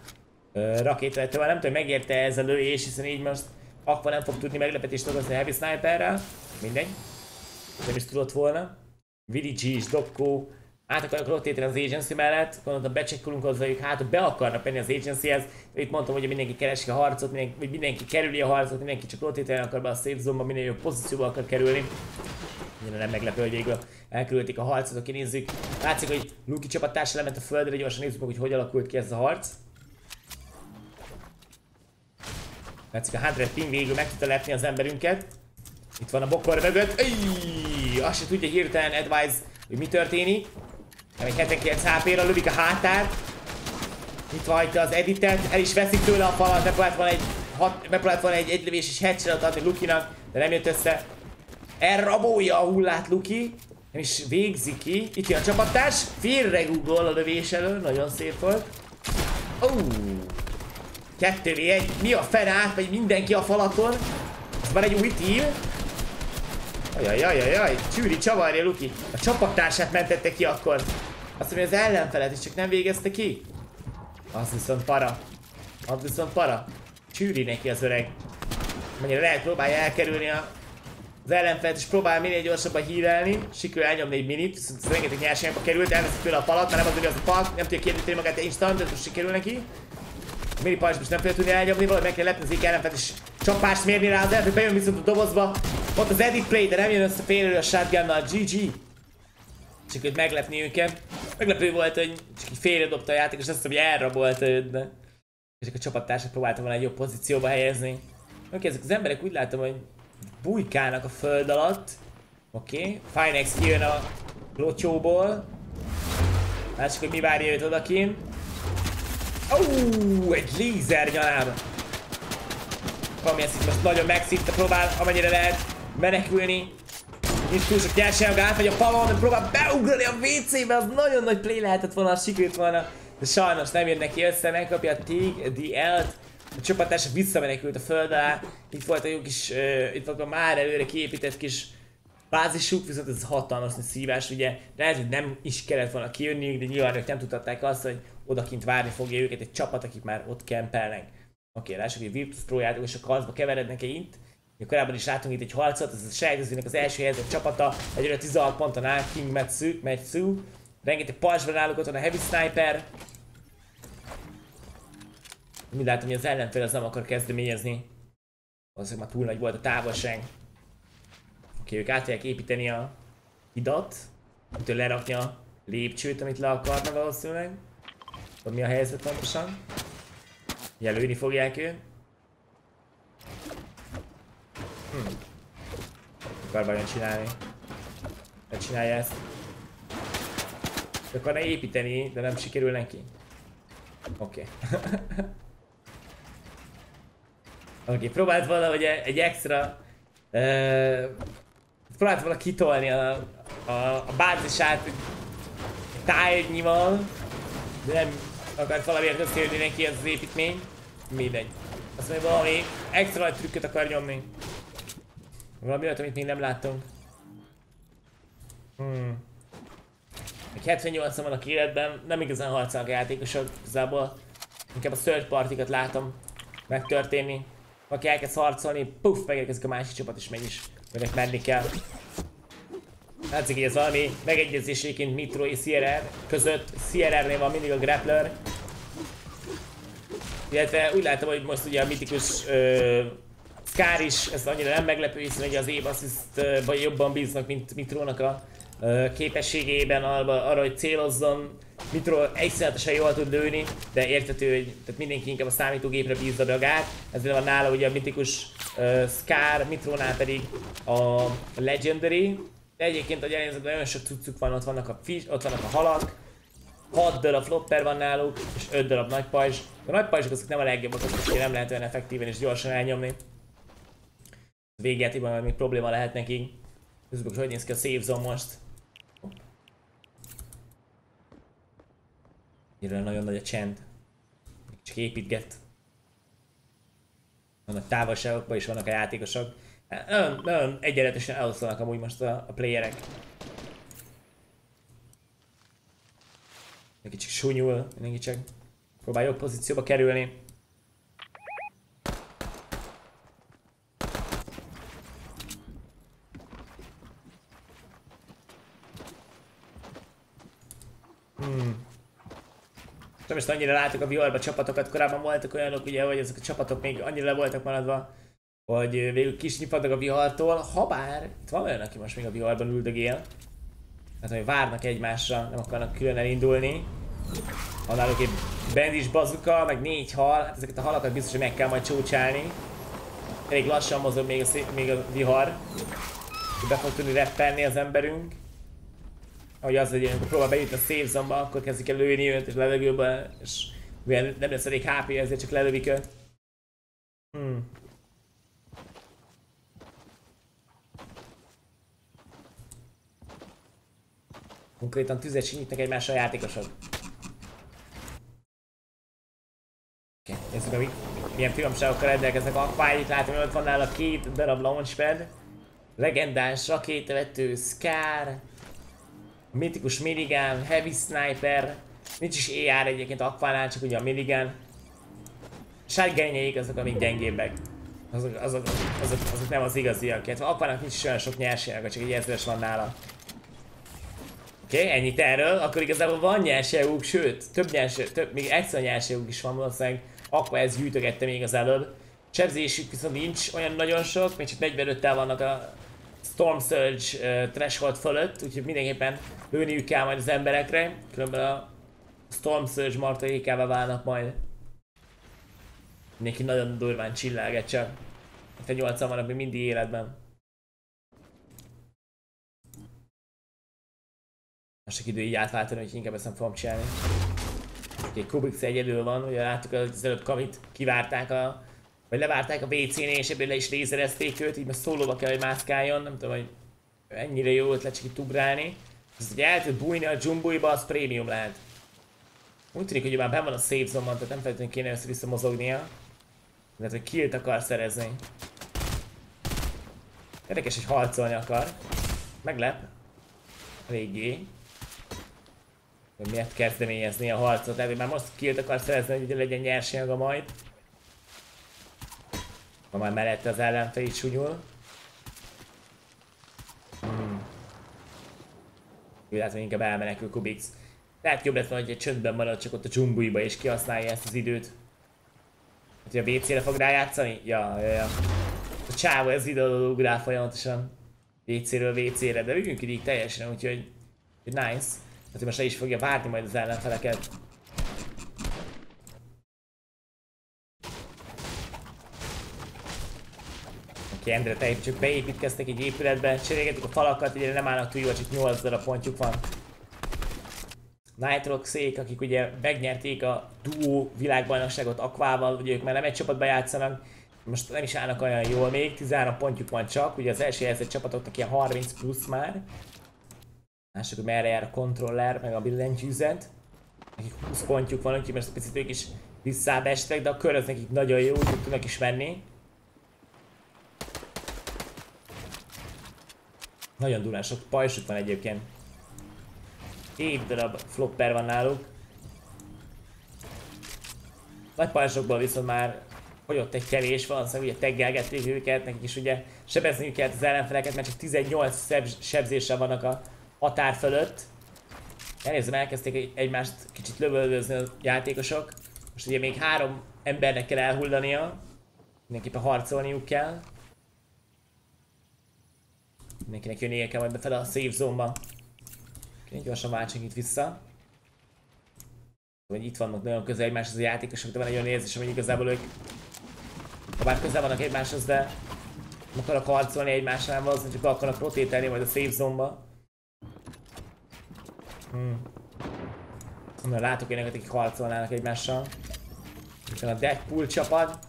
Rakétavetővel nem tudom, megérte ez a lőés, hiszen így most akkor nem fog tudni meglepetést okozni a heavy sniperrel. Mindegy. Nem is tudott volna. G és Dobko át akarok rotéteni az agency mellett, gondoltam becsekkolunk hozzájuk, hát be akarnak menni az agencyhez. Itt mondtam, hogy mindenki keresi a harcot, mindenki, mindenki kerüli a harcot, mindenki csak rotételni akar be a safe zone minél jobb pozícióba akar kerülni. Minden nem meglepő, hogy végül elkerülték a harcot, aki nézzük. Látszik, hogy Luki csapattársa lement a földre, gyorsan nézzük meg, hogy hogy alakult ki ez a harc. Látszik a 100 ping végül meg tudta lepni az emberünket. Itt van a bokor mögött. Ejj, azt se tudja hirtelen advise, hogy mi történik. Nem egy 79 HP-ra lövik a hátát. Itt van az editet, el is veszik tőle a falat, megpróbált volna egy, hat, megpróbált volna egy egylövéses headshot adni Lukinak, de nem jött össze. Elrabolja a hullát Luki. Nem is végzi ki. Itt jön a csapattárs. Félre a lövés elől. Nagyon szép volt. Oh. 2 v 1 Mi a fene átmegy mindenki a falaton? Ez már egy új team. Ajajajajaj, Csűri csavarja Luki. A csapattársát mentette ki akkor. Azt mondja, az ellenfelet is csak nem végezte ki. Az viszont para. Az viszont para. Csűri neki az öreg. Mennyire lehet próbálja elkerülni a az ellenfelet és próbál minél gyorsabban hírelni, sikerül elnyomni egy minit, viszont rengeteg nyersanyagba került, elveszik tőle a palat, mert nem az, hogy az a palt, nem tudja kiedíteni magát instant, de most sikerül neki. A mini pajzs most nem fogja tudni elnyomni, valahogy meg kell lepni az ellenfelet és csapást mérni rá, az ellenfel bejön viszont a dobozba. Ott az edit play, de nem jön össze félelő a shotgunnal, GG. Csak őt meglepni őket. Meglepő volt, hogy csak így félre dobta a játék, és azt hiszem, hogy elrabolta őt, de... És a csapattársak próbáltam volna egy jobb pozícióba helyezni. Oké, ezek az emberek úgy látom, hogy bujkálnak a föld alatt. Oké, okay. Finex kijön a locsóból. Lássuk, hogy mi várja őt odakin. Ó, uh, egy lézer nyalába. Kamjenszik most nagyon megszívta, próbál amennyire lehet menekülni. Nincs túl sok nyersanyag, átmegy a falon, de próbál beugrani a WC-be, az nagyon nagy play lehetett volna, sikerült volna. De sajnos nem jön neki össze, megkapja a Tig, Elt. A csapattársa visszamenekült a föld alá. Itt volt a jó kis, uh, itt volt a már előre kiépített kis bázisuk, viszont ez hatalmas szívás, ugye lehet, hogy nem is kellett volna kijönniük, de nyilván ők nem tudták azt, hogy odakint várni fogja őket egy csapat, akik már ott kempelnek. Oké, lássuk, hogy Virtus Pro játékosok harcba keverednek -e itt. Korábban is látunk itt egy harcot, ez a Sejtezőnek az első helyzet csapata, egyre 16 ponton áll, King Metsu, Metsu. Rengeteg pajzsban állunk, ott van a Heavy Sniper, Mind látom, hogy az ellenfél az nem akar kezdeményezni. Valószínűleg már túl nagy volt a távolság. Oké, ők át építeni a hidat. Úgyhogy lerakni a lépcsőt, amit le akarna valószínűleg. Hogy mi a helyzet pontosan. Jelölni fogják ő. Hm. Akar vajon csinálni. Ne csinálja ezt. Akarna építeni, de nem sikerül neki. Oké. Okay. Oké, okay, próbált valahogy egy extra... Uh, próbált volna kitolni a, a, a bázisát tájnyival, de nem akart valamiért összejönni neki ez az építmény. Mindegy. Azt mondja, valami extra nagy trükköt akar nyomni. Valami olyat, amit még nem láttunk. Hmm. Egy 78 van a életben, nem igazán harcolnak a játékosok, igazából inkább a third partikat látom megtörténni aki elkezd harcolni, puff, megérkezik a másik csapat és meg is, önnek menni kell. Látszik, hogy ez valami megegyezéséként Mitro és CRR között. CRR-nél van mindig a grappler. Illetve úgy látom, hogy most ugye a mitikus Scar is, ez annyira nem meglepő, hiszen ugye az Abe Assist-ban jobban bíznak, mint Mitrónak a képességében arra, hogy célozzon. Mitro egyszerűen jól tud lőni, de értető, hogy tehát mindenki inkább a számítógépre bízza magát. Ezért van nála ugye a mitikus uh, Scar, Mitrónál pedig a Legendary. De egyébként a jelenzetben nagyon sok cuccuk van, ott vannak a, fish, ott vannak a halak, 6 darab flopper van náluk, és 5 darab nagy pajzs. A nagy pajzsok azok nem a legjobbak, azok nem lehet olyan effektíven és gyorsan elnyomni. Végjátékban még probléma lehet nekik. Nézzük, hogy néz ki a save zone most. Mire nagyon nagy a csend. Csak építget. Vannak távolságokban is vannak a játékosok. Nagyon, nagyon egyenletesen eloszlanak amúgy most a, a playerek. Egy kicsit súnyul, mindenki csak próbál jobb pozícióba kerülni. Hmm. Nem is annyira láttuk a viharba csapatokat, korábban voltak olyanok ugye, hogy ezek a csapatok még annyira le voltak maradva, hogy végül kis nyipadnak a vihartól, habár itt van olyan, aki most még a viharban üldögél. Tehát, hogy várnak egymásra, nem akarnak külön elindulni. Van náluk egy bendis bazuka, meg négy hal, hát ezeket a halakat biztos, hogy meg kell majd csúcsálni. Elég lassan mozog még a, még a vihar. Be fog tudni reppelni az emberünk. Ahogy az legyen, amikor próbál bejutni a safe zone akkor kezdik el lőni őt, és levegőbe, és mivel nem lesz elég HP, ezért csak lelövik őt. Hmm. Konkrétan tüzet sinyitnek egymásra a játékosok. Okay, nézzük meg, milyen finomságokkal rendelkeznek akvályik. Látom, ott van nála két darab launchpad. Legendás rakétavető, Scar, Mythikus minigun, Heavy Sniper, nincs is AR egyébként Aquánál, csak ugye a minigun. Shotgunjeik azok, amik gyengébbek. Azok, azok, azok, azok nem az igaziak. Hát Aquának nincs is olyan sok nyersanyag, csak egy ezres van nála. Oké, okay, ennyit erről, akkor igazából van nyersanyaguk, sőt, több nyersanyag, több, még extra nyersanyaguk is van valószínűleg. Akkor ez gyűjtögette még az előbb. Sebzésük viszont nincs olyan nagyon sok, még csak 45-tel vannak a Storm Surge uh, threshold fölött, úgyhogy mindenképpen lőniük kell majd az emberekre, különben a Storm Surge martaékává válnak majd. Mindenki nagyon durván csilláget csak. Te 80 vannak még mindig életben. Most csak idő így átváltani, hogy inkább ezt nem fogom csinálni. Egy Kubix egyedül van, ugye láttuk az előbb Kamit kivárták a... Vagy levárták a WC-nél és ebből le is lézerezték őt, így most szólóba kell, hogy mászkáljon, nem tudom, hogy ennyire jó ötlet csak itt ugrálni. Ez hogy el tud bújni a Jumbuiba, az prémium lehet. Úgy tűnik, hogy már ben van a safe zone tehát nem feltétlenül kéne össze-vissza mozognia. Lehet, hogy killt akar szerezni. Érdekes, hogy harcolni akar. Meglep. Régi hogy miért kezdeményezni a harcot, tehát már most killt akar szerezni, hogy ugye legyen nyersanyaga majd. Ma már mellette az ellenfél így sunyul. Hmm. Látom, inkább elmenekül Kubix. Lehet jobb lett volna, hogy egy csöndben marad csak ott a dzsumbuiba és kihasználja ezt az időt. Hát, hogy a WC-re fog rájátszani? Ja, ja, ja. A csávó ez ide ugrál folyamatosan. WC-ről WC-re, de ügyünk így teljesen, úgyhogy nice. Tehát most le is fogja várni majd az ellenfeleket. Oké, okay, Endre, te csak beépítkeztek egy épületbe, cserélgetik a falakat, ugye nem állnak túl jól, csak 8 darab pontjuk van. Nitroxék, akik ugye megnyerték a duo világbajnokságot Aquával, ugye ők már nem egy csapatba játszanak, most nem is állnak olyan jól még, 13 pontjuk van csak, ugye az első helyzet csapatoknak ilyen 30 plusz már. Lássuk, hogy merre jár a kontroller, meg a billentyűzet. Nekik 20 pontjuk van, úgyhogy most picit ők is visszább estek, de a kör az nekik nagyon jó, úgyhogy tudnak is menni. Nagyon durán sok pajsuk van egyébként. Két darab flopper van náluk. Nagy pajsokból viszont már ott egy kevés, valószínűleg ugye teggelgették őket, nekik is ugye sebezniük kellett az ellenfeleket, mert csak 18 sebzéssel vannak a határ fölött. Elnézem, elkezdték egymást kicsit lövöldözni a játékosok. Most ugye még három embernek kell elhullania. Mindenképpen harcolniuk kell. Mindenkinek jönnie kell majd befele a safe zone-ba. Okay, gyorsan váltsunk itt vissza. Vagy itt vannak nagyon közel egymáshoz a játékosok, de van egy olyan érzés, hogy igazából ők ha bár közel vannak egymáshoz, de nem akarok harcolni egymásnál, valószínűleg csak akarnak rotételni majd a safe zone-ba. Hmm. Na, látok én akik harcolnának egymással. Itt van a Deadpool csapat.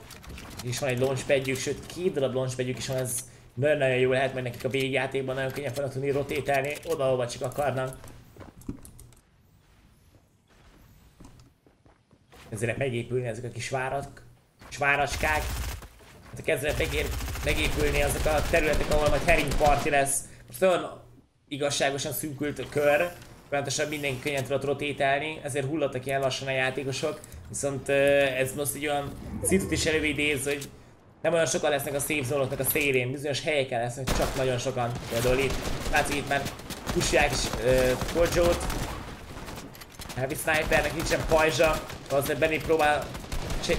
És van egy launchpadjük, sőt két darab launchpadjük is van, ez nagyon-nagyon jó lehet, mert nekik a végjátékban nagyon könnyen fel tudni rotételni, oda, ahova csak akarnak. Ezért megépülni ezek a kis várak, kis váracskák. Hát a kezdet megér megépülni azok a területek, ahol majd herring party lesz. Most olyan igazságosan szűkült a kör, pontosan mindenki könnyen tudott rotétálni, ezért hullottak ilyen lassan a játékosok, viszont ez most egy olyan szintut is előidéz, hogy nem olyan sokan lesznek a safe zónoknak a szélén, bizonyos helyeken lesznek csak nagyon sokan. Például itt, látszik itt már pushják is Kojo-t. Heavy Snipernek nincsen pajzsa, azért Benny próbál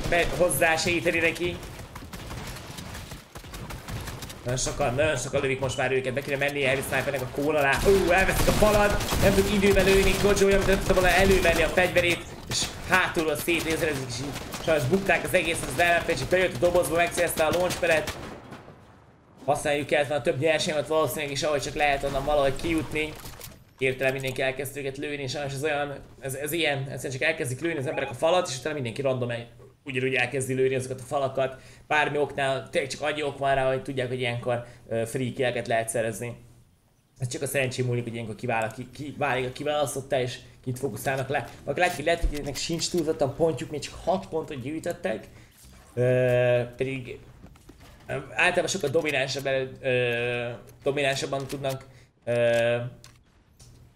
be, hozzá segíteni neki. Nagyon sokan, nagyon sokan lövik most már őket, be kéne menni Heavy Snipernek a kón alá. Ú, elveszik a falad, nem tud időben lőni, Kojo nem tudta volna elővenni a fegyverét, hátulról szétnézerezik, és sajnos bukták az egészet, az ellenfél, csak bejött a dobozba, megszerezte a launchpadet. Használjuk kellett volna több nyerséget valószínűleg is, ahogy csak lehet onnan valahogy kijutni. Értelem mindenki elkezd őket lőni, és sajnos ez olyan, ez, ez ilyen, egyszerűen csak elkezdik lőni az emberek a falat, és utána mindenki random egy ugyanúgy elkezdi lőni azokat a falakat. Bármi oknál, tényleg csak annyi ok van rá, hogy tudják, hogy ilyenkor free lehet szerezni. Ez csak a szerencsém múlik, hogy ilyenkor kivál, ki, ki a kiválasztottá, és kit fókuszálnak le. Akkor lehet, hogy lehet, hogy ennek sincs túlzottan pontjuk, még csak 6 pontot gyűjtöttek. Uh, pedig um, általában sokkal dominánsabb, uh, dominánsabban tudnak uh,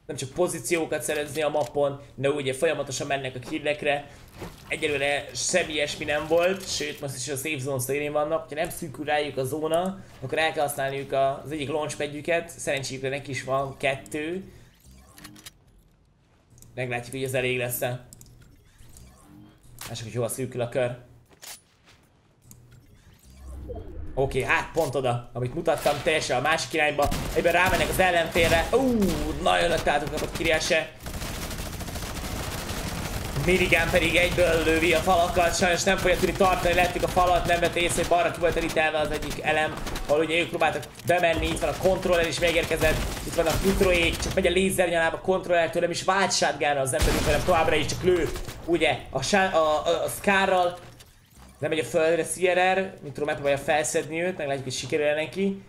nem csak pozíciókat szerezni a mappon, de ugye folyamatosan mennek a killekre. Egyelőre semmi ilyesmi nem volt, sőt most is a safe zone szélén vannak. Ha nem szűkül rájuk a zóna, akkor el kell használniuk az egyik launchpadjüket. Szerencséjükre neki is van kettő. Meglátjuk, hogy ez elég lesz-e. Lássuk, hogy hol szűkül a kör. Oké, okay, hát pont oda, amit mutattam, teljesen a másik irányba. Egyben rámennek az ellenfélre. Ú, nagyon nagy tátok kapott Kiriase. Mirigán pedig egyből lövi a falakat, sajnos nem fogja tudni tartani, lettük a falat, nem vett észre, hogy balra ki volt elitelve az egyik elem, ahol ugye ők próbáltak bemenni, itt van a kontroller is megérkezett, itt van a nitroék, csak megy a lézernyalába a kontrollertől, nem is vált shotgunra az ember, hanem továbbra is csak lő, ugye, a, a, a, a Scarral, nem megy a földre CRR, Mitro megpróbálja felszedni őt, meglátjuk, hogy sikerül neki.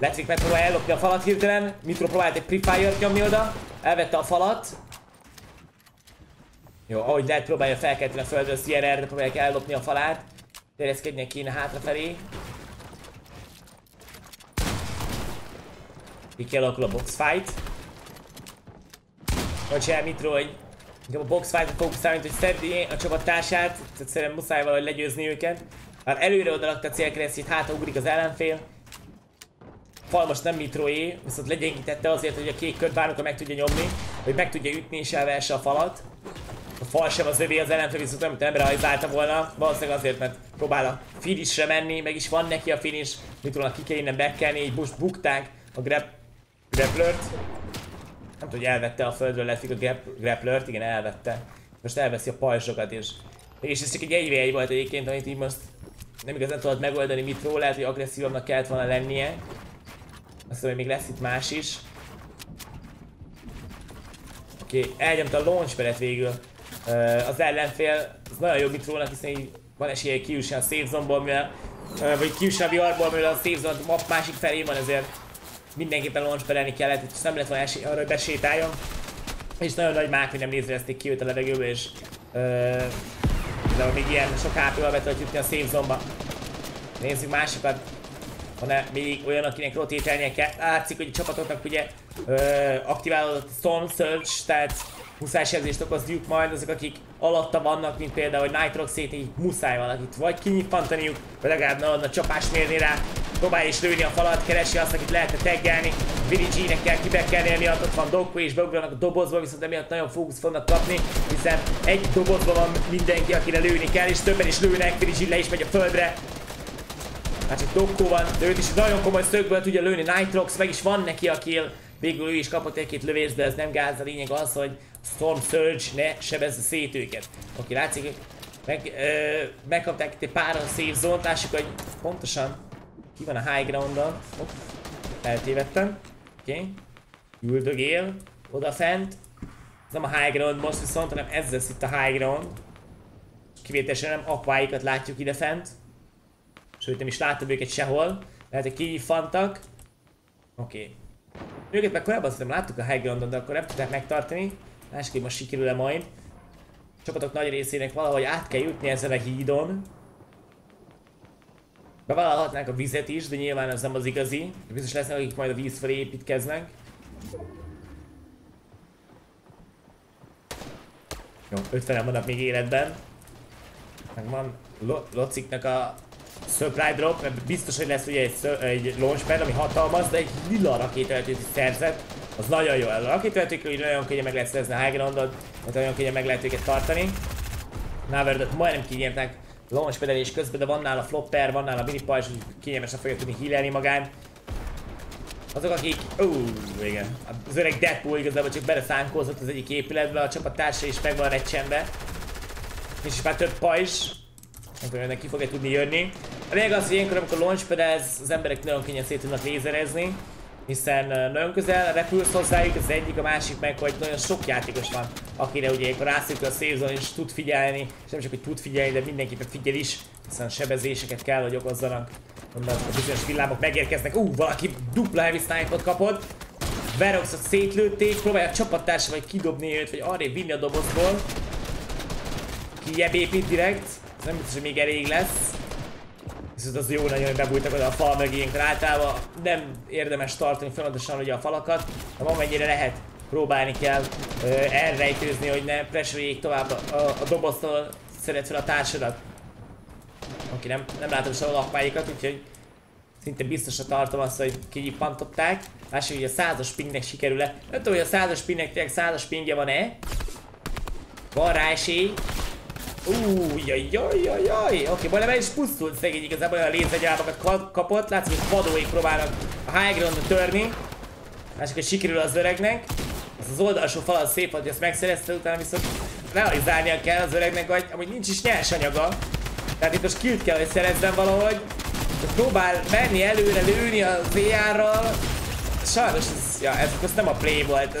Letrik megpróbálja ellopni a falat hirtelen, Mitro próbált egy Prefire-t nyomni oda, elvette a falat. Jó, ahogy lehet próbálja felkelteni a földre a CRR, de próbálják ellopni a falát. Terjeszkednie kéne hátrafelé. Így kialakul a box fight. Hogy csinál Mitro, hogy Inkább a box fight fókuszálni, hogy szedni a csapattársát, egyszerűen muszáj valahogy legyőzni őket. Már előre oda a célkeresztjét, hát ugrik az ellenfél. Fal most nem mitroé, viszont legyengítette azért, hogy a kék kört bármikor meg tudja nyomni, hogy meg tudja ütni és elvesse a falat. A fal sem az övé, az ellenfél viszont nem, nem realizálta volna, valószínűleg azért, mert próbál a finishre menni, meg is van neki a finish, mitrónak ki kell innen bekelni, így most bukták a grab, grapplert. Nem tudom, hogy elvette a földről leszik a grapplert, igen elvette. Most elveszi a pajzsokat és... És ez csak egy 1 1 volt egyébként, amit így most nem igazán tudod megoldani mit róla, lehet, hogy agresszívabbnak kellett volna lennie. Azt hogy még lesz itt más is. Oké, okay, elnyomta a launchpadet végül. Az ellenfél, az nagyon mit róla, hiszen van esélye kiusni a safe zone-ból, mivel, vagy kiusni a viharból, mivel a safe zone map másik felé van, ezért mindenképpen launchpadelni kellett, és nem lett volna esély arra, hogy besétáljon. És nagyon nagy mák, hogy nem nézrezték ki őt a levegőbe, és uh, de még ilyen sok HP-val be tudod jutni a safe zone-ba. Nézzük másikat. Van-e még olyan, akinek rotételnie kell? Látszik, hogy a csapatoknak ugye uh, aktiválódott Storm Surge, tehát muszáj sebzést okozniuk majd azok, akik alatta vannak, mint például Nitrox így muszáj valakit vagy kinyitpantaniuk, vagy legalább ne adna csapást mérni rá, próbálja is lőni a falat, keresi azt, akit lehetne teggelni, Billy G-nek kell kibekelni, emiatt ott van Dokko és beugranak a dobozba, viszont emiatt nagyon fókusz fognak kapni, hiszen egy dobozban van mindenki, akire lőni kell, és többen is lőnek, Billy G le is megy a földre, Hát csak Dokko van, de őt is nagyon komoly szögből tudja lőni. Nitrox, meg is van neki a kill. Végül ő is kapott egy-két lövést, de ez nem gáz, a lényeg az, hogy Storm Surge ne sebezze szét őket. Oké, látszik, meg, ö, megkapták itt egy páran safe zone lássuk, hogy pontosan ki van a high ground-on. eltévedtem. Oké. Okay. Üldögél, odafent. Ez nem a high ground most viszont, hanem ez lesz itt a high ground. Kivételesen nem akváikat látjuk ide fent. Sőt, nem is láttam őket sehol. Lehet, hogy kinyitfantak. Oké. Okay. Őket meg korábban szerintem láttuk a high groundon, de akkor nem tudták megtartani. Másképp most sikerül-e majd. A csapatok nagy részének valahogy át kell jutni ezen a hídon. Bevállalhatnánk a vizet is, de nyilván ez nem az igazi. Biztos lesznek, akik majd a víz felé építkeznek. Jó, 50 vannak még életben. Meg van Lo Lociknak a supply drop, biztos, hogy lesz ugye egy, egy launchpad, ami hatalmas, de egy lila rakétavetőt is szerzett. Az nagyon jó. A rakétavetőkről nagyon könnyen meg lehet szerezni a high groundot, mert nagyon könnyen meg lehet őket tartani. Náverdot majdnem kinyertek launchpedelés közben, de van nála flopper, van nála minipajs, hogy kényelmesen fogja tudni healelni magán. Azok, akik... Ó, igen. Az öreg Deadpool igazából csak beleszánkozott az egyik épületbe, a csapat társa is meg van recsenve. És már több pajzs. Nem tudom, hogy ki fogja tudni jönni. A lényeg az, hogy ilyenkor, amikor launchpad az emberek nagyon könnyen szét tudnak lézerezni. Hiszen nagyon közel repülsz hozzájuk, az egyik, a másik meg, hogy nagyon sok játékos van, akire ugye akkor rászűkül a szézon és tud figyelni, és nem csak, hogy tud figyelni, de mindenképpen figyel is, hiszen sebezéseket kell, hogy okozzanak. Mondom, a bizonyos villámok megérkeznek. Ú, valaki dupla heavy snipe kapott. Veroxot szétlőtték, próbálja a vagy kidobni őt, vagy arrébb vinni a dobozból. Kijebb épít direkt. Nem biztos, hogy még elég lesz. Viszont az jó nagyon, hogy bebújtak oda a fal mögé, ilyenkor általában nem érdemes tartani folyamatosan ugye a falakat, de amennyire lehet próbálni kell ö, elrejtőzni, hogy ne pressure tovább a, a, a doboztól szeret fel a társadat. Oké, nem, nem látom sem a lakmáikat, úgyhogy szinte biztosra tartom azt, hogy kinyipantották. Másik, hogy a százas pingnek sikerül-e. Nem tudom, hogy a százas pingnek tényleg százas pingje van-e. Van rá esély. Új, jaj, jaj, jaj, jaj. Oké, majd nem is pusztult szegény igazából olyan lézegyárakat kapott. Látszik, hogy vadóik próbálnak a high ground törni. Másik, hogy sikerül az öregnek. Ez az oldalsó fal az szép, hogy ezt megszerezte, utána viszont realizálnia kell az öregnek, hogy amúgy nincs is nyersanyaga. Tehát itt most killt kell, hogy szerezzen valahogy. Próbál menni előre, lőni a VR-ral. Sajnos ez, ja, ez, ez nem a play volt.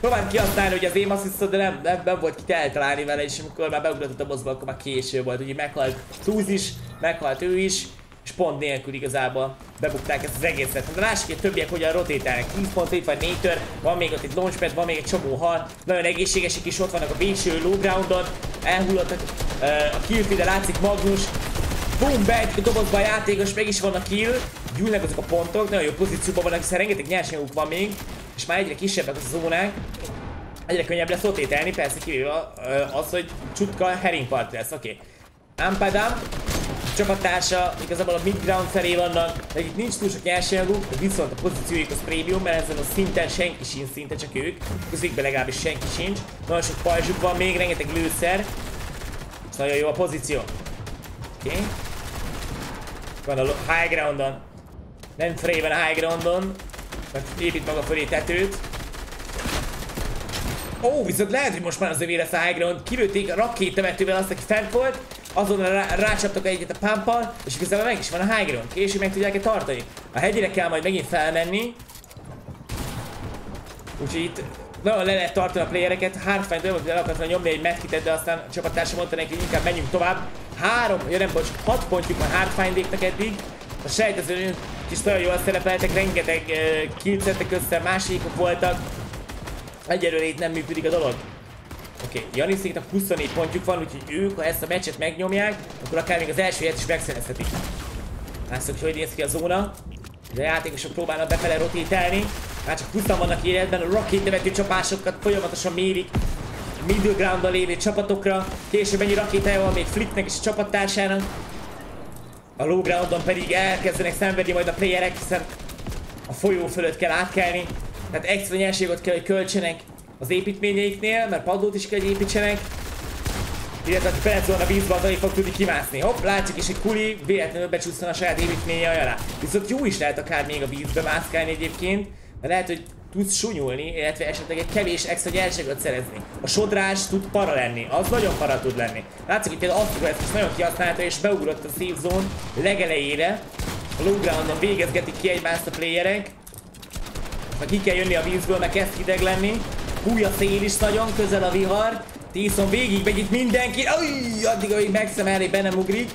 Próbált kihasználni hogy az aim assistot, de nem, nem, nem volt ki eltalálni vele, és amikor már beugrott a dobozba, akkor már késő volt. Ugye meghalt Tuz is, meghalt ő is, és pont nélkül igazából bebukták ezt az egészet. De lássuk, hogy a többiek hogyan rotétálnak. 10 pont itt van 4 tör, van még ott egy launchpad, van még egy csomó hal, nagyon egészségesek is ott vannak a végső low groundon, elhullottak a kill de látszik Magnus, Boom, beejtik a dobozba a játékos, meg is van a kill, gyűlnek azok a pontok, nagyon jó pozícióban vannak, hiszen rengeteg nyersanyaguk van még, és már egyre kisebbek a zónák, egyre könnyebb lesz rotételni, persze kivéve az, hogy csutka herring part lesz, oké. Okay. Ampadam, csapattársa igazából a midground felé vannak, de itt nincs túl sok nyersanyaguk, viszont a pozíciójuk az prémium, mert ezen a szinten senki sincs szinte, csak ők. Közükben legalábbis senki sincs. Nagyon sok pajzsuk van még, rengeteg lőszer. És nagyon jó a pozíció. Oké. Okay. Van a high groundon. Nem Fraven a high groundon. Mert épít maga fölé tetőt. Ó, viszont lehet, hogy most már az övé lesz a high ground. Kilőtték rakétavetővel azt, aki fent volt. Azonnal rá, rácsaptak egyet a pumpal, és igazából meg is van a high ground. Később meg tudják-e tartani. A hegyire kell majd megint felmenni. Úgyhogy itt nagyon le lehet tartani a playereket. Hardfine hogy el akartam nyomni egy medkitet, de aztán a csapattársam mondta neki, hogy inkább menjünk tovább. Három, ja nem bocs, hat pontjuk van Hardfine-déknek eddig. A sejtező is nagyon jól szerepeltek, rengeteg uh, kilcettek össze, másikok voltak. Egyelőre itt nem működik a dolog. Oké, okay. Janiszéknak 24 pontjuk van, úgyhogy ők, ha ezt a meccset megnyomják, akkor akár még az első helyet is megszerezhetik. Lássuk, hogy néz ki a zóna. De a játékosok próbálnak befele rotételni. Már csak 20 vannak életben, a Rocket nevető csapásokat folyamatosan mérik. Middle ground lévő csapatokra. Később ennyi rakétája van még Flipnek és a csapattársának. A low groundon pedig elkezdenek szenvedni majd a playerek, hiszen a folyó fölött kell átkelni. Tehát extra nyerségot kell, hogy költsenek az építményeiknél, mert padlót is kell, hogy építsenek. Illetve aki belezolna a vízbe, az fog tudni kimászni. Hopp, látszik is, hogy Kuli véletlenül becsúsztan a saját építménye alá. Viszont jó is lehet akár még a vízbe mászkálni egyébként, de lehet, hogy tudsz sunyulni, illetve esetleg egy kevés extra nyerséget szerezni. A sodrás tud para lenni, az nagyon para tud lenni. Látszik, hogy például Astrgo ezt nagyon kihasználta és beugrott a safe zone legelejére. A low groundon végezgetik ki egymást a playerek. Ha ki kell jönni a vízből, meg kezd hideg lenni. Fúj a szél is nagyon, közel a vihar. Tíszon végig megy itt mindenki. Uj, addig, amíg megszem elé, be nem ugrik.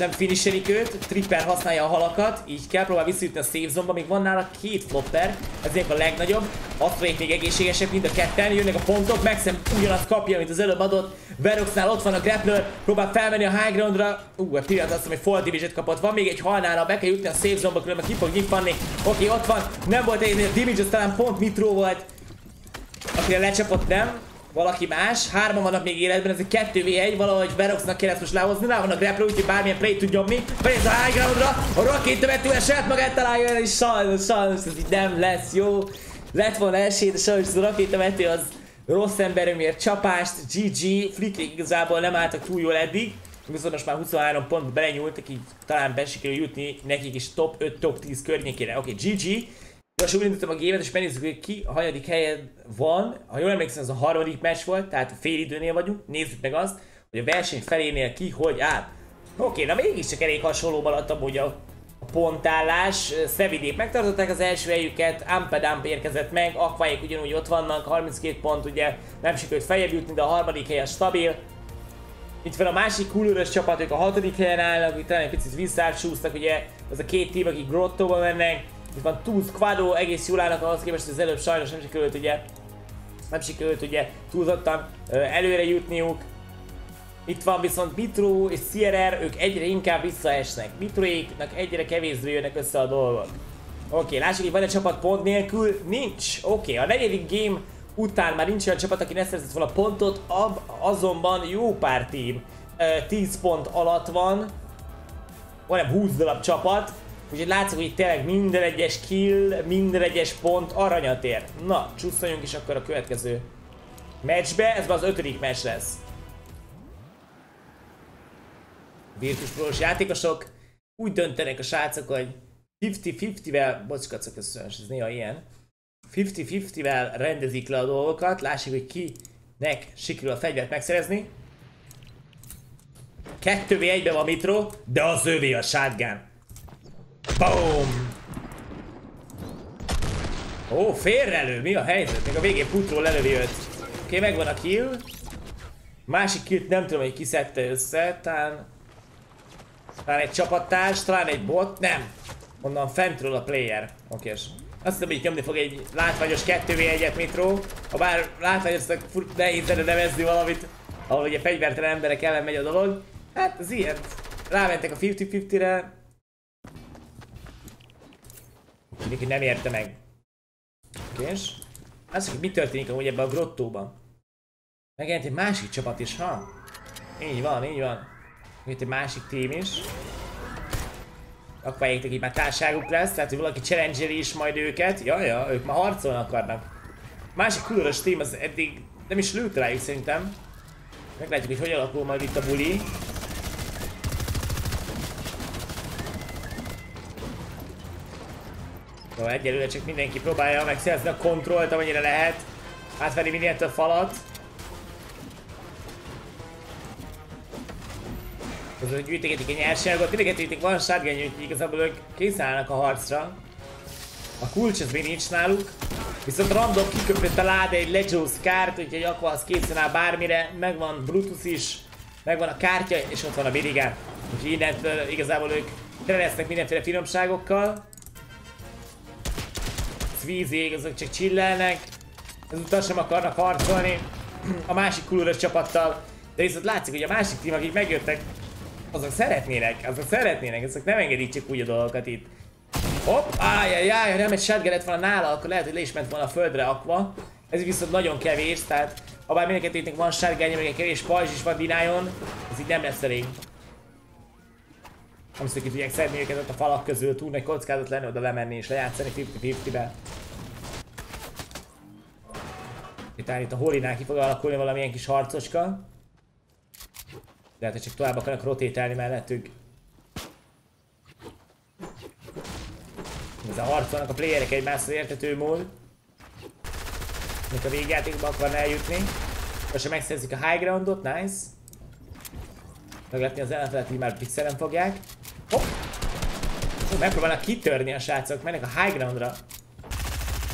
És nem finishelik őt, Tripper használja a halakat, így kell próbál visszajutni a safe zone még van nála két flopper, ez a legnagyobb, Astroék még egészségesek, mind a ketten, jönnek a pontok, Maxem ugyanazt kapja, mint az előbb adott, Veroxnál ott van a grappler, próbál felmenni a high groundra, ú, a pillanat azt hogy fall damage kapott, van még egy halnára, be kell jutni a safe zone-ba, különben ki fog nyitni, oké, ott van, nem volt egy damage, az talán pont Mitro volt, akire lecsapott nem, valaki más. Hárman vannak még életben, ez egy 2v1, valahogy Veroxnak kellett most lehozni, rá van a grapple, úgyhogy bármilyen play tud nyomni. Bejött a high groundra, a Rocket tövetően saját magát találja és sajnos, sajnos ez így nem lesz jó. Lett volna esély, de sajnos az a rakétavető az rossz emberemért csapást, GG, Flickrik igazából nem álltak túl jól eddig. Viszont most már 23 pontba belenyúltak, így talán be sikerül jutni nekik is top 5, top 10 környékére. Oké, okay, GG. Most úgy indítottam a gémet, és megnézzük, hogy ki a hanyadik helyen van. Ha jól emlékszem, ez a harmadik meccs volt, tehát fél időnél vagyunk. Nézzük meg azt, hogy a verseny felénél ki hogy áll. Oké, na mégiscsak elég hasonló maradt amúgy a, a pontállás. Szevidék megtartották az első helyüket, Ampedamp érkezett meg, Aquaik ugyanúgy ott vannak, 32 pont, ugye nem sikerült feljebb jutni, de a harmadik hely stabil. Itt van a másik kulőrös csapat, ők a hatodik helyen állnak, itt talán egy picit visszátsúsztak, ugye ez a két tím, akik grottóba mennek. Itt van túl Quado, egész jól állnak ahhoz képest, hogy az előbb sajnos nem sikerült ugye nem sikerült ugye túlzottan előre jutniuk. Itt van viszont Mitro és CRR, ők egyre inkább visszaesnek. Mitroéknak egyre kevésbé jönnek össze a dolgok. Oké, okay, lássuk, hogy van egy csapat pont nélkül? Nincs. Oké, okay, a negyedik game után már nincs olyan csapat, aki ne szerzett volna pontot, ab, azonban jó pár tím 10 pont alatt van, majdnem 20 darab csapat, Úgyhogy látszik, hogy tényleg minden egyes kill, minden egyes pont aranyat ér. Na, csúszoljunk is akkor a következő meccsbe, ez az ötödik meccs lesz. Virtus Pro-s játékosok úgy döntenek a srácok, hogy 50-50-vel, bocskacok köszönöm, ez néha ilyen, 50-50-vel rendezik le a dolgokat, lássuk, hogy kinek sikerül a fegyvert megszerezni. 2v1-ben van Mitro, de az övé a shotgun. Boom! Ó, félrelő, mi a helyzet? Még a végén putról lelövi őt. Oké, okay, megvan a kill. Másik killt nem tudom, hogy kiszedte össze, talán... Talán egy csapattárs, talán egy bot, nem. Onnan fentről a player. Oké, Azt hiszem, hogy nyomni fog egy látványos 2v1-et Mitro. Ha bár látványosnak nehéz nevezni valamit, ahol ugye fegyvertelen emberek ellen megy a dolog. Hát ez ilyen. Rámentek a 50-50-re, Mindenki nem érte meg. Kés. Azt hogy mi történik amúgy ebben a grottóban. Megjelent egy másik csapat is, ha? Így van, így van. Itt egy másik tím is. Akkor így már társáguk lesz, tehát hogy valaki challenge is majd őket. Ja, ja, ők már harcolni akarnak. Másik kulőrös tím az eddig nem is lőtt rájuk szerintem. Meglátjuk, hogy hogy alakul majd itt a buli. Szóval egyelőre csak mindenki próbálja megszerezni a kontrollt, amennyire lehet. Átvenni minél több falat. Közben gyűjtegetik egy nyerságot, mindenkettőjétek van shotgun úgyhogy igazából ők készen állnak a harcra. A kulcs az még nincs náluk. Viszont random kiköpött a láda egy Legos kárt, úgyhogy akkor az készen áll bármire. Megvan Brutus is, megvan a kártya, és ott van a Bidigán. Úgyhogy innentől igazából ők tereznek mindenféle finomságokkal vízig, azok csak chillelnek, ezután sem akarnak harcolni a másik kulúros csapattal, de viszont látszik, hogy a másik tím, akik megjöttek, azok szeretnének, azok szeretnének, azok nem engedik csak úgy a dolgokat itt. Hopp, ájjajjaj, ha nem egy shotgun lett volna nála, akkor lehet, hogy le is ment volna a földre akva. Ez viszont nagyon kevés, tehát ha bár mindenkettőnek van shotgun meg egy kevés pajzs is van dinájon, ez így nem lesz elég. Nem ki tudják szedni őket ott a falak közül, túl nagy kockázat lenne oda lemenni és lejátszani 50-50-be. Itt itt a holinál ki fog alakulni valamilyen kis harcoska. Lehet, hogy csak tovább akarnak rotétálni mellettük. Ez a harcolnak a playerek egymáshoz értető mód. Mint a végjátékba akarna eljutni. Most megszerzik a high groundot, nice. Meglepni az ellenfelet, így már pixelen fogják. Hopp! Megpróbálnak kitörni a srácok, mennek a high groundra.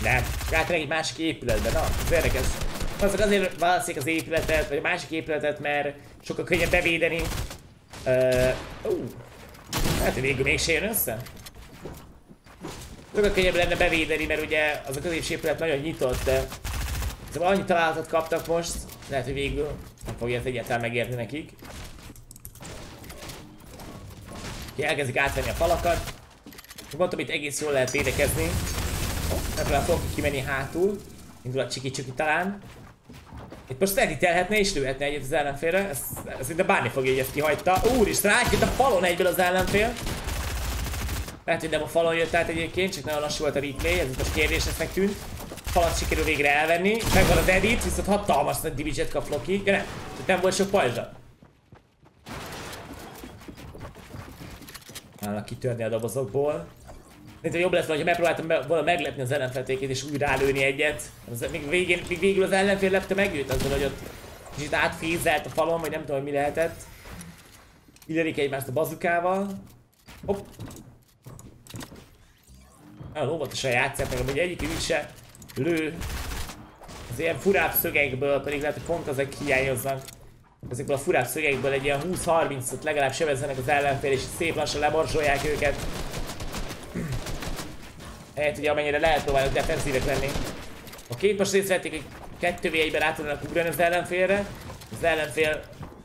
Nem, átmegy egy másik épületbe, na, ez érdekes. Azok azért válaszik az épületet, vagy a másik épületet, mert sokkal könnyebb bevédeni. Uh, uh, Hát, végül mégse jön össze. Sokkal könnyebb lenne bevédeni, mert ugye az a középső épület nagyon nyitott, de szóval annyi találatot kaptak most, lehet, hogy végül nem fogja ezt egyáltalán megérni nekik. Ki elkezdik átvenni a falakat. Mondtam, itt egész jól lehet védekezni. Megpróbál fogok kimenni hátul. Indul a csiki csiki talán. Itt most editelhetne és lőhetne egyet az ellenfélre. Ez, ez de bárni fogja, hogy ezt kihagyta. Úristen, átjött a falon egyből az ellenfél. Lehet, hogy nem a falon jött át egyébként, csak nagyon lassú volt a replay, ez most kérdésesnek tűnt. Falat sikerül végre elvenni, megvan az edit, viszont hatalmas nagy damage kap Loki. Ja nem, nem volt sok pajzsa. Állnak kitörni a dobozokból. Mint jobb lett volna, ha megpróbáltam be, volna meglepni az ellenfeltékét és úgy rálőni egyet. Az, még, végén, még végül az ellenfél lepte meg őt azzal, hogy ott kicsit átfézelt a falon, vagy nem tudom, mi lehetett. Illerik egymást a bazukával. Hopp. Nagyon óvatosan játszák meg, hogy egyik is se lő. Az ilyen furább szögekből pedig lehet, hogy pont ezek hiányoznak. Ezekből a furább szögekből egy ilyen 20-30-ot legalább sebezzenek az ellenfél, és szép lassan leborzsolják őket. Helyett ugye amennyire lehet próbálnak defenzívek lenni. A két most észrevették, hogy 2 v 1 át tudnak ugrani az ellenfélre. Az ellenfél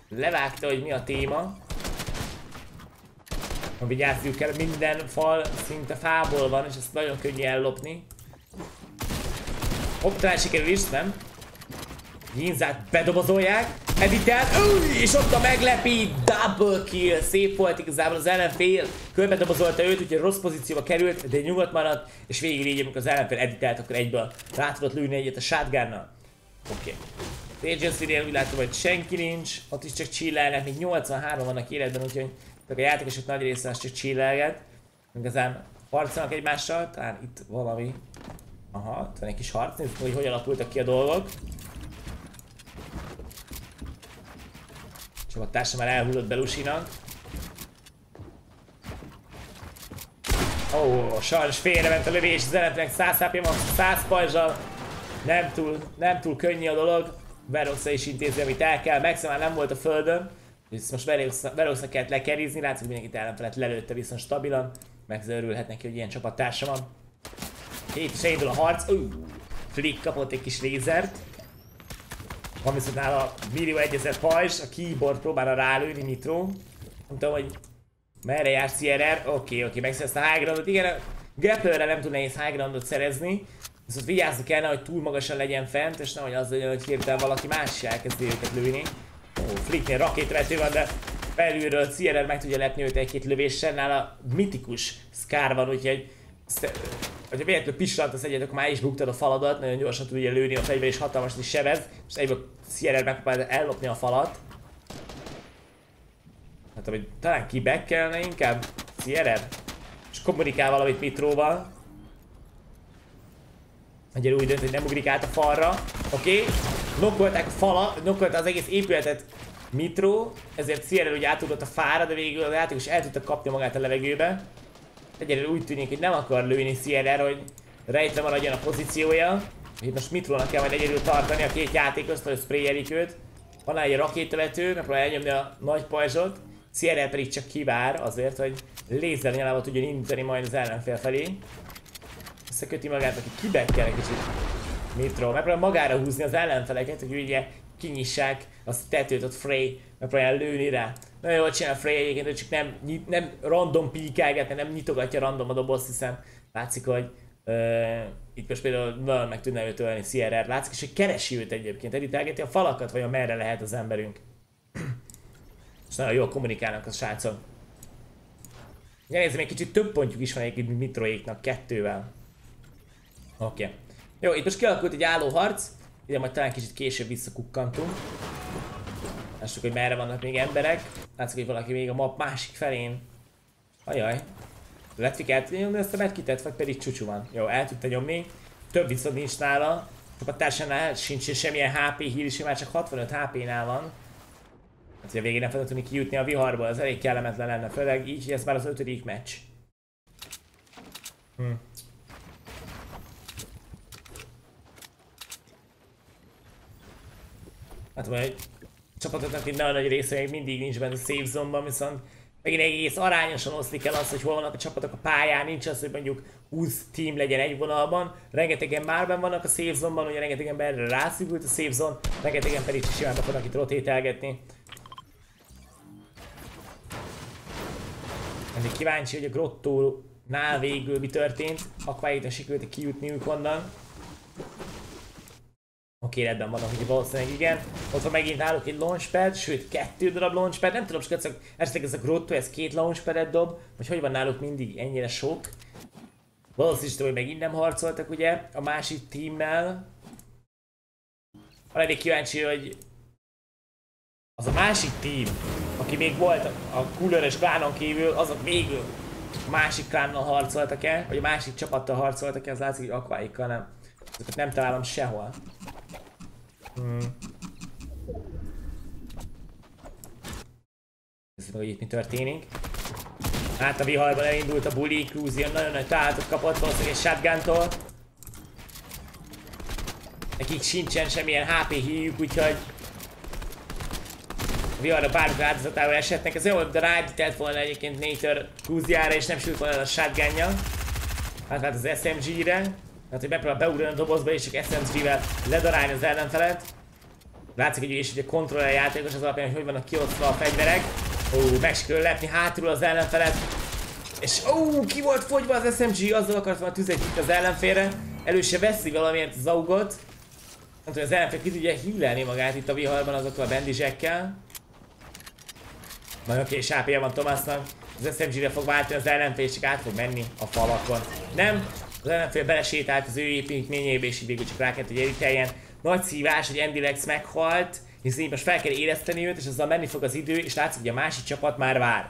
levágta, hogy mi a téma. Ha vigyázzuk kell, minden fal szinte fából van, és ezt nagyon könnyű ellopni. Hopp, talán sikerül is, nem? Ginzát bedobozolják, editel, és ott a meglepi double kill, szép volt igazából az ellenfél, körbe dobozolta őt, úgyhogy rossz pozícióba került, de nyugodt maradt, és végig így, amikor az ellenfél editelt, akkor egyből rá tudott lőni egyet a shotgunnal. Oké. Okay. Agency-nél úgy látom, hogy senki nincs, ott is csak chillelnek, még 83 vannak életben, úgyhogy a játékosok nagy része az csak chillelget. Igazán harcolnak egymással, talán itt valami. Aha, van egy kis harc, nézzük, hogy hogy alakultak ki a dolgok. Társam már elhullott belusinak. Ó, oh, sajnos félrement a lövés, az ellenfélnek 100 HP van, 100 pajzsal. Nem túl, nem túl könnyű a dolog. Veroxa is intézi, amit el kell. Max már nem volt a földön. És most Veroxa kellett lekerizni, látszik, mindenkit ellenfelet lelőtte viszont stabilan. Max örülhet neki, hogy ilyen csapattársa van. Itt is a harc. Uh, Flick kapott egy kis lézert. Van viszont nála millió egyezer pajzs, a keyboard próbálna rálőni Nitro. Nem tudom, hogy merre jár CRR. Oké, okay, oké, okay, megszerezte a high groundot. Igen, grapplerre nem tud nehéz high groundot szerezni. Viszont vigyázni kellene, hogy túl magasan legyen fent, és nehogy az legyen, hogy hirtelen valaki más is elkezdi őket lőni. Ó, oh, Flicknél rakétvető van, de belülről CRR meg tudja lepni őt egy-két lövéssel, nála mitikus Scar van, úgyhogy hogyha véletlenül pislant az egyet, akkor már is buktad a faladat, nagyon gyorsan tudja lőni a fegyver és hatalmas is sebez, és egyből Sierra megpróbálja ellopni a falat. Hát hogy talán kibekkelne inkább Sierra, és kommunikál valamit Mitróval. Egyre úgy dönt, hogy nem ugrik át a falra. Oké, okay. nokkolták a fala, nokkolta az egész épületet Mitro, ezért Sierra ugye átudott a fára, de végül a játékos el tudta kapni magát a levegőbe. Egyelőre úgy tűnik, hogy nem akar lőni Sierra, hogy rejtve maradjon a pozíciója. Itt most Mitrónak kell majd egyedül tartani a két játékost, hogy sprayelik őt. Van egy rakétavető, megpróbálja elnyomni a nagy pajzsot. Sierra pedig csak kivár azért, hogy lézer nyelával tudjon indítani majd az ellenfél felé. Összeköti magát, aki kibekkel egy kicsit Mitro. Megpróbálja magára húzni az ellenfeleket, hogy ugye kinyissák a tetőt ott Frey, megpróbálja lőni rá. Nagyon jól csinál Frey egyébként, csak nem, nem random píkálgat, nem nyitogatja random a dobozt, hiszen látszik, hogy uh, itt most például nagyon meg tudná őt ölni CRR, látszik, és hogy keresi őt egyébként, editálgeti a falakat, vagy merre lehet az emberünk. és nagyon jól kommunikálnak a srácok. Nézzem, egy kicsit több pontjuk is van egyébként Mitroéknak, kettővel. Oké. Okay. Jó, itt most kialakult egy álló harc. Ide majd talán kicsit később visszakukkantunk. Lássuk, hogy merre vannak még emberek. Látszik, hogy valaki még a map másik felén. Ajaj. Letfik el tudja nyomni ezt a medkitet, vagy pedig csúcsú van. Jó, el tudta nyomni. Több viszont nincs nála. A társánál sincs semmilyen HP hír is, már csak 65 HP-nál van. Hát, hogy a végén nem fogod tudni kijutni a viharból, az elég kellemetlen lenne, főleg így, hogy ez már az ötödik meccs. Hm. Hát vagy csapatoknak egy nagyon nagy része még mindig nincs benne a safe zone-ban, viszont megint egész arányosan oszlik el az, hogy hol vannak a csapatok a pályán, nincs az, hogy mondjuk 20 team legyen egy vonalban, rengetegen már benn vannak a safe zone-ban, ugye rengetegen erre rászűkült a safe zone, rengetegen pedig simán be fognak itt rotételgetni. Ennél kíváncsi, hogy a grottónál végül mi történt, akkor sikerült kijutniuk onnan. Oké, rendben vannak, hogy valószínűleg igen. Ott van megint náluk egy launchpad, sőt kettő darab launchpad. Nem tudom, skacok, esetleg ez a grotto, ez két launchpadet dob, vagy hogy van náluk mindig ennyire sok. Valószínűleg, hogy megint nem harcoltak ugye a másik teammel. Van kíváncsi, hogy az a másik team, aki még volt a Cooler-es klánon kívül, azok végül a másik klánnal harcoltak el, vagy a másik csapattal harcoltak el, az látszik, hogy akváikkal nem. Ezeket nem találom sehol. Hmm. Nézzük meg, hogy itt mi történik. Hát a viharban elindult a bully, Cruzion nagyon nagy találatot kapott valószínűleg egy shotgun-tól. Nekik sincsen semmilyen HP híjük, úgyhogy a viharra bármikor áldozatával esetnek. Ez jó, de rágyített volna egyébként Nater Cruziára és nem sült volna a shotgunja. Hát, hát az SMG-re. Tehát, hogy megpróbál beugrani a dobozba és csak SMG-vel ledarálni az ellenfelet. Látszik, hogy ő is egy kontroller játékos az alapján, hogy hogy vannak kiosztva a fegyverek. Ó, meg sikerül lepni hátul az ellenfelet. És ó, ki volt fogyva az SMG, azzal akart volna tüzet itt az ellenfélre. Elő se veszi valamiért az augot. Nem tudom, az ellenfél ki tudja hílelni magát itt a viharban azokkal a bendizsekkel. Nagyon kés AP van Thomasnak. Az SMG-re fog váltani az ellenfél, és csak át fog menni a falakon. Nem, az ellenfél belesétált az ő építményébe, és így végül csak rá kellett, hogy eliteljen. Nagy szívás, hogy Andy Lex meghalt, hiszen most fel kell érezteni őt, és azzal menni fog az idő, és látszik, hogy a másik csapat már vár.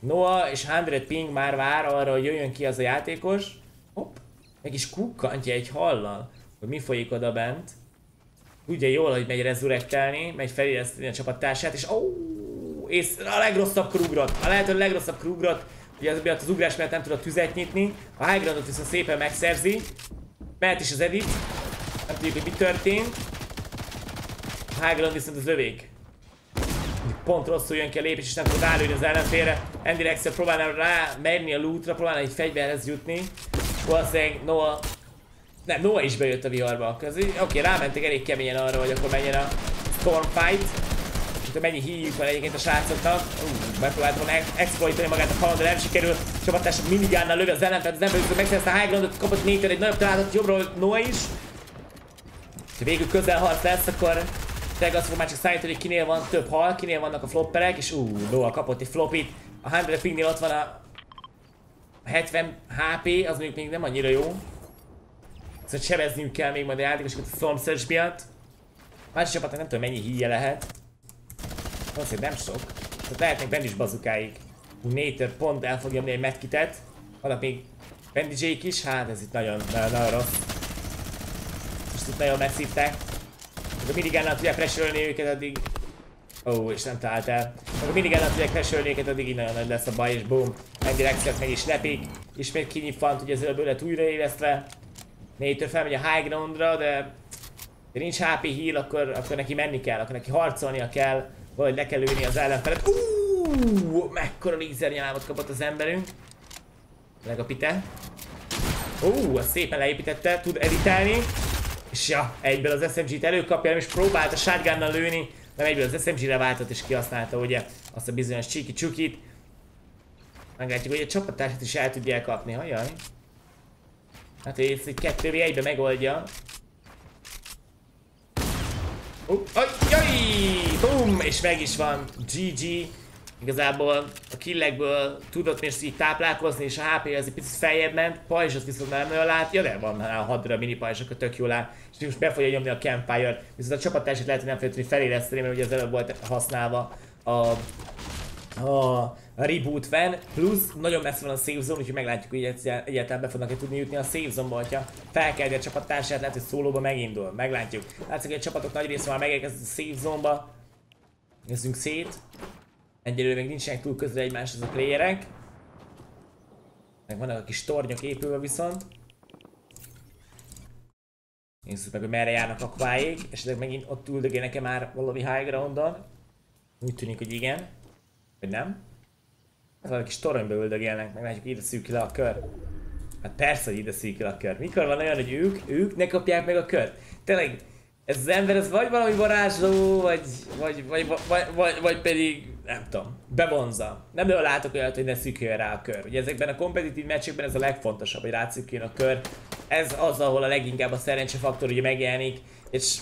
Noah és 100 Ping már vár arra, hogy jöjjön ki az a játékos. Hopp, meg is kukkantja egy hallal, hogy mi folyik oda bent. Tudja jól, hogy megy rezurektelni, megy felérezteni a csapattársát, és ó, és a legrosszabb krugrot, a lehető legrosszabb krugrot, ugye az, az ugrás miatt nem tudott tüzet nyitni, a high groundot viszont szépen megszerzi, mehet is az edit, nem tudjuk, hogy mi történt. A high viszont az övék. Pont rosszul jön ki a lépés, és nem tud rálőni az ellenfélre. Andy Rexel próbálna rá menni a lootra, próbálna egy fegyverhez jutni. Valószínűleg Noah... Nem, Noah is bejött a viharba. Oké, okay, rámentek elég keményen arra, hogy akkor menjen a Stormfight hogy mennyi híjük van egyébként a srácoknak. Uh, megpróbált volna exploitolni magát a falon, de nem sikerül. Csapattársak mindig állna lövi az ellenfelt, az ember megszerezte a high groundot, kapott Nathan egy nagyobb találatot jobbról Noah is. Ha végül közel harc lesz, akkor tényleg azt fog már csak szállítani, hogy kinél van több hal, kinél vannak a flopperek, és uh, Noah kapott egy flopit. A 100 pingnél ott van a 70 HP, az mondjuk még nem annyira jó. Szóval sebezniük kell még majd a játékosokat a Surge miatt. Más csapatnak nem tudom mennyi híje lehet. Valószínűleg nem sok. Tehát lehetnek benne is bazukáig. Hú, Nater pont el fogja egy medkitet. Vannak még bandage is, hát ez itt nagyon, nagyon, nagyon rossz. Most itt nagyon megszívták. Akkor mindig ellen tudják presölni őket, addig... Ó, oh, és nem talált el. Akkor mindig ellen tudják presölni őket, addig így nagyon nagy lesz a baj, és boom. Egy direkt meg is lepik. Ismét kinyitfant, hogy az előbb lett újraélesztve. Nater felmegy a high groundra, de... De nincs HP heal, akkor, akkor neki menni kell, akkor neki harcolnia kell. Vagy le kell lőni az ellenfelet. Uuuuh, mekkora lézernyalámot kapott az emberünk. Meg a pite. Uuuh, azt szépen leépítette, tud editálni. És ja, egyből az SMG-t előkapja, és próbált a shotgunnal lőni, nem egyből az SMG-re váltott és kihasználta ugye azt a bizonyos csiki csukit. Meglátjuk, hogy a csapattársat is el tudja kapni, hajjaj. Hát ez egy kettő egybe megoldja. Uh, ajjaj! Bum! És meg is van. GG. Igazából a killekből tudott még így táplálkozni, és a HP az egy picit feljebb ment. Pajzsot viszont nem nagyon látja, de van már 6 darab mini pajzs, akkor tök jól áll. És most be fogja nyomni a campfire Viszont a csapattársat lehet, hogy nem fogja tudni feléleszteni, mert ugye az előbb volt használva a a reboot van, plusz nagyon messze van a save zone, úgyhogy meglátjuk, hogy egyáltalán be fognak -e tudni jutni a save zone-ba, hogyha felkeldi a csapattársát, lehet, hogy szólóba megindul. Meglátjuk. Látszik, hogy a csapatok nagy része már megérkezett a save zone-ba. Nézzünk szét. Egyelőre még nincsenek túl közel egymáshoz a playerek. Meg vannak a kis tornyok épülve viszont. Nézzük meg, hogy merre járnak a kváig. Esetleg megint ott üldögének-e már valami high groundon. Úgy tűnik, hogy igen. Vagy nem? Valaki kis toronyba üldögélnek, meg látjuk, ide szűk le a kör. Hát persze, hogy ide szűk le a kör. Mikor van olyan, hogy ők, ők ne kapják meg a kört? Tényleg, ez az ember, ez vagy valami varázsló, vagy, vagy, vagy, vagy, vagy, vagy pedig, nem tudom, bevonza. Nem nagyon látok olyat, hogy ne szűkjön rá a kör. Ugye ezekben a kompetitív meccsekben ez a legfontosabb, hogy rátszűkjön a kör. Ez az, ahol a leginkább a szerencsefaktor ugye megjelenik, és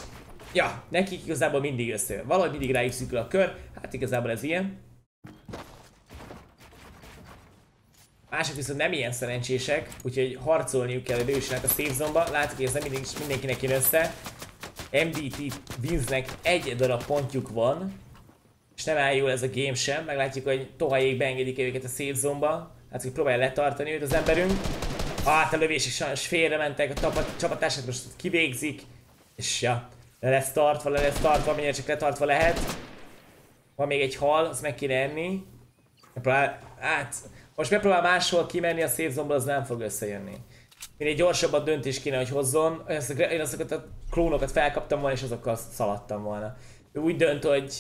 ja, nekik igazából mindig összejön. Valahogy mindig rájuk szűkül a kör, hát igazából ez ilyen. Mások viszont nem ilyen szerencsések, úgyhogy harcolniuk kell, hogy beüssenek a safe zone-ba. Látjuk, hogy ez nem mindig, mindenkinek jön össze. MDT Winsnek egy darab pontjuk van, és nem áll jól ez a game sem. Meglátjuk, hogy tohajék beengedik őket a safe zone-ba. Hát, hogy próbálja letartani őt az emberünk. Hát a lövések sajnos félre mentek, a csapatását most kivégzik. És ja, le lesz tartva, le lesz tartva, mennyire csak letartva lehet. Van még egy hal, azt meg kéne enni. Próbál, hát, most megpróbál máshol kimenni a zone az nem fog összejönni. Minél gyorsabban döntés kéne, hogy hozzon. Én azokat a klónokat felkaptam volna, és azokkal szaladtam volna. Ő úgy dönt, hogy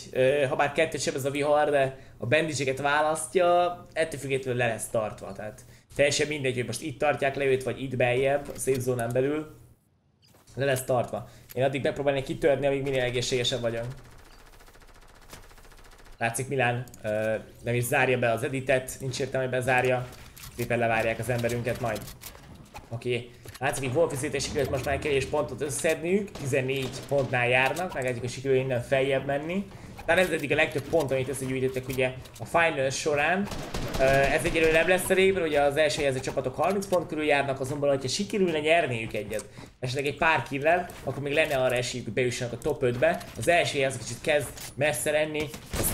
ha bár kettőt sem ez a vihar, de a bendiséget választja, ettől függetlenül le lesz tartva. Tehát teljesen mindegy, hogy most itt tartják le őt, vagy itt beljebb, a safe zone belül. Le lesz tartva. Én addig bepróbálnék kitörni, amíg minél egészségesebb vagyok. Látszik Milán uh, nem is zárja be az editet, nincs értelme, hogy bezárja. Szépen levárják az emberünket majd. Oké. Okay. Látszik, hogy Wolfisét és sikerült most már kevés pontot összedniük, 14 pontnál járnak, meglátjuk, hogy sikerül innen feljebb menni. Tehát ez eddig a legtöbb pont, amit összegyűjtöttek ugye a final során. Ez egyelőre nem lesz a rében, ugye az első jelző csapatok 30 pont körül járnak, azonban, hogyha sikerülne nyerniük egyet, esetleg egy pár killel, akkor még lenne arra esélyük, hogy bejussanak a top 5-be. Az első jelző kicsit kezd messze lenni,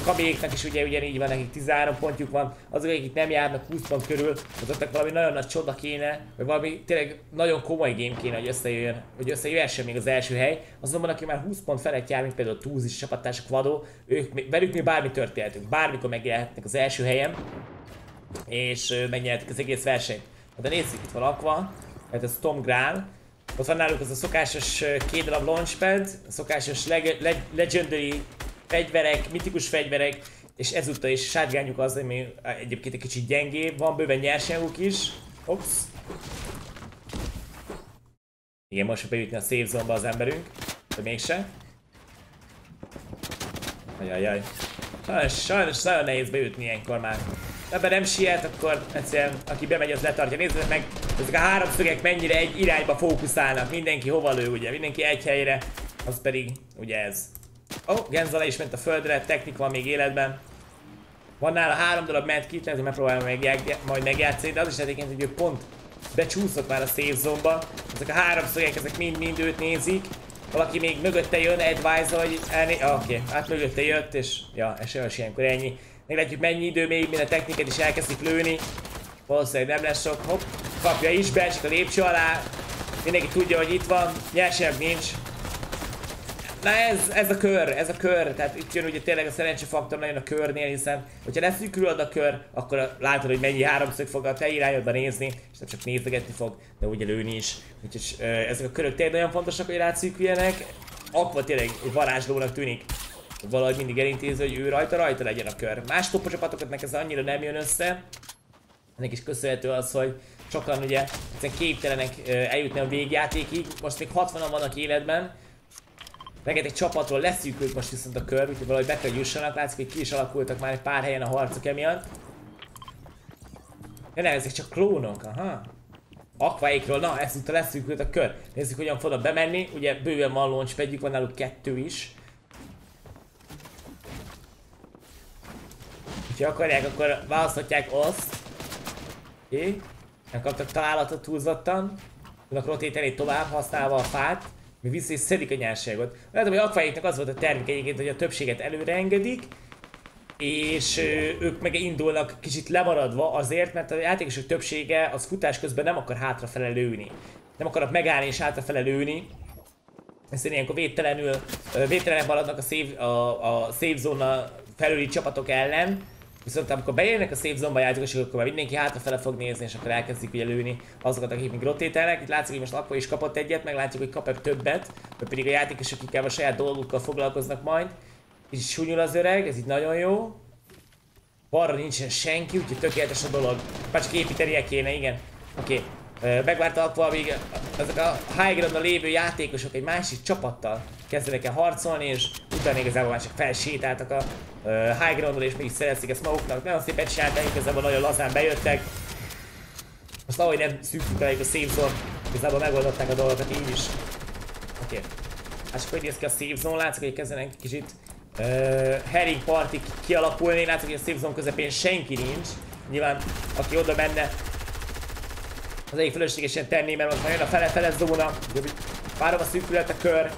az kabéknak is ugye ugyanígy van, nekik 13 pontjuk van, azok, akik nem járnak 20 pont körül, azoknak valami nagyon nagy csoda kéne, vagy valami tényleg nagyon komoly game kéne, hogy összejöjjön, hogy összejöhessen még az első hely. Azonban, aki már 20 pont felett jár, mint például a Túz is csapattársak Vadó, ők, velük mi bármi történhetünk, bármikor megjelenhetnek az első helyen, és megnyerhetik az egész versenyt. De nézzük, itt van Aqua, mert ez Tom Grál, ott van náluk az a szokásos két darab launchpad, a szokásos leg leg legendary fegyverek, mitikus fegyverek, és ezúttal is sárgányuk az, ami egyébként egy kicsit gyengébb, van bőven nyersanyaguk is. Ops. Igen, most bejutni a safe zone az emberünk, de mégse. Ajajaj. Sajnos, sajnos nagyon nehéz bejutni ilyenkor már. Ebben nem siet, akkor egyszerűen aki bemegy az letartja. Nézzük meg, ezek a három szögek mennyire egy irányba fókuszálnak. Mindenki hova lő, ugye? Mindenki egy helyre. Az pedig ugye ez. Ó, oh, Genzala is ment a földre, technik van még életben. Van nála három darab medkit, lehet, hogy megpróbálom meg, majd megjátszani, de az is egyébként, hogy ő pont becsúszott már a safe zone-ba. Ezek a három szögek, ezek mind-mind őt nézik. Valaki még mögötte jön, advise hogy elné... Ah, Oké, okay. hát mögötte jött, és ja, esélyes ilyenkor ennyi. Meglátjuk mennyi idő még, mire a techniket is elkezdik lőni. Valószínűleg nem lesz sok. Hopp, kapja is be, csak a lépcső alá. Mindenki tudja, hogy itt van. Nyersanyag nincs. Na ez, ez a kör, ez a kör, tehát itt jön ugye tényleg a szerencsefaktor nagyon a körnél, hiszen hogyha leszűkülöd a kör, akkor látod, hogy mennyi háromszög fog a te irányodba nézni, és nem csak nézegetni fog, de ugye lőni is. Úgyhogy ezek a körök tényleg nagyon fontosak, hogy rátszűküljenek. Akkor tényleg egy varázslónak tűnik valahogy mindig elintézi, hogy ő rajta, rajta legyen a kör. Más topocsapatokat meg ez annyira nem jön össze. Ennek is köszönhető az, hogy sokan ugye egyszerűen képtelenek eljutni a végjátékig. Most még 60-an vannak életben. Rengeteg csapatról leszűkült most viszont a kör, úgyhogy valahogy be kell jussanak. Látszik, hogy ki is alakultak már egy pár helyen a harcok emiatt. Ja nem, ezek csak klónok, aha. Akváikról, na ezúttal leszűkült a kör. Nézzük, hogyan fognak bemenni. Ugye bőven van launchpadjük, van náluk kettő is. Ha akarják, akkor választhatják azt. Oké. Nem kaptak találatot túlzottan. Tudnak rotéteni tovább használva a fát. Mi vissza is szedik a nyerságot. Lehet, hogy akváiknak az volt a termék egyébként, hogy a többséget előre engedik. És ők meg indulnak kicsit lemaradva azért, mert a játékosok többsége az futás közben nem akar hátrafele lőni. Nem akarnak megállni és hátrafele lőni. Ezért ilyenkor védtelenül, védtelenek maradnak a save, a, a save zone felüli csapatok ellen Viszont amikor beérnek a safe zone játékosok, akkor már mindenki hátrafele fog nézni, és akkor elkezdik ugye lőni azokat, akik még rotételnek. Itt látszik, hogy most akkor is kapott egyet, meg látjuk, hogy kap -e többet, vagy pedig a játékosok inkább a saját dolgukkal foglalkoznak majd. És súnyul az öreg, ez itt nagyon jó. Balra nincsen senki, úgyhogy tökéletes a dolog. Már csak építenie kéne, igen. Oké. Okay. Megvárta akkor, amíg ezek a high ground lévő játékosok egy másik csapattal kezdenek el harcolni, és utána igazából már csak felsétáltak a high groundról, és mégis szerezték ezt maguknak. Nagyon szépen csinálták, igazából nagyon lazán bejöttek. Most ahogy nem szűkült a safe zone, igazából megoldották a dolgokat így is. Oké. Okay. Hát néz ki a safe zone, látszik, hogy kezdenek kicsit uh, herring partik kialakulni, látszik, hogy a safe zone közepén senki nincs. Nyilván, aki oda menne, az egyik fölöslegesen tenni, mert most jön a fele-fele zóna. Várom a szűkület a kör.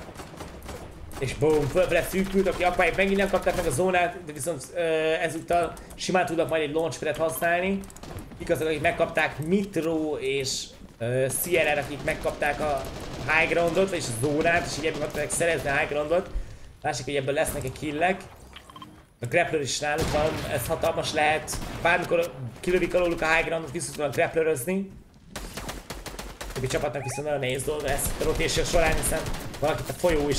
És boom, fölfele szűkült, aki akváik megint nem kapták meg a zónát, de viszont uh, ezúttal simán tudnak majd egy launchpadet használni. Igazán, akik megkapták Mitro és uh, CLR, akik megkapták a high groundot, és a zónát, és így ebből akarták szerezni a high groundot. Lássuk, hogy ebből lesznek egy killek. A grappler is náluk van, ez hatalmas lehet. Bármikor kilövik alóluk a high groundot, vissza tudnak grapplerözni többi csapatnak viszont nagyon nehéz dolga ezt a rotation során, hiszen valakit a folyó is,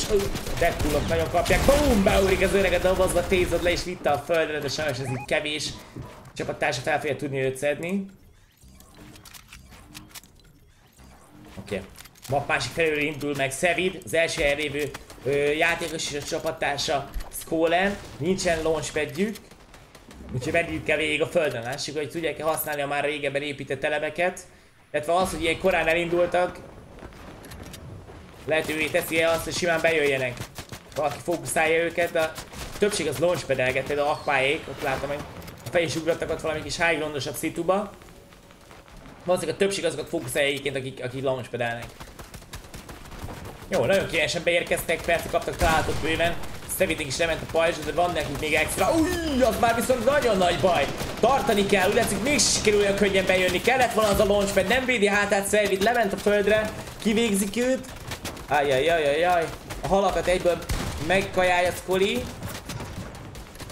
Deadpoolok nagyon kapják, BOOM! Beugrik az öreg a dobozba, tézod le és vitte a földre, de sajnos ez itt kevés. A csapattársa fel fogja tudni őt szedni. Oké. Okay. Map másik felől indul meg Sevid, az első helyen lévő játékos és a csapattársa Skolen. Nincsen launchpadjük. Úgyhogy menniük kell végig a földön. Lássuk, hogy tudják-e használni a már régebben épített elemeket. Illetve az, hogy ilyen korán elindultak, lehetővé teszi -e azt, hogy simán bejöjjenek. Valaki fókuszálja őket, de a többség az launchpadelget, például akpáék, ott látom, hogy a fej is ugrottak ott valami kis high groundosabb szituba. Valószínűleg a többség azokat fókuszálja egyébként, akik, akik launchpadelnek. Jó, nagyon kényesen beérkeztek, persze kaptak találatot bőven. Szeviték is lement a pajzs, de van nekik még extra. Új, az már viszont nagyon nagy baj. Tartani kell, úgy látszik még sikerül olyan könnyen bejönni. Kellett volna az a launchpad, nem védi hátát Szevit, lement a földre, kivégzik őt. Ajajajajaj. A halakat egyből megkajálja Skoli.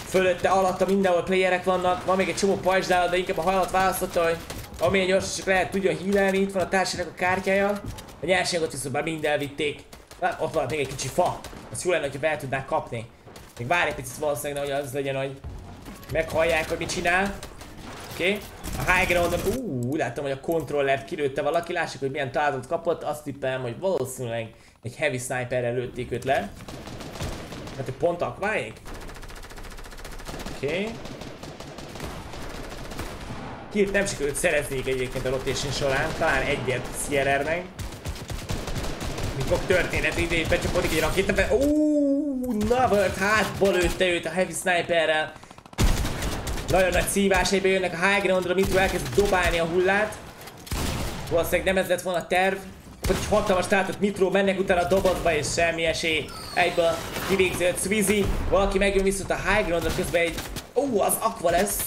Fölötte, alatta mindenhol playerek vannak, van még egy csomó pajzsdála, de inkább a halat választotta, hogy amilyen gyorsan csak lehet tudja hílelni, itt van a társának a kártyája. A nyersanyagot viszont már mind elvitték. Ott van még egy kicsi fa. Azt jó lenne, hogyha be tudnák kapni. Még várj egy picit valószínűleg, hogy az legyen, hogy meghallják, hogy mit csinál. Oké. Okay. A high groundon, ú, láttam, hogy a kontrollert kilőtte valaki, lássuk, hogy milyen találatot kapott, azt tippelem, hogy valószínűleg egy heavy sniperrel lőtték őt le. Hát, hogy pont akváig? Oké. Okay. Kirt nem sikerült szereznék egyébként a rotation során, talán egyet Sierra-nek. Mi fog történet, idén becsapódik egy rakéta. Uuuuh, Navert hátból lőtte őt a heavy sniperrel. Nagyon nagy szívás, jönnek a high groundra, Mitro elkezd a hullát. Valószínűleg nem ez lett volna a terv. Hogy egy hatalmas tátott Mitro, mennek utána a dobozba semmi esély. Egyből kivégzi a Swizzy. Valaki megjön viszont a high groundra, közben egy... Az Aqua lesz.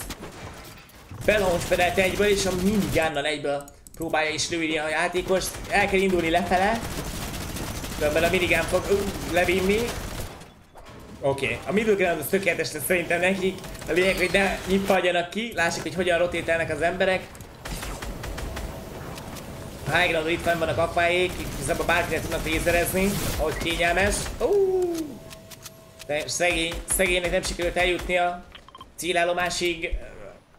Belaunchpadelt egyből, és a minigánnal egyből próbálja is lőni a játékos. El indulni lefele. Különben a minigán fog uh, levinni. Oké, okay. a middle ground az tökéletes lesz szerintem nekik. A lényeg, hogy ne nyippaljanak ki. Lássuk, hogy hogyan rotételnek az emberek. A high ground itt vannak akváék, igazából bárkinek tudnak lézerezni, ahogy kényelmes. Uh! De szegény, szegénynek nem sikerült eljutni a célállomásig.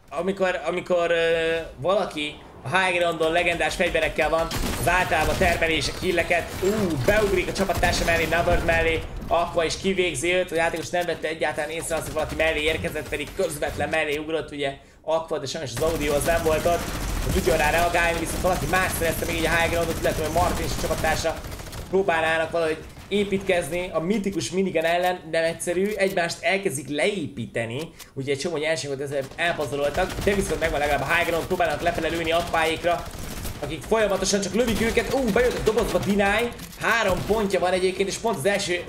Amikor, amikor uh, valaki a high legendás fegyverekkel van, az általában termelés a killeket, ú, beugrik a csapattársa mellé, Nubbard mellé, Aqua is kivégzi őt, a játékos nem vette egyáltalán észre azt, hogy valaki mellé érkezett, pedig közvetlen mellé ugrott, ugye Aqua, de sajnos az audio az nem volt ott, hogy tudjon rá reagálni, viszont valaki más szerezte még így a high groundot, illetve Martin és a csapattársa. Próbálnának valahogy építkezni a mitikus minigen ellen nem egyszerű, egymást elkezdik leépíteni, ugye egy csomó nyerségot ezzel elpazaroltak, de viszont megvan legalább a high ground, próbálnak lefele lőni appáikra, akik folyamatosan csak lövik őket, ú, bejött a dobozba Deny, három pontja van egyébként, és pont az első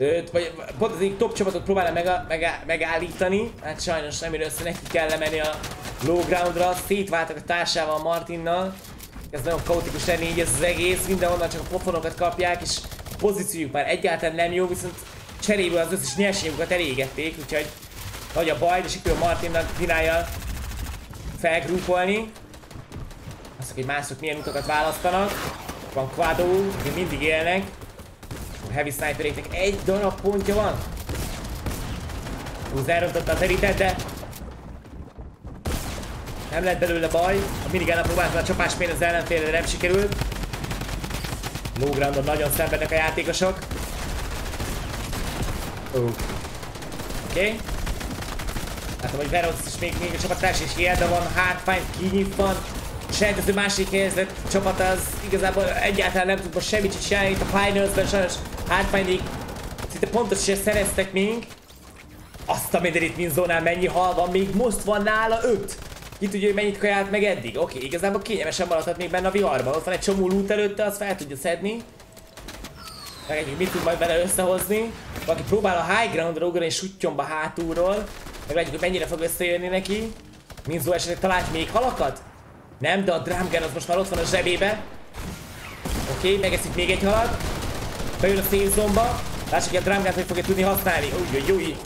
Öt, vagy pont az egyik top csapatot próbálja meg, meg, megállítani, hát sajnos nem össze, neki kell lemenni a low groundra, szétváltak a társával Martinnal, ez nagyon kaotikus lenni így ez az egész, mindenhonnan csak a pofonokat kapják, és pozíciójuk már egyáltalán nem jó, viszont cseréből az összes nyerségüket elégették, úgyhogy nagy a baj, de sikerül Martinnak Dinájjal felgrúpolni. Azt, hogy mások milyen utakat választanak. Van Quado, akik mindig élnek. A Heavy Sniperéknek egy darab pontja van. Húz elrontotta a terítet, de Nem lett belőle baj. A minigánnak próbált a csapás pénz az ellenfélre, de nem sikerült. Low groundon nagyon szenvednek a játékosok. Oké. Okay. Látom, hogy Verox is még, még a csapatás is de van, Hardfine kinyitva. Sejtező másik helyzet csapat az igazából egyáltalán nem tud most semmit csinálni itt a Finals-ben, sajnos Hardfine-ig szinte pontos se szereztek még. Azt a mindenit mint zónál mennyi hal van, még most van nála 5. Ki tudja, hogy mennyit kajált meg eddig? Oké, igazából kényelmesen maradhat még benne a viharban. Ott van egy csomó loot előtte, azt fel tudja szedni. Megjegyük, mit tud majd bele összehozni. Valaki próbál a high ground-ra ugrani és sutyomba hátulról. Meglátjuk, hogy mennyire fog összejönni neki. Minzo esetleg talált még halakat? Nem, de a Drumgun az most már ott van a zsebébe. Oké, okay, megeszik még egy halat. Bejön a szélzomba. Lássuk, hogy a Drumgun hogy fogja tudni használni. Új, új, új.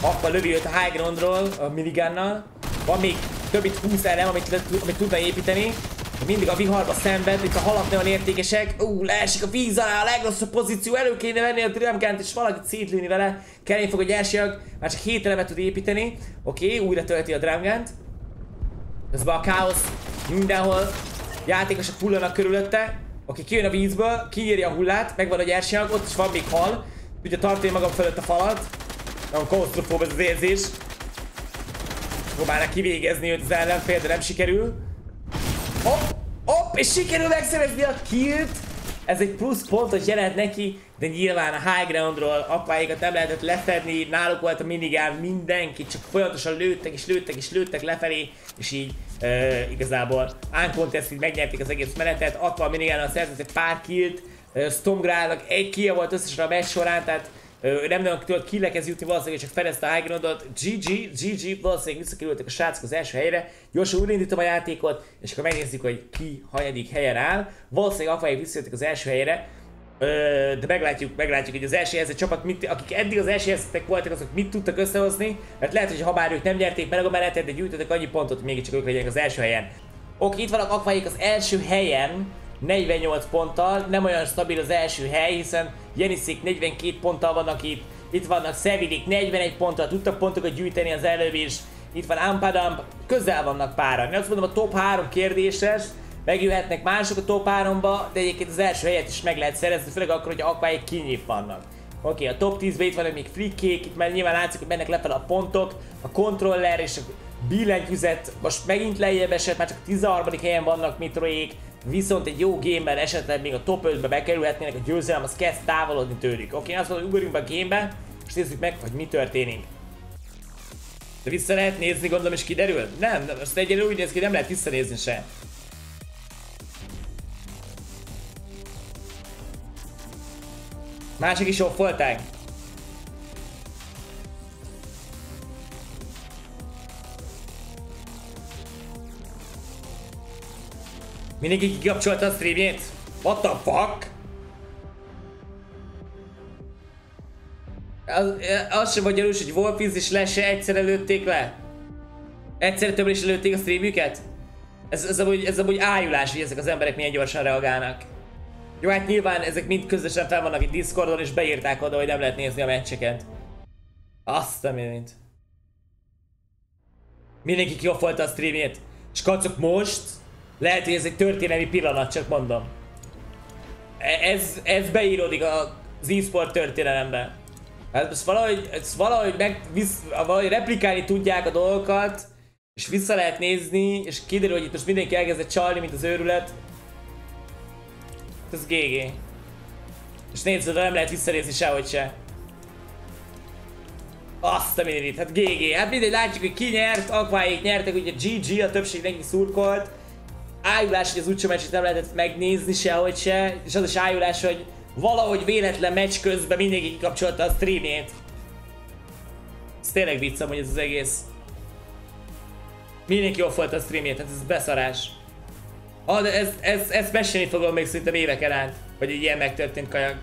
Akkor lövi őt a high groundról a minigunnal. Van még több mint 20 elem, amit, amit tudna építeni. Mindig a viharba szenved, itt a halak nagyon értékesek. Ú, leesik a víz alá, a legrosszabb pozíció, elő kéne venni a Drumgunt és valakit szétlőni vele. Kelén fog a gyersiak, már csak 7 elemet tud építeni. Oké, okay, újra tölti a Drumgunt. Közben a káosz mindenhol. Játékosok hullanak körülötte. Oké, okay, kijön a vízből, kiírja a hullát, megvan a gyersiak, ott is van még hal. Tudja tartani magam fölött a falat. Nagyon konstruktív ez az érzés. Próbálnak kivégezni őt az ellenfél, de nem sikerül. Hopp, hopp, és sikerül megszerezni a killt. Ez egy plusz pontot jelent neki, de nyilván a high groundról apáikat nem lehetett lefedni, náluk volt a minigán, mindenki, csak folyamatosan lőttek és lőttek és lőttek lefelé, és így uh, igazából uncontested megnyerték az egész menetet, attól a minigánnal szerzett egy pár killt, Stormgrálnak egy kia volt összesen a meccs során, tehát ő nem nagyon tudott kilekez jutni, valószínűleg csak felezte a high groundot. GG, GG, valószínűleg visszakerültek a srácok az első helyre. Gyorsan újraindítom a játékot, és akkor megnézzük, hogy ki hanyadik helyen áll. Valószínűleg Afáig visszajöttek az első helyre. De meglátjuk, meglátjuk, hogy az első helyzet csapat, mit, akik eddig az első helyzetek voltak, azok mit tudtak összehozni. Mert lehet, hogy ha bár ők nem nyerték meg a menetet, de gyűjtöttek annyi pontot, hogy mégiscsak ők legyenek az első helyen. Oké, itt vannak Akváik az első helyen, 48 ponttal, nem olyan stabil az első hely, hiszen Jeniszik 42 ponttal vannak itt, itt vannak Sevilik 41 ponttal, tudtak pontokat gyűjteni az előbb is, itt van Ampadamp, közel vannak páran. Én azt mondom a top 3 kérdéses, megjöhetnek mások a top 3-ba, de egyébként az első helyet is meg lehet szerezni, főleg akkor, hogy akváik kinyív vannak. Oké, okay, a top 10-ben itt vannak még flickék, itt már nyilván látszik, hogy mennek lefelé a pontok, a kontroller és a billentyűzet most megint lejjebb esett, már csak 13. helyen vannak mitroék, viszont egy jó gamer esetleg még a top 5-be bekerülhetnének, a győzelem az kezd távolodni tőlük. Oké, azt mondom, hogy ugorjunk be a gamebe, és nézzük meg, hogy mi történik. De vissza lehet nézni, gondolom, és kiderül? Nem, de most egyelőre úgy néz ki, nem lehet visszanézni se. Másik is offolták. Mindenki kikapcsolta a streamjét? What the fuck? Az, az sem vagy gyanús, hogy Wolfiz és Lese egyszerre lőtték le? Egyszerre többre is lőtték a streamjüket? Ez, ez, amúgy, ez amúgy ájulás, hogy ezek az emberek milyen gyorsan reagálnak. Jó, hát nyilván ezek mind közösen fel vannak itt Discordon, és beírták oda, hogy nem lehet nézni a meccseket. Azt a mindent. Mindenki kiofolta a streamjét. És kacok most lehet, hogy ez egy történelmi pillanat, csak mondom. E, ez, ez beíródik az e-sport történelembe. Hát ezt valahogy, ezt valahogy, meg, visz, valahogy replikálni tudják a dolgokat, és vissza lehet nézni, és kiderül, hogy itt most mindenki elkezdett csalni, mint az őrület. Ez GG. És nézd, de nem lehet visszanézni sehogy se. Azt a mindenit, hát GG. Hát mindegy, látjuk, hogy ki nyert, Aquáik nyertek, ugye GG, a többség neki szurkolt ájulás, hogy az úgyse meccset nem lehetett megnézni sehogy se, és az is ájulás, hogy valahogy véletlen meccs közben mindenki kikapcsolta a streamjét. Ez tényleg viccem, hogy ez az egész. Mindenki off volt a streamjét, hát ez beszarás. Ah, de ez, ez, ezt mesélni fogom még szerintem éveken át, hogy egy ilyen megtörtént kajak.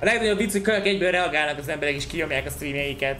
A legnagyobb vicc, hogy kajak egyből reagálnak az emberek és kinyomják a streamjeiket.